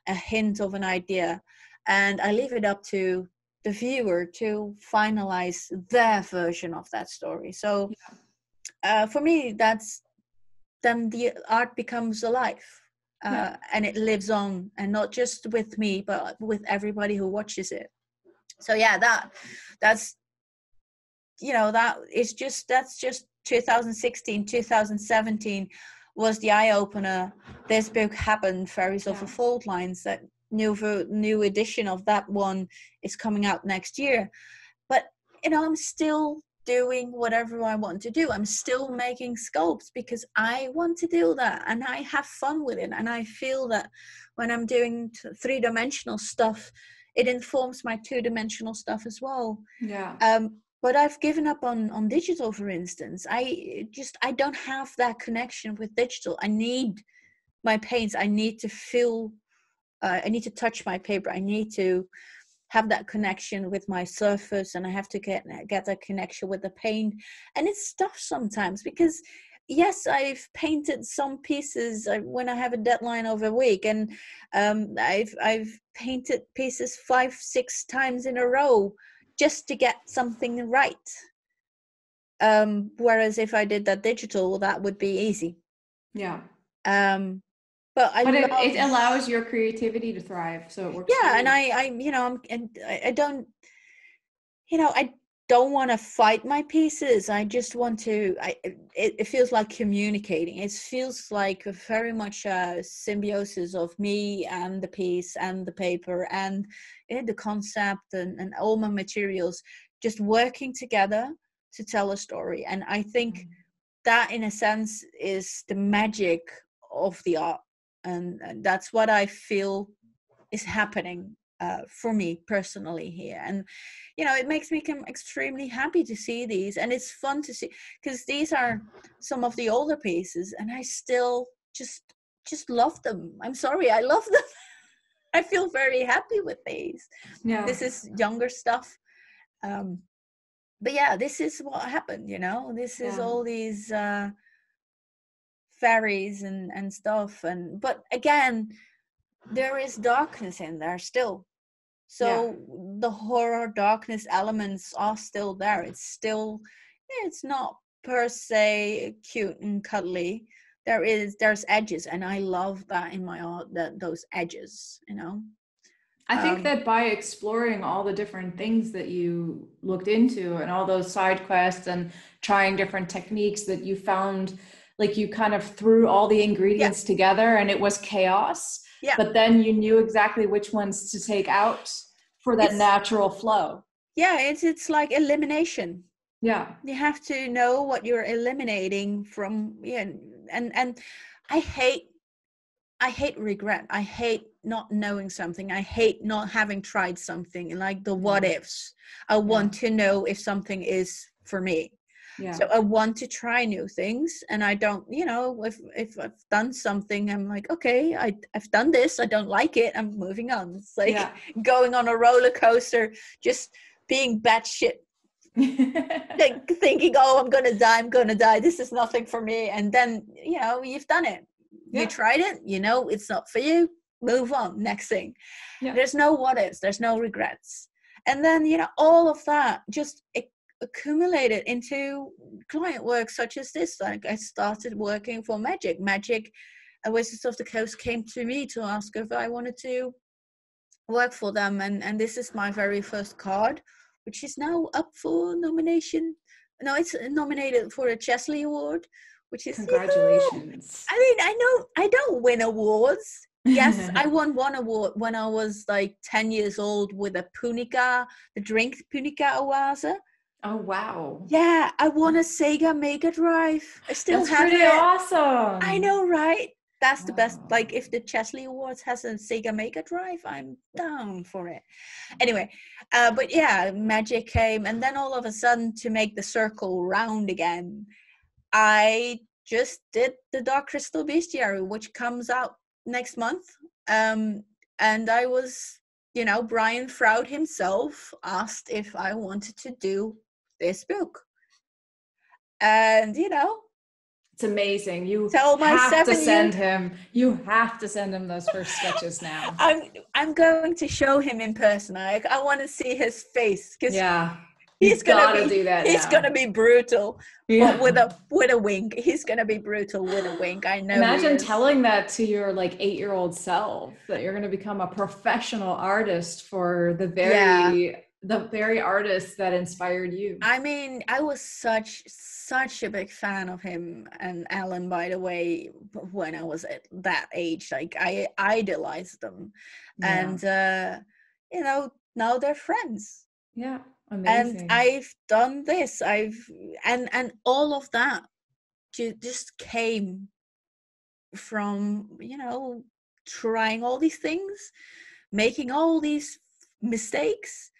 a hint of an idea, and I leave it up to the viewer to finalize their version of that story. So, uh, for me, that's then the art becomes alive. Uh, Yeah. and it lives on and not just with me but with everybody who watches it so yeah that that's you know that is just that's just 2016 2017 was the eye opener. This book happened fairies over Yeah. fault lines. That new new edition of that one is coming out next year. But you know i'm still doing whatever i want to do. I'm still making sculpts because i want to do that and i have fun with it. And i feel that when i'm doing t- three-dimensional stuff it informs my two-dimensional stuff as well. Yeah. um, but I've given up on on digital, for instance. I just I don't have that connection with digital. I need my paints. I need to feel. Uh, I need to touch my paper. I need to have that connection with my surface, and I have to get get that connection with the paint. And it's tough sometimes because yes, I've painted some pieces uh, when I have a deadline of a week, and um, I've I've painted pieces five six times in a row just to get something right. Um, whereas if I did that digital, that would be easy. Yeah. Um, but I But it, love, it allows your creativity to thrive. So it works. yeah, and. I, I, you know, I'm, and I, I don't, you know, I don't want to fight my pieces. I just want to. I, it, it feels like communicating. It feels like a very much a symbiosis of me and the piece and the paper and eh, the concept and, and all my materials just working together to tell a story. And I think that, in a sense, is the magic of the art, and, and that's what I feel is happening uh, for me personally here. And you know, it makes me come extremely happy to see these, and it's fun to see because these are some of the older pieces, and I still just just love them. I'm sorry, I love them. I feel very happy with these yeah. this is younger stuff um but yeah this is what happened you know this is Yeah. all these uh fairies and and stuff and but again there is darkness in there still so the horror darkness elements are still there. It's still it's not per se cute and cuddly. There is there's edges and i love that in my art that those edges you know? I think Um, that by exploring all the different things that you looked into and all those side quests and trying different techniques that you found like you kind of threw all the ingredients together and it was chaos. Yeah. But then you knew exactly which ones to take out for that It's- natural flow. yeah it's it's like elimination Yeah. you have to know what you're eliminating from yeah and and i hate I hate regret. I hate not knowing something. I hate not having tried something and like the mm. what ifs. I want to know if something is for me. Yeah. So I want to try new things and I don't, you know, if if I've done something, I'm like, okay, I I've done this, I don't like it, I'm moving on. It's like Yeah. going on a roller coaster, just being batshit think, thinking, oh, I'm gonna die, I'm gonna die, this is nothing for me. And then, you know, you've done it. Yeah. You tried it, you know, it's not for you, move on, next thing. Yeah. There's no what ifs, there's no regrets. And then, you know, all of that just ac- accumulated into client work such as this. Like I started working for Magic. Magic, uh, Wizards of the Coast came to me to ask if I wanted to work for them. And, and this is my very first card, which is now up for nomination. No, it's nominated for a Chesley Award, which is you know, Congratulations. I mean, I know I don't win awards. Yes, I won one award when I was like 10 years old with a Punica, the drink Punica Oaza. Oh wow. Yeah, I won a Sega Mega Drive. I still That's have pretty it. awesome. I know, right? That's the best. Like, if the Chesley Awards has a Sega Mega Drive, I'm down for it. Anyway, uh, but yeah, Magic came, and then all of a sudden, to make the circle round again, I just did the Dark Crystal Bestiary, which comes out next month. Um, and I was, you know, Brian Froud himself asked if I wanted to do this book. And, you know, It's amazing. You Tell my have to send him. You have to send him those first sketches now. I'm I'm going to show him in person. I I want to see his face because yeah. he's You've gonna be do that. he's now. gonna be brutal, Yeah. but with a with a wink. He's gonna be brutal with a wink. I know. Imagine telling that to your like eight year old self that you're going to become a professional artist for the very the very artist that inspired you. I mean, I was such such a big fan of him and Alan. By the way, when I was at that age, like I idolized them, Yeah. and uh, you know now they're friends. yeah, amazing. and i've done this i've and and all of that just came from you know trying all these things making all these mistakes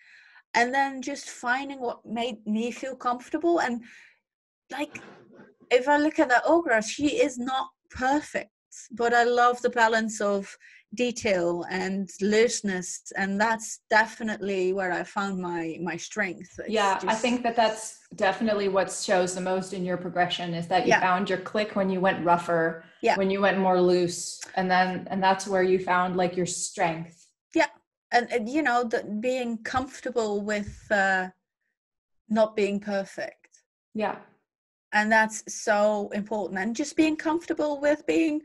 and then just finding what made me feel comfortable and like if i look at that ogre she is not perfect but i love the balance of detail and looseness and that's definitely where i found my my strength It's yeah, I think that that's definitely what shows the most in your progression is that you Yeah. found your click when you went rougher, Yeah. when you went more loose, and then and that's where you found like your strength. And, and you know that being comfortable with uh not being perfect. Yeah, and that's so important. And just being comfortable with being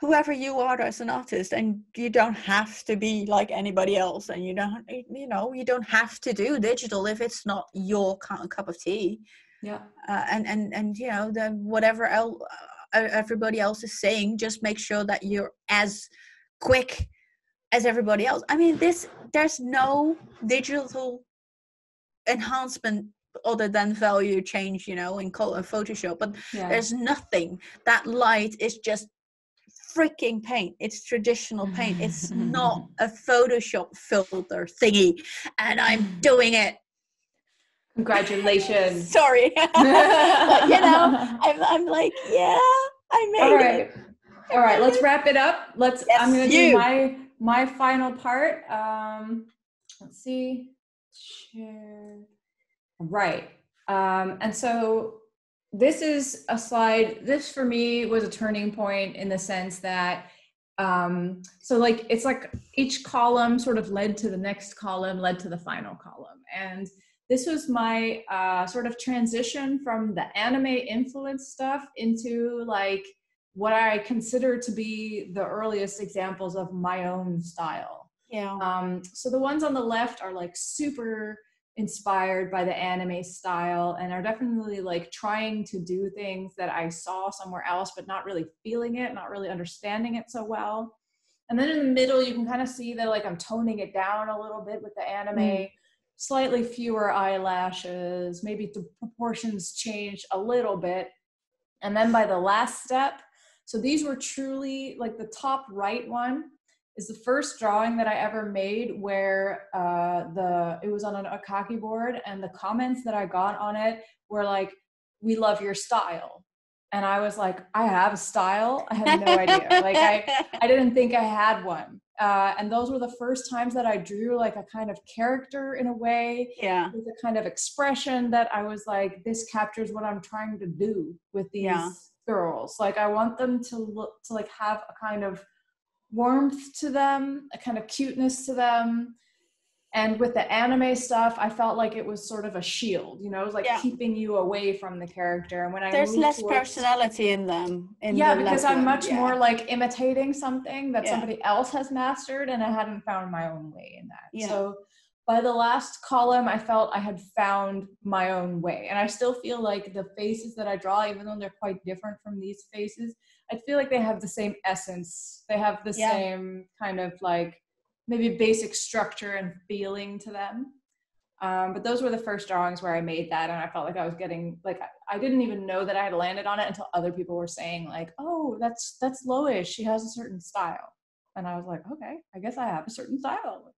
whoever you are as an artist and you don't have to be like anybody else and you don't you know you don't have to do digital if it's not your cup of tea. Yeah, uh, and and and you know then whatever else everybody else is saying just make sure that you're as quick as everybody else i mean this there's no digital enhancement other than value change you know in color uh, photoshop but yeah. there's nothing that light is just freaking paint it's traditional paint it's not a photoshop filter thingy and i'm doing it Congratulations. sorry but you know I'm, I'm like yeah i made All it right. All right, let's wrap it up. Let's I'm going to you. do my my final part. Um let's see. Right. Um and so this is a slide this for me was a turning point in the sense that um so like it's like each column sort of led to the next column led to the final column and this was my uh, sort of transition from the anime influence stuff into like what I consider to be the earliest examples of my own style. yeah Um, so the ones on the left are like super inspired by the anime style and are definitely like trying to do things that I saw somewhere else, but not really feeling it, not really understanding it so well. And then in the middle, you can kind of see that like I'm toning it down a little bit with the anime, Mm. slightly fewer eyelashes, maybe the proportions change a little bit. And then by the last step, So these were truly like the top right one is the first drawing that I ever made where uh, the it was on an Oekaki board and the comments that I got on it were like, "We love your style," and I was like, "I have a style? I have no idea. Like I I didn't think I had one." Uh, and those were the first times that I drew like a kind of character in a way, yeah, with a kind of expression that I was like, "This captures what I'm trying to do with these." Yeah. Girls like i want them to look to like have a kind of warmth to them, a kind of cuteness to them. And with the anime stuff, I felt like it was sort of a shield, you know, it was like Yeah. keeping you away from the character. And when I There's less towards- personality in them. In yeah, the because I'm much yeah. more like imitating something that Yeah. somebody else has mastered, and I hadn't found my own way in that. Yeah. So by the last column, I felt I had found my own way, and I still feel like the faces that I draw, even though they're quite different from these faces, I feel like they have the same essence. They have the Yeah. same kind of like maybe basic structure and feeling to them. Um, but those were the first drawings where I made that, and I felt like I was getting like I, I didn't even know that I had landed on it until other people were saying like, "Oh, that's that's Lois. She has a certain style," and I was like, "Okay, I guess I have a certain style."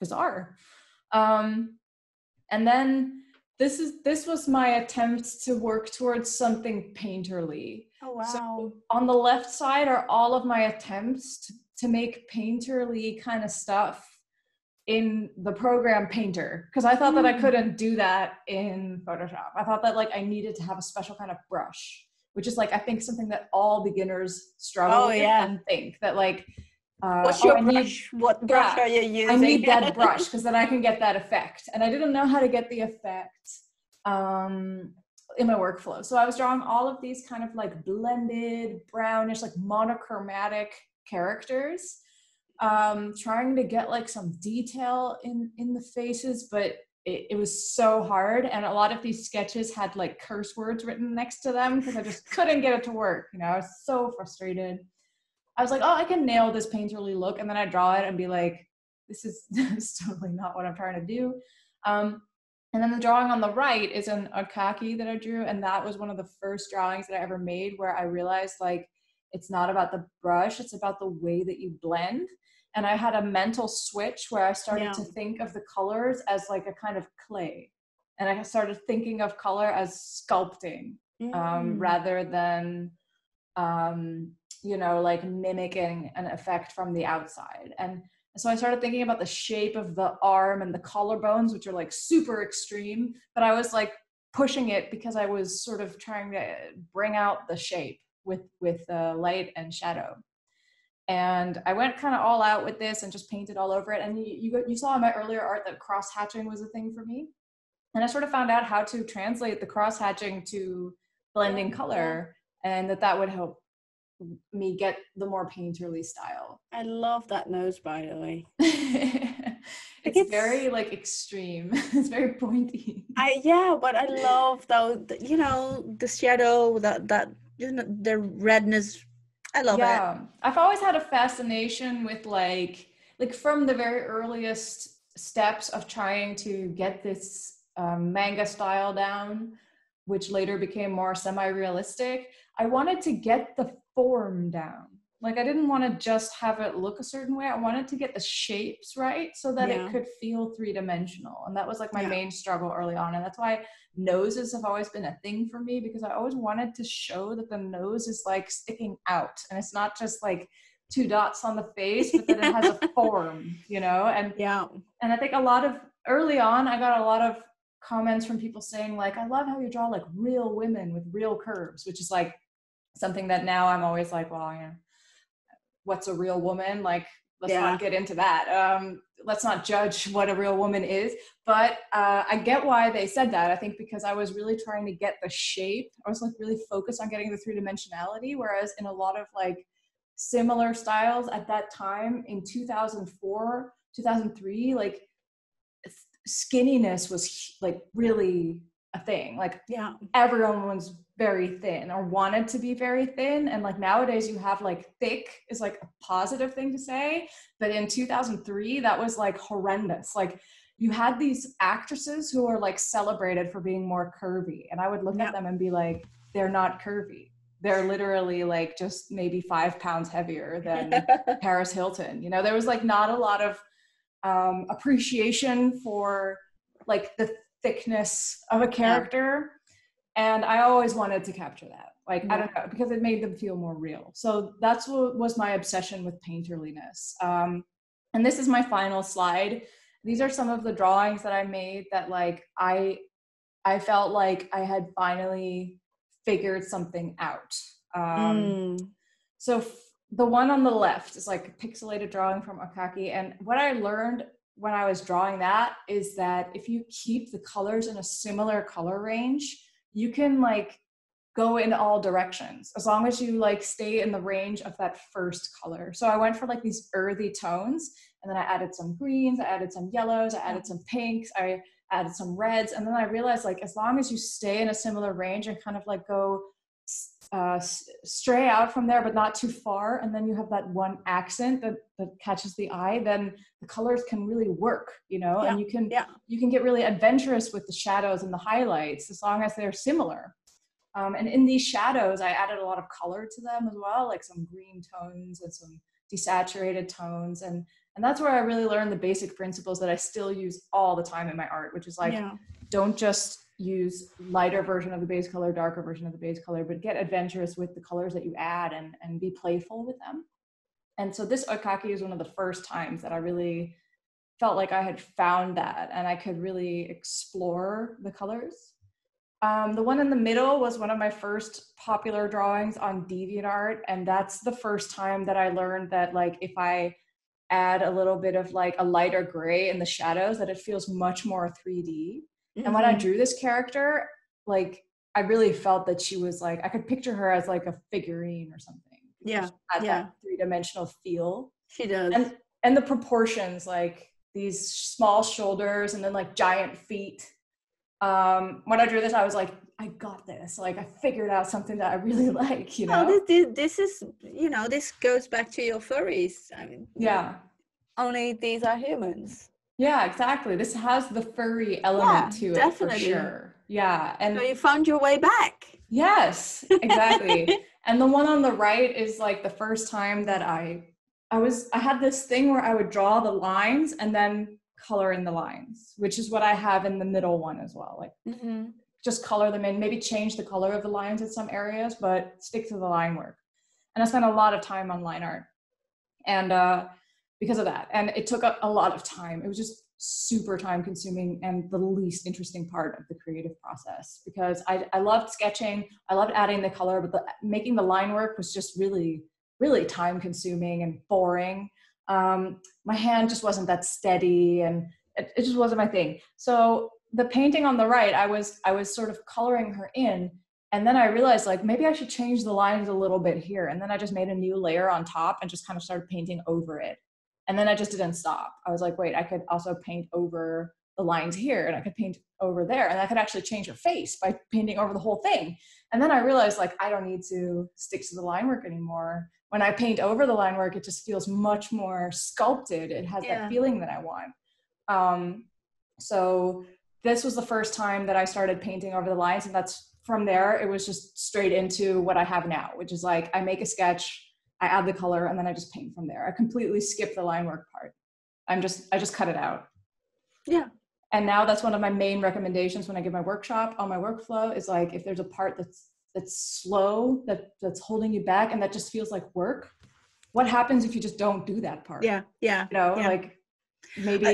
Bizarre. Um, and then this is this was my attempt to work towards something painterly. Oh wow. So on the left side are all of my attempts to, to make painterly kind of stuff in the program Painter because I thought that I Mm. couldn't do that in Photoshop. I thought that like I needed to have a special kind of brush, which is like I think something that all beginners struggle Oh, with yeah. and think that like uh, What's oh, your I need- brush? what brush yeah, are you using? I need that brush because then I can get that effect. And I didn't know how to get the effect um, in my workflow. So I was drawing all of these kind of like blended, brownish, like monochromatic characters, um, trying to get like some detail in in the faces, but it, it was so hard. And a lot of these sketches had like curse words written next to them because I just couldn't get it to work. You know, I was so frustrated. I was like, oh, I can nail this painterly look. And then I draw it and be like, this is, this is totally not what I'm trying to do. Um, and then the drawing on the right is an Oekaki that I drew. And that was one of the first drawings that I ever made where I realized like, it's not about the brush, it's about the way that you blend. And I had a mental switch where I started Yeah. to think of the colors as like a kind of clay. And I started thinking of color as sculpting um, Mm. rather than um, you know like mimicking an effect from the outside. And so i started thinking about the shape of the arm and the collarbones which are like super extreme but i was like pushing it because i was sort of trying to bring out the shape with with uh, light and shadow. And i went kind of all out with this and just painted all over it. And you, you, you saw in my earlier art that cross hatching was a thing for me. And i sort of found out how to translate the cross hatching to blending color and that that would help me get the more painterly style I love that nose, by the way. it's, it's- very like extreme it's very pointy I yeah, but I love though, you know, the shadow, that that you know, the redness. I love it. yeah i've always had a fascination with like like from the very earliest steps of trying to get this um, manga style down which later became more semi-realistic i wanted to get the form down like i didn't want to just have it look a certain way i wanted to get the shapes right so that Yeah. it could feel three-dimensional and that was like my Yeah. main struggle early on and that's why noses have always been a thing for me because I always wanted to show that the nose is like sticking out and it's not just like two dots on the face, but that it has a form, you know? And Yeah. and I think a lot of early on I got a lot of comments from people saying like I love how you draw like real women with real curves, which is like something that now I'm always like, well, you know, what's a real woman? Like let's Yeah. not get into that. Um let's not judge what a real woman is but uh, I get why they said that. I think because I was really trying to get the shape. I was like really focused on getting the three dimensionality. Whereas in a lot of like similar styles at that time in 2004, 2003, like skinniness was like really a thing. Like Yeah. everyone was very thin or wanted to be very thin and like nowadays you have like thick is like a positive thing to say but in 2003 that was like horrendous like you had these actresses who are like celebrated for being more curvy and i would look Yeah. at them and be like they're not curvy they're literally like just maybe five pounds heavier than Paris Hilton. You know, there was like not a lot of um, appreciation for like the thickness of a character. Yeah. And I always wanted to capture that. Like, I don't know, because it made them feel more real. So that's what was my obsession with painterliness. Um, and this is my final slide. These are some of the drawings that I made that like I I felt like I had finally figured something out. Um, mm. So f- the one on the left is like a pixelated drawing from Oekaki. And what I learned when I was drawing that is that if you keep the colors in a similar color range, you can like go in all directions as long as you like stay in the range of that first color. So I went for like these earthy tones and then I added some greens, I added some yellows, I added some pinks, I added some reds. And then I realized like as long as you stay in a similar range and kind of like go uh, stray out from there, but not too far, and then you have that one accent that, that catches the eye, then the colors can really work, you know, yeah. and you can yeah. you can get really adventurous with the shadows and the highlights as long as they're similar. Um, and in these shadows, I added a lot of color to them as well, like some green tones and some desaturated tones, and and that's where I really learned the basic principles that I still use all the time in my art, which is like yeah. don't just use lighter version of the base color, darker version of the base color, but get adventurous with the colors that you add and, and be playful with them. And so this Oekaki is one of the first times that I really felt like I had found that and I could really explore the colors. Um, the one in the middle was one of my first popular drawings on DeviantArt, and that's the first time that I learned that like if I add a little bit of like a lighter gray in the shadows, that it feels much more 3D. Mm-hmm. And when I mm-hmm. drew this character, like I really felt that she was like I could picture her as like a figurine or something. Yeah, yeah. that three dimensional feel. She does, and and the proportions, like these small shoulders and then like giant feet. Um, when I drew this, I was like, I got this. Like I figured out something that I really like. You know, oh, this, this is you know this goes back to your furries. I mean, yeah. Only these are humans. Yeah, exactly. This has the furry element yeah, to definitely. it for sure. Yeah. And so you found your way back. Yes, exactly. and the one on the right is like the first time that I I was I had this thing where I would draw the lines and then color in the lines, which is what I have in the middle one as well. Like mm-hmm. just color them in, maybe change the color of the lines in some areas, but stick to the line work. And I spent a lot of time on line art. And uh because of that. And it took a, a lot of time. It was just super time consuming and the least interesting part of the creative process because I, I loved sketching. I loved adding the color, but the, making the line work was just really, really time consuming and boring. Um, my hand just wasn't that steady and it, it just wasn't my thing. So the painting on the right, I was, I was sort of coloring her in and then I realized like maybe I should change the lines a little bit here. And then I just made a new layer on top and just kind of started painting over it and then i just didn't stop. I was like wait i could also paint over the lines here and i could paint over there and i could actually change her face by painting over the whole thing. And then i realized like i don't need to stick to the line work anymore. When i paint over the line work it just feels much more sculpted. It has yeah. that feeling that i want. Um, so this was the first time that i started painting over the lines and that's from there it was just straight into what i have now which is like i make a sketch I add the color and then I just paint from there. I completely skip the line work part. I'm just I just cut it out. Yeah. And now that's one of my main recommendations when I give my workshop on my workflow is like if there's a part that's that's slow that that's holding you back and that just feels like work, what happens if you just don't do that part? Yeah. Yeah. You know, yeah. like maybe I,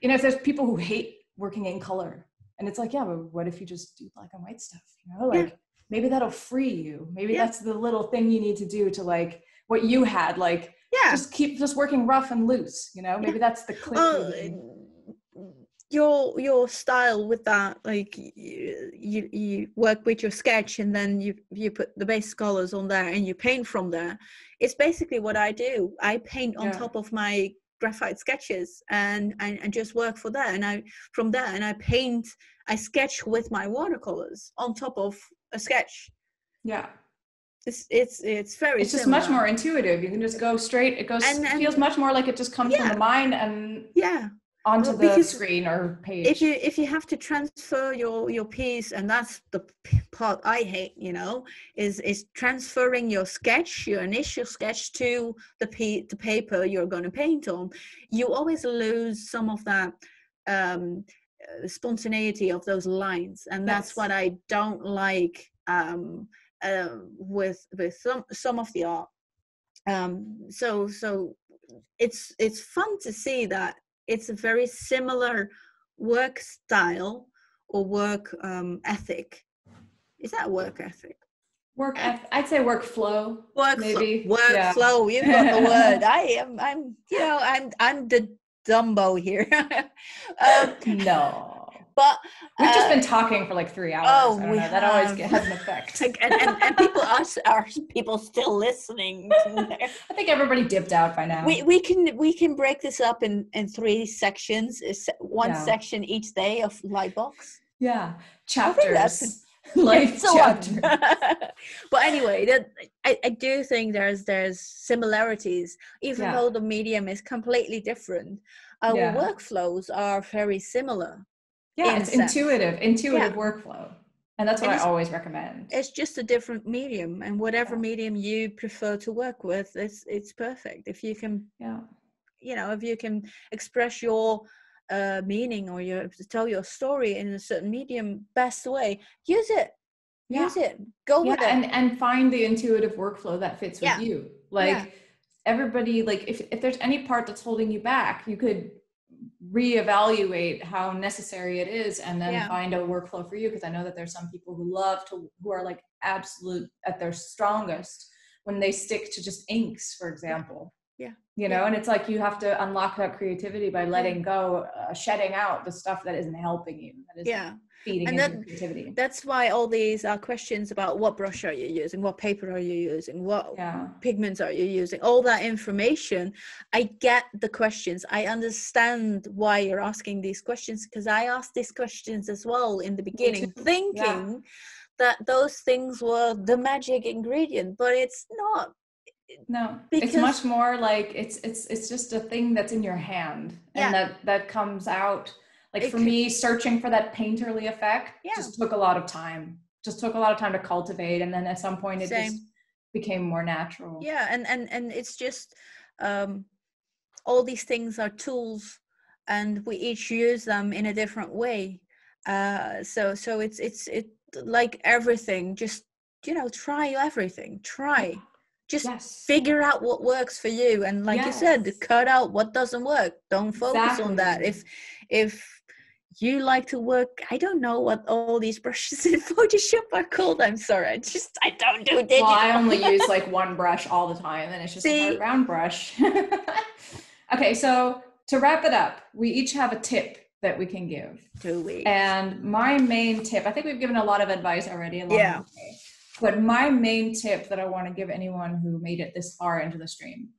you know if there's people who hate working in color and it's like yeah, but what if you just do black and white stuff? You know, like yeah. maybe that'll free you. Maybe yeah. that's the little thing you need to do to like what you had like yeah. just keep just working rough and loose you know? Maybe yeah. that's the well, uh, your your style with that like you, you you work with your sketch and then you you put the base colors on there and you paint from there. It's basically what i do. I paint on yeah. top of my graphite sketches and, and and just work for that and i from there and i paint i sketch with my watercolors on top of a sketch. Yeah it's it's it's very it's just similar. much more intuitive you can just go straight it goes and, and, feels much more like it just comes yeah. from the mind and yeah onto Well, the screen or page. if you if you have to transfer your your piece and that's the part i hate you know is is transferring your sketch your initial sketch to the p the paper you're going to paint on you always lose some of that um spontaneity of those lines and that's Yes. what i don't like um uh, with with some some of the art um so so it's it's fun to see that it's a very similar work style or work um, ethic. Is that work ethic? work, eth- I'd say workflow. Work Maybe, workflow. yeah. You've got the word. I am. I'm. You know. I'm. I'm the Dumbo here. um, No. But We've just uh, been talking for like three hours. oh, we know. That always has an effect. and, and, and people are, are people still listening. I think everybody dipped out by now. we we can we can break this up in in three sections one Yeah. section each day of Lightbox. yeah, chapters, life It's chapters. but anyway, that I, I do think there's there's similarities, even Yeah. though the medium is completely different. Our Yeah. workflows are very similar. Yeah, it's intuitive, intuitive workflow, and that's what And I always recommend. It's just a different medium, and whatever Yeah. medium you prefer to work with, it's it's perfect. If you can, Yeah, you know, if you can express your uh, meaning or your tell your story in a certain medium best way, use it. yeah. Use it. Go yeah with it. and and find the intuitive workflow that fits with Yeah. you like Yeah. everybody like if, if there's any part that's holding you back you could reevaluate how necessary it is and then Yeah. find a workflow for you because i know that there's some people who love to who are like absolute at their strongest when they stick to just inks for example Yeah. you know Yeah. and it's like you have to unlock that creativity by letting go uh, shedding out the stuff that isn't helping you that isn't yeah. feeding And that- creativity that's why all these are questions about what brush are you using what paper are you using what yeah pigments are you using all that information i get the questions i understand why you're asking these questions because i asked these questions as well in the beginning too, yeah. thinking that those things were the magic ingredient but it's not No, Because- it's much more like it's it's it's just a thing that's in your hand, Yeah. and that that comes out. Like It for c- me, searching for that painterly effect Yeah. just took a lot of time. Just took a lot of time to cultivate, and then at some point, it just became more natural. yeah and and and it's just um all these things are tools and we each use them in a different way uh so so it's it's it like everything just you know try everything try just Yes. figure out what works for you and like you said Yes. cut out what doesn't work don't focus on that if if you like to work i don't know what all these brushes in photoshop are called i'm sorry i just i don't do digital Well, I only use like one brush all the time, and it's just a See? hard round brush. okay, so to wrap it up, we each have a tip that we can give. do we And my main tip, I think we've given a lot of advice already along Yeah. But my main tip that I want to give anyone who made it this far into the stream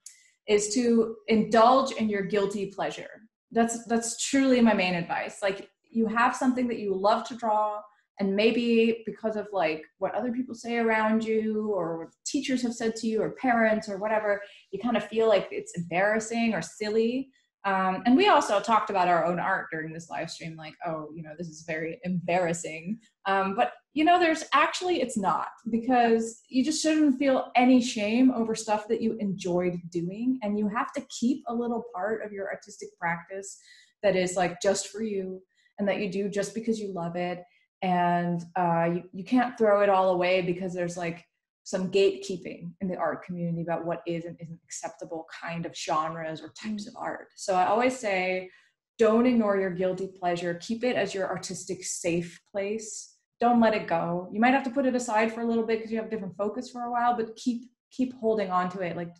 is to indulge in your guilty pleasure. That's that's truly my main advice. Like you have something that you love to draw and maybe because of like what other people say around you or what teachers have said to you or parents or whatever, you kind of feel like it's embarrassing or silly. Um, and we also talked about our own art during this live stream, like, oh, you know, this is very embarrassing. Um, but you know, there's actually it's not because you just shouldn't feel any shame over stuff that you enjoyed doing, and you have to keep a little part of your artistic practice that is like just for you and that you do just because you love it and uh, you, you can't throw it all away because there's like some gatekeeping in the art community about what is and isn't acceptable kind of genres or types of art. So I always say, don't ignore your guilty pleasure. Keep it as your artistic safe place. Don't let it go. You might have to put it aside for a little bit because you have a different focus for a while, but keep keep holding on to it, like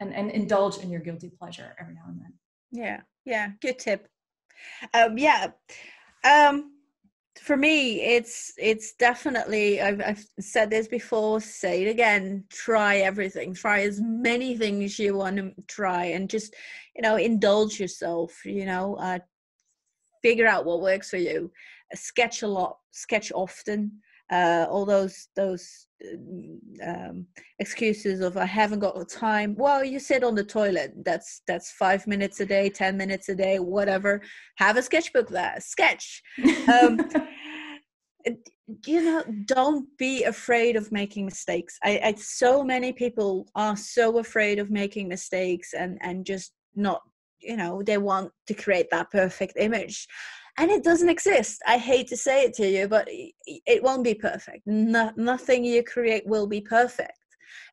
and and indulge in your guilty pleasure every now and then. Yeah, yeah, good tip. Um, yeah, um, for me, it's it's definitely. I've I've said this before. Say it again. Try everything. Try as many things you want to try, and just you know indulge yourself. You know, uh, figure out what works for you. Uh, sketch a lot. Sketch often. Uh, all those those um, excuses of I haven't got the time. Well, you sit on the toilet. That's that's five minutes a day, ten minutes a day, whatever. Have a sketchbook there. Sketch. Um, you know, don't be afraid of making mistakes. I, I so many people are so afraid of making mistakes and and just not you know they want to create that perfect image and it doesn't exist. I hate to say it to you but it won't be perfect. No, nothing you create will be perfect.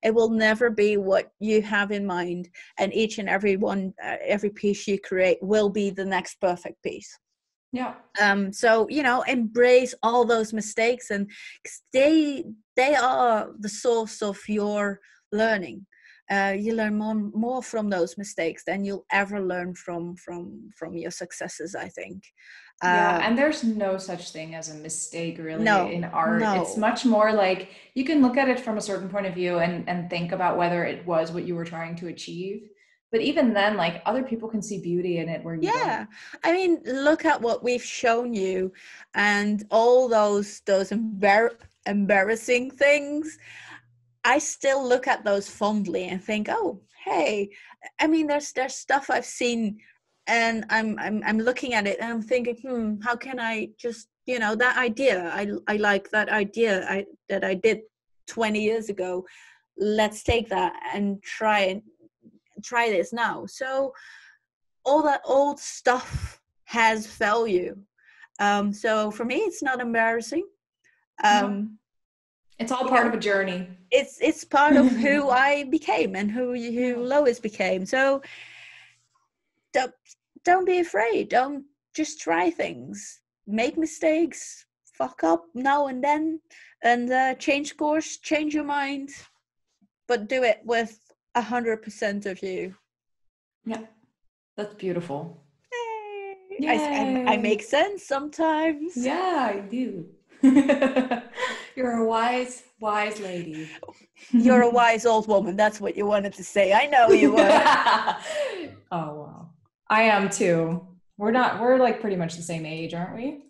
It will never be what you have in mind and each and every one uh, every piece you create will be the next perfect piece. Yeah. Um so you know embrace all those mistakes and they they are the source of your learning uh, you learn more more from those mistakes than you'll ever learn from from from your successes i think yeah, uh, and there's no such thing as a mistake really no, in art. no. It's much more like you can look at it from a certain point of view and and think about whether it was what you were trying to achieve. But even then, like other people can see beauty in it where you yeah don't. i mean look at what we've shown you and all those those embar- embarrassing things i still look at those fondly and think oh hey i mean there's there's stuff i've seen and I'm I'm I'm looking at it and I'm thinking, hmm, how can I just you know that idea? I I like that idea I that I did 20 years ago. Let's take that and try and try this now. So all that old stuff has value. Um, so for me, it's not embarrassing. Um, it's all part of a journey. It's it's part of who I became and who who Lois became. So don't don't be afraid. Don't just try things. Make mistakes. Fuck up now and then, and uh, change course. Change your mind, but do it with a hundred percent of you. Yeah, that's beautiful. Yay. I, I, I make sense sometimes. Yeah, I do. You're a wise, wise lady. You're a wise old woman. That's what you wanted to say. I know you were. oh wow. I am too. We're not. We're like pretty much the same age, aren't we?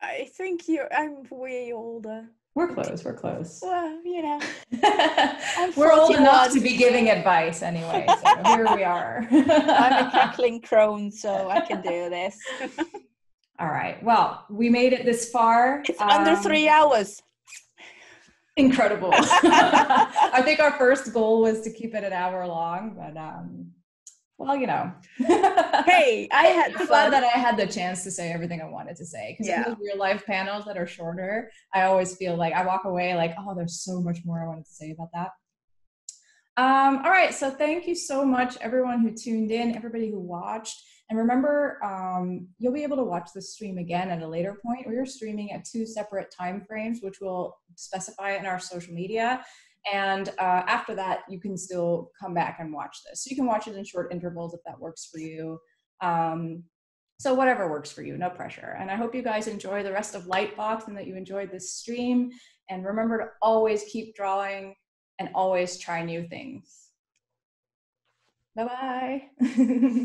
I think you're. I'm way older. We're close. We're close. Well, you know, we're old enough to be giving advice anyway. So here we are. I'm a cackling crone, so I can do this. All right. Well, we made it this far. It's um, under three hours. Incredible. I think our first goal was to keep it an hour long, but um, well, you know. hey, I had fun. glad that I had the chance to say everything I wanted to say. Because yeah. in those real life panels that are shorter, I always feel like I walk away like, oh, there's so much more I wanted to say about that. Um, all right, so thank you so much, everyone who tuned in, everybody who watched. And remember, um, you'll be able to watch this stream again at a later point. We are streaming at two separate time frames, which we'll specify in our social media. And uh, after that, you can still come back and watch this. So you can watch it in short intervals if that works for you. Um, so whatever works for you, no pressure. And I hope you guys enjoy the rest of Lightbox and that you enjoyed this stream. And remember to always keep drawing and always try new things. Bye bye.